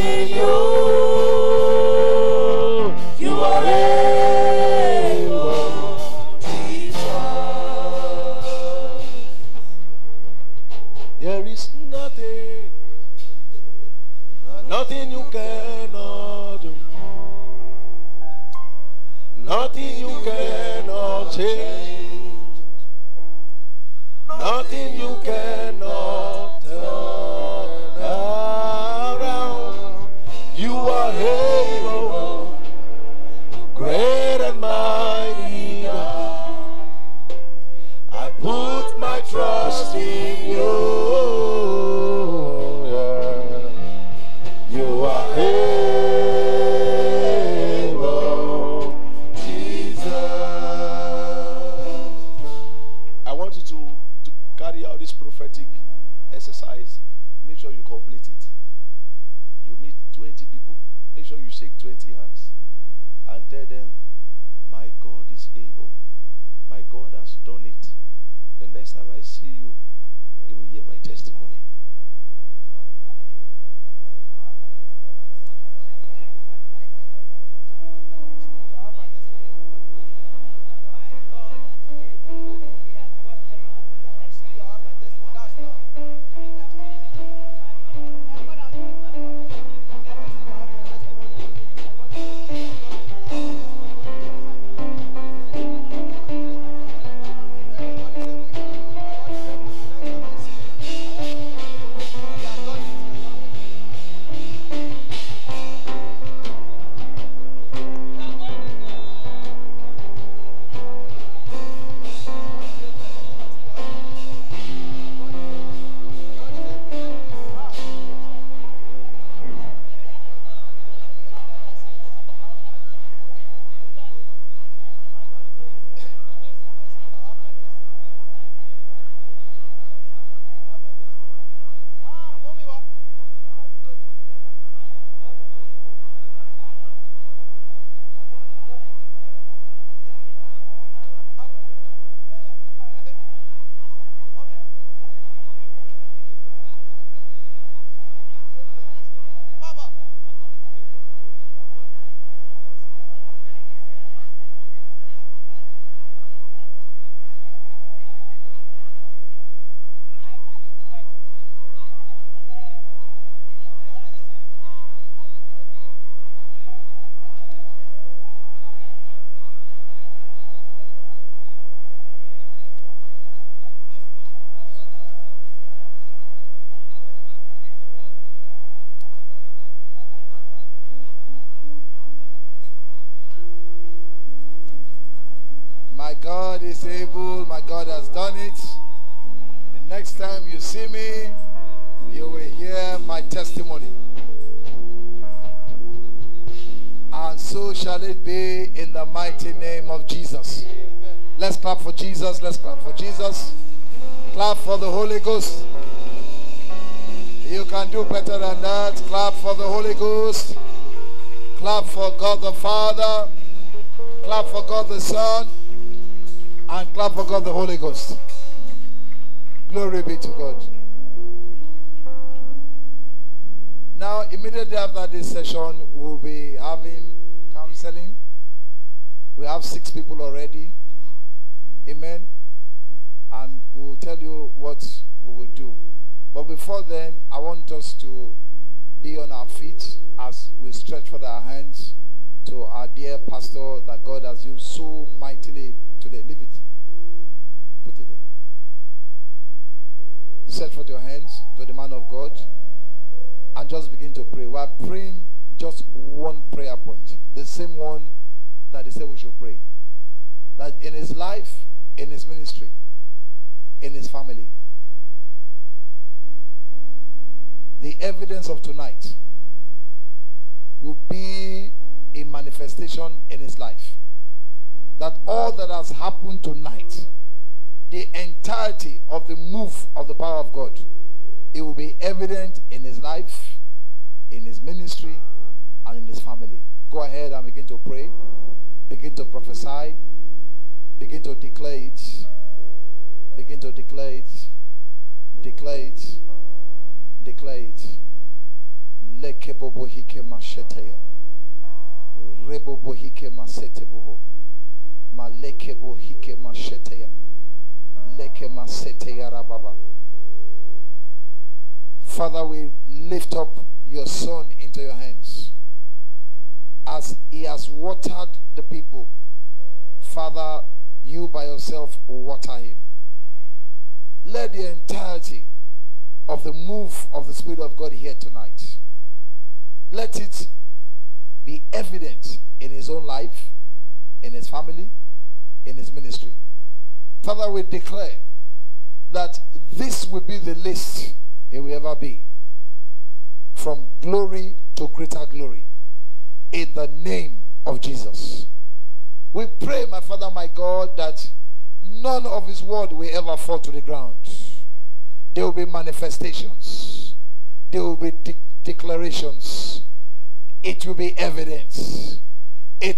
You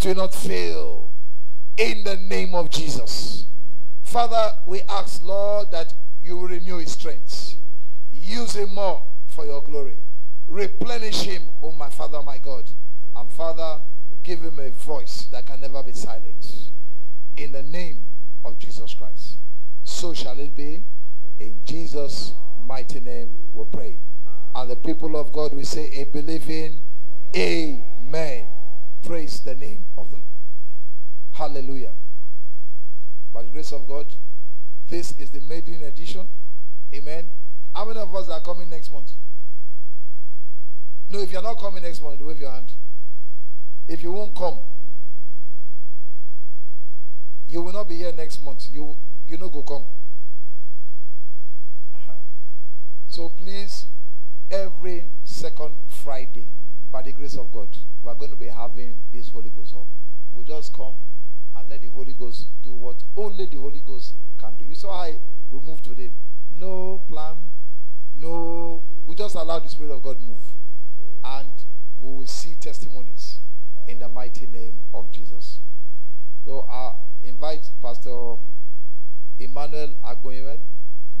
It will not fail. In the name of Jesus. Father, we ask, Lord, that you renew his strength. Use him more for your glory. Replenish him, oh my Father, my God. And Father, give him a voice that can never be silent. In the name of Jesus Christ. So shall it be. In Jesus' mighty name we pray. And the people of God will say a believing Amen. Praise the name of the Lord. Hallelujah. By the grace of God, this is the maiden edition. Amen. How many of us are coming next month? No, if you're not coming next month, wave your hand. If you won't come, you will not be here next month. You you know go come. So please, every second Friday, by the grace of God, we are going to be having this Holy Ghost Hub. We'll just come and let the Holy Ghost do what only the Holy Ghost can do. You saw how we moved today. No plan, no. We just allow the Spirit of God move, and we will see testimonies in the mighty name of Jesus. So I invite Pastor Emmanuel Agboyewen.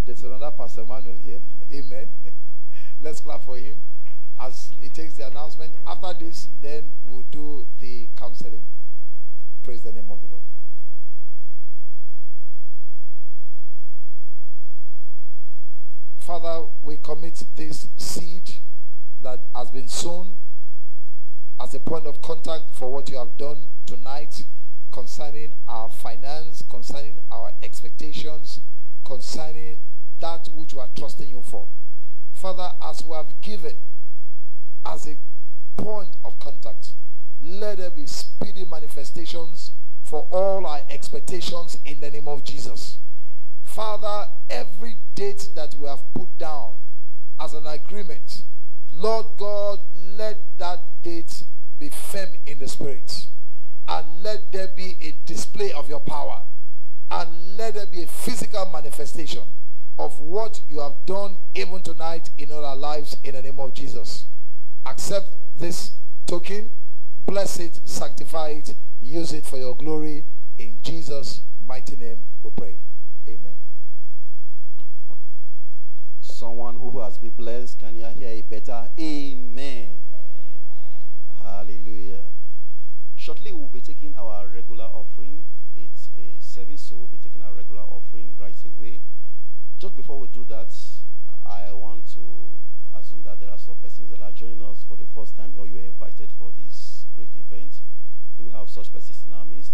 There's another Pastor Emmanuel here. Amen. Let's clap for him as he takes the announcement. After this, then we'll do the counseling. Praise the name of the Lord. Father, we commit this seed that has been sown as a point of contact for what you have done tonight concerning our finance, concerning our expectations, concerning that which we are trusting you for. Father, as we have given as a point of contact, let there be speedy manifestations for all our expectations in the name of Jesus. Father, every date that we have put down as an agreement, Lord God, let that date be firm in the spirit. And let there be a display of your power. And let there be a physical manifestation of what you have done even tonight in our lives in the name of Jesus. Accept this token, bless it, sanctify it, use it for your glory. In Jesus' mighty name we pray. Amen. Someone who has been blessed, can you hear it better? Amen. Hallelujah. Shortly, we'll be taking our regular offering. It's a service, so we'll be taking our regular offering right away. Just before we do that, I want to assume that there are some persons that are joining us for the first time, or you were invited for this great event. Do we have such persons in our midst?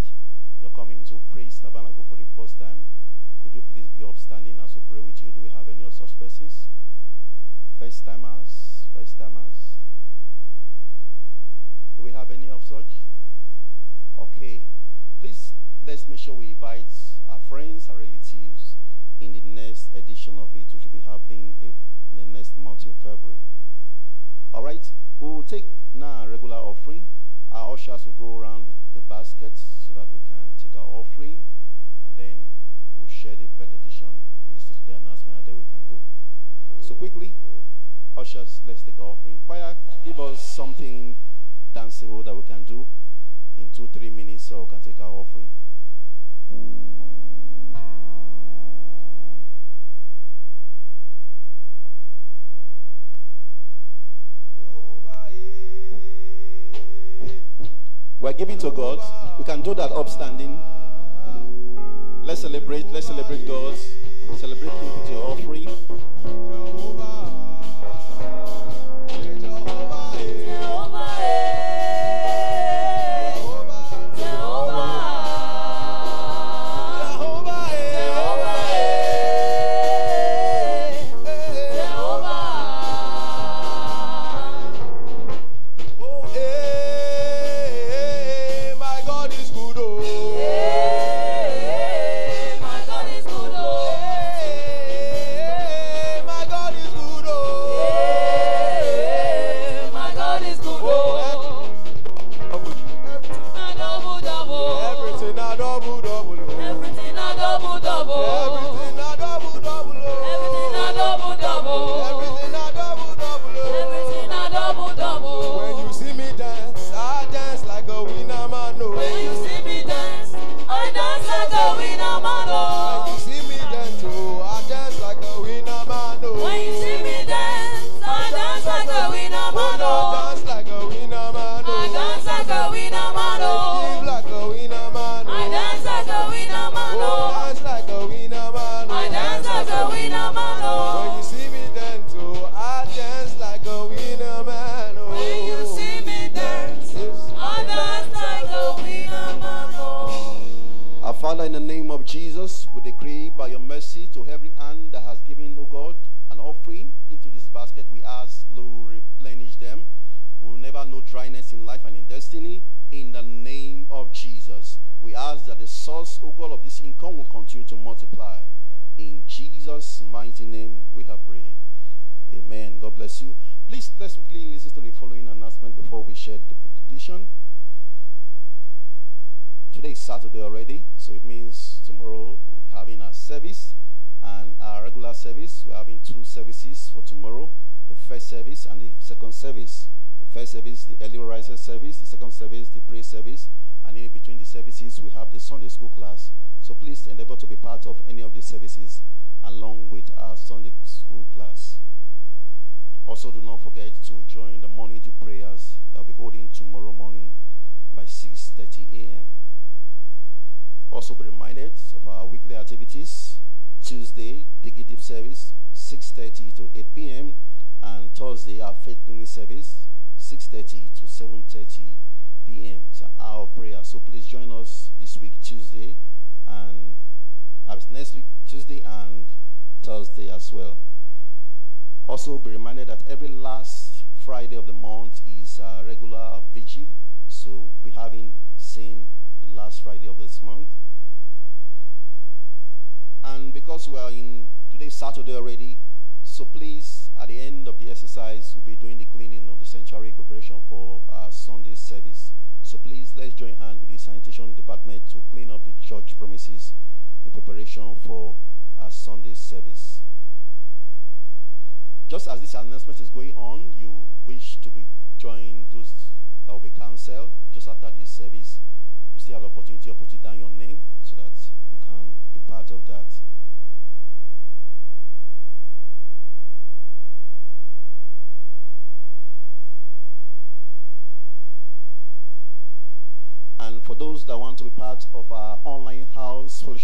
You're coming to Praise Tabernacle for the first time. Could you please be upstanding as we pray with you? Do we have any of such persons? First timers? First timers? Do we have any of such? Okay. Please let's make sure we invite our friends, our relatives in the next edition of it, which will be happening in the next month in February. All right. We will take now a regular offering. Our ushers will go around with the baskets so that we can take our offering and then we'll share the benediction, listen to the announcement, and then we can go. So quickly, ushers, let's take our offering. Choir, give us something danceable that we can do in two, three minutes so we can take our offering. We're giving to God. We can do that upstanding. Let's celebrate. Let's celebrate God. Celebrate Him with your offering.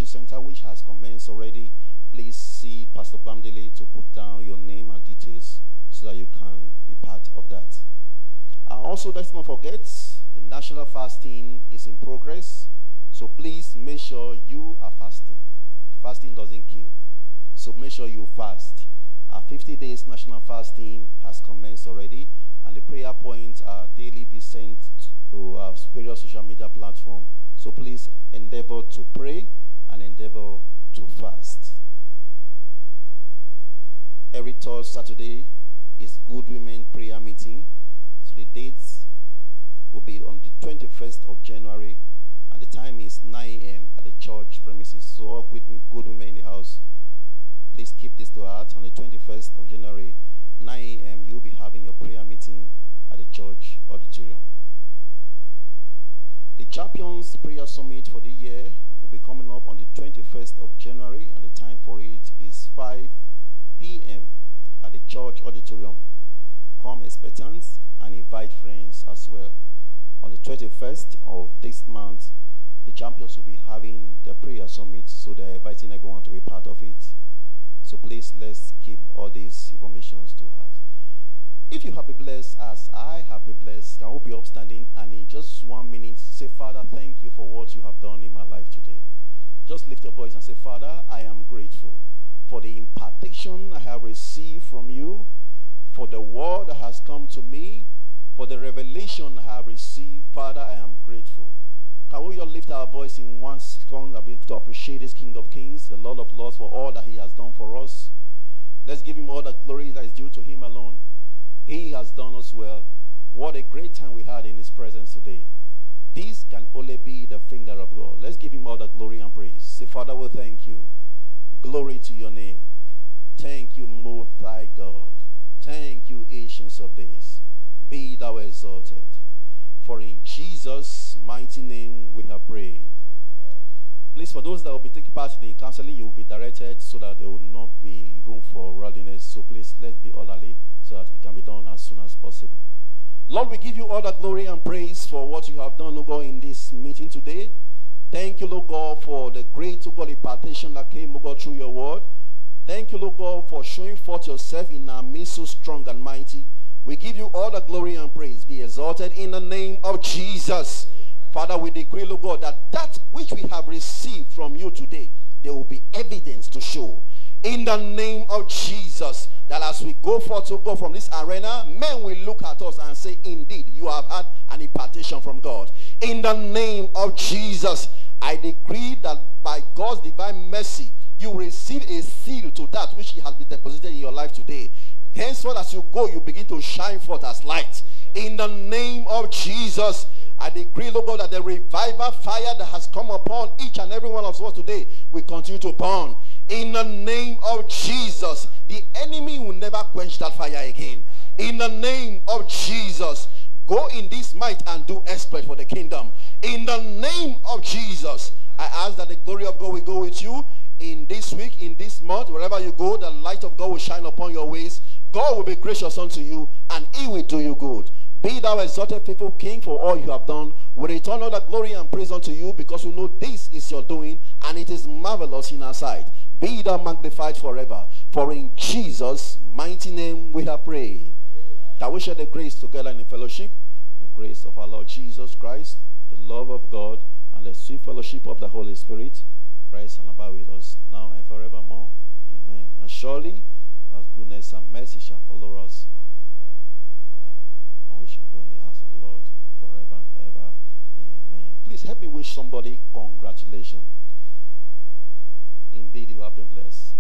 Fellowship center, which has commenced already, please see Pastor Bamdele to put down your name and details so that you can be part of that. And also, let's not forget, the national fasting is in progress. So please make sure you are fasting. Fasting doesn't kill. So make sure you fast. Our 50 days national fasting has commenced already, and the prayer points are daily be sent to our various social media platform. So please endeavor to pray and endeavor to fast. Every third Saturday is Good Women Prayer Meeting. So the dates will be on the 21st of January, and the time is 9 a.m. at the church premises. So all good, women in the house, please keep this to heart. On the 21st of January, 9 a.m., you'll be having your prayer meeting at the church auditorium. The Champions Prayer Summit for the year will be coming up on the 21st of January, and the time for it is 5 p.m. at the church auditorium. Come expectant and invite friends as well. On the 21st of this month, the champions will be having their prayer summit, so they're inviting everyone to be part of it. So please, let's keep all these informations to heart. If you have been blessed as I have been blessed, I will be upstanding and in just one minute say, Father, thank you for what you have done in my life today. Just lift your voice and say, Father, I am grateful for the impartation I have received from you, for the word that has come to me, for the revelation I have received. Father, I am grateful. Can we all lift our voice in one song be able to appreciate this King of Kings, the Lord of Lords, for all that he has done for us? Let's give him all the glory that is due to him alone. He has done us well. What a great time we had in his presence today. This can only be the finger of God. Let's give him all the glory and praise. Say, Father, we thank you. Glory to your name. Thank you, Most High God. Thank you, Ancients of Days. Be thou exalted. For in Jesus' mighty name we have prayed. Please, for those that will be taking part in the counseling, you will be directed so that there will not be room for rowdiness. So please, let's be orderly so that it can be done as soon as possible. Lord, we give you all the glory and praise for what you have done, O God, in this meeting today. Thank you, Lord God, for the great, O God, impartation that came, O God, through your word. Thank you, Lord God, for showing forth yourself in our midst so strong and mighty. We give you all the glory and praise. Be exalted in the name of Jesus. Father, we decree, Lord God, that that which we have received from you today, there will be evidence to show. In the name of Jesus, that as we go forth to go from this arena, men will look at us and say, Indeed, you have had an impartation from God. In the name of Jesus, I decree that by God's divine mercy, you receive a seal to that which has been deposited in your life today. Henceforth, as you go, you begin to shine forth as light. In the name of Jesus, I decree, Lord God, that the revival fire that has come upon each and every one of us today will continue to burn. In the name of Jesus, the enemy will never quench that fire again. In the name of Jesus, go in this might and do exploit for the kingdom. In the name of Jesus, I ask that the glory of God will go with you in this week, in this month, wherever you go, the light of God will shine upon your ways. God will be gracious unto you, and he will do you good. Be thou exalted, faithful King, for all you have done. We return all the glory and praise unto you, because we know this is your doing, and it is marvelous in our sight. Be thou magnified forever. For in Jesus' mighty name we have prayed. That we share the grace together in the fellowship? The grace of our Lord Jesus Christ, the love of God, and the sweet fellowship of the Holy Spirit rest and abide with us now and forevermore. Amen. And surely God's goodness and mercy shall follow us. And we shall dwell in the house of the Lord forever and ever. Amen. Please help me wish somebody congratulations. Indeed, you have been blessed.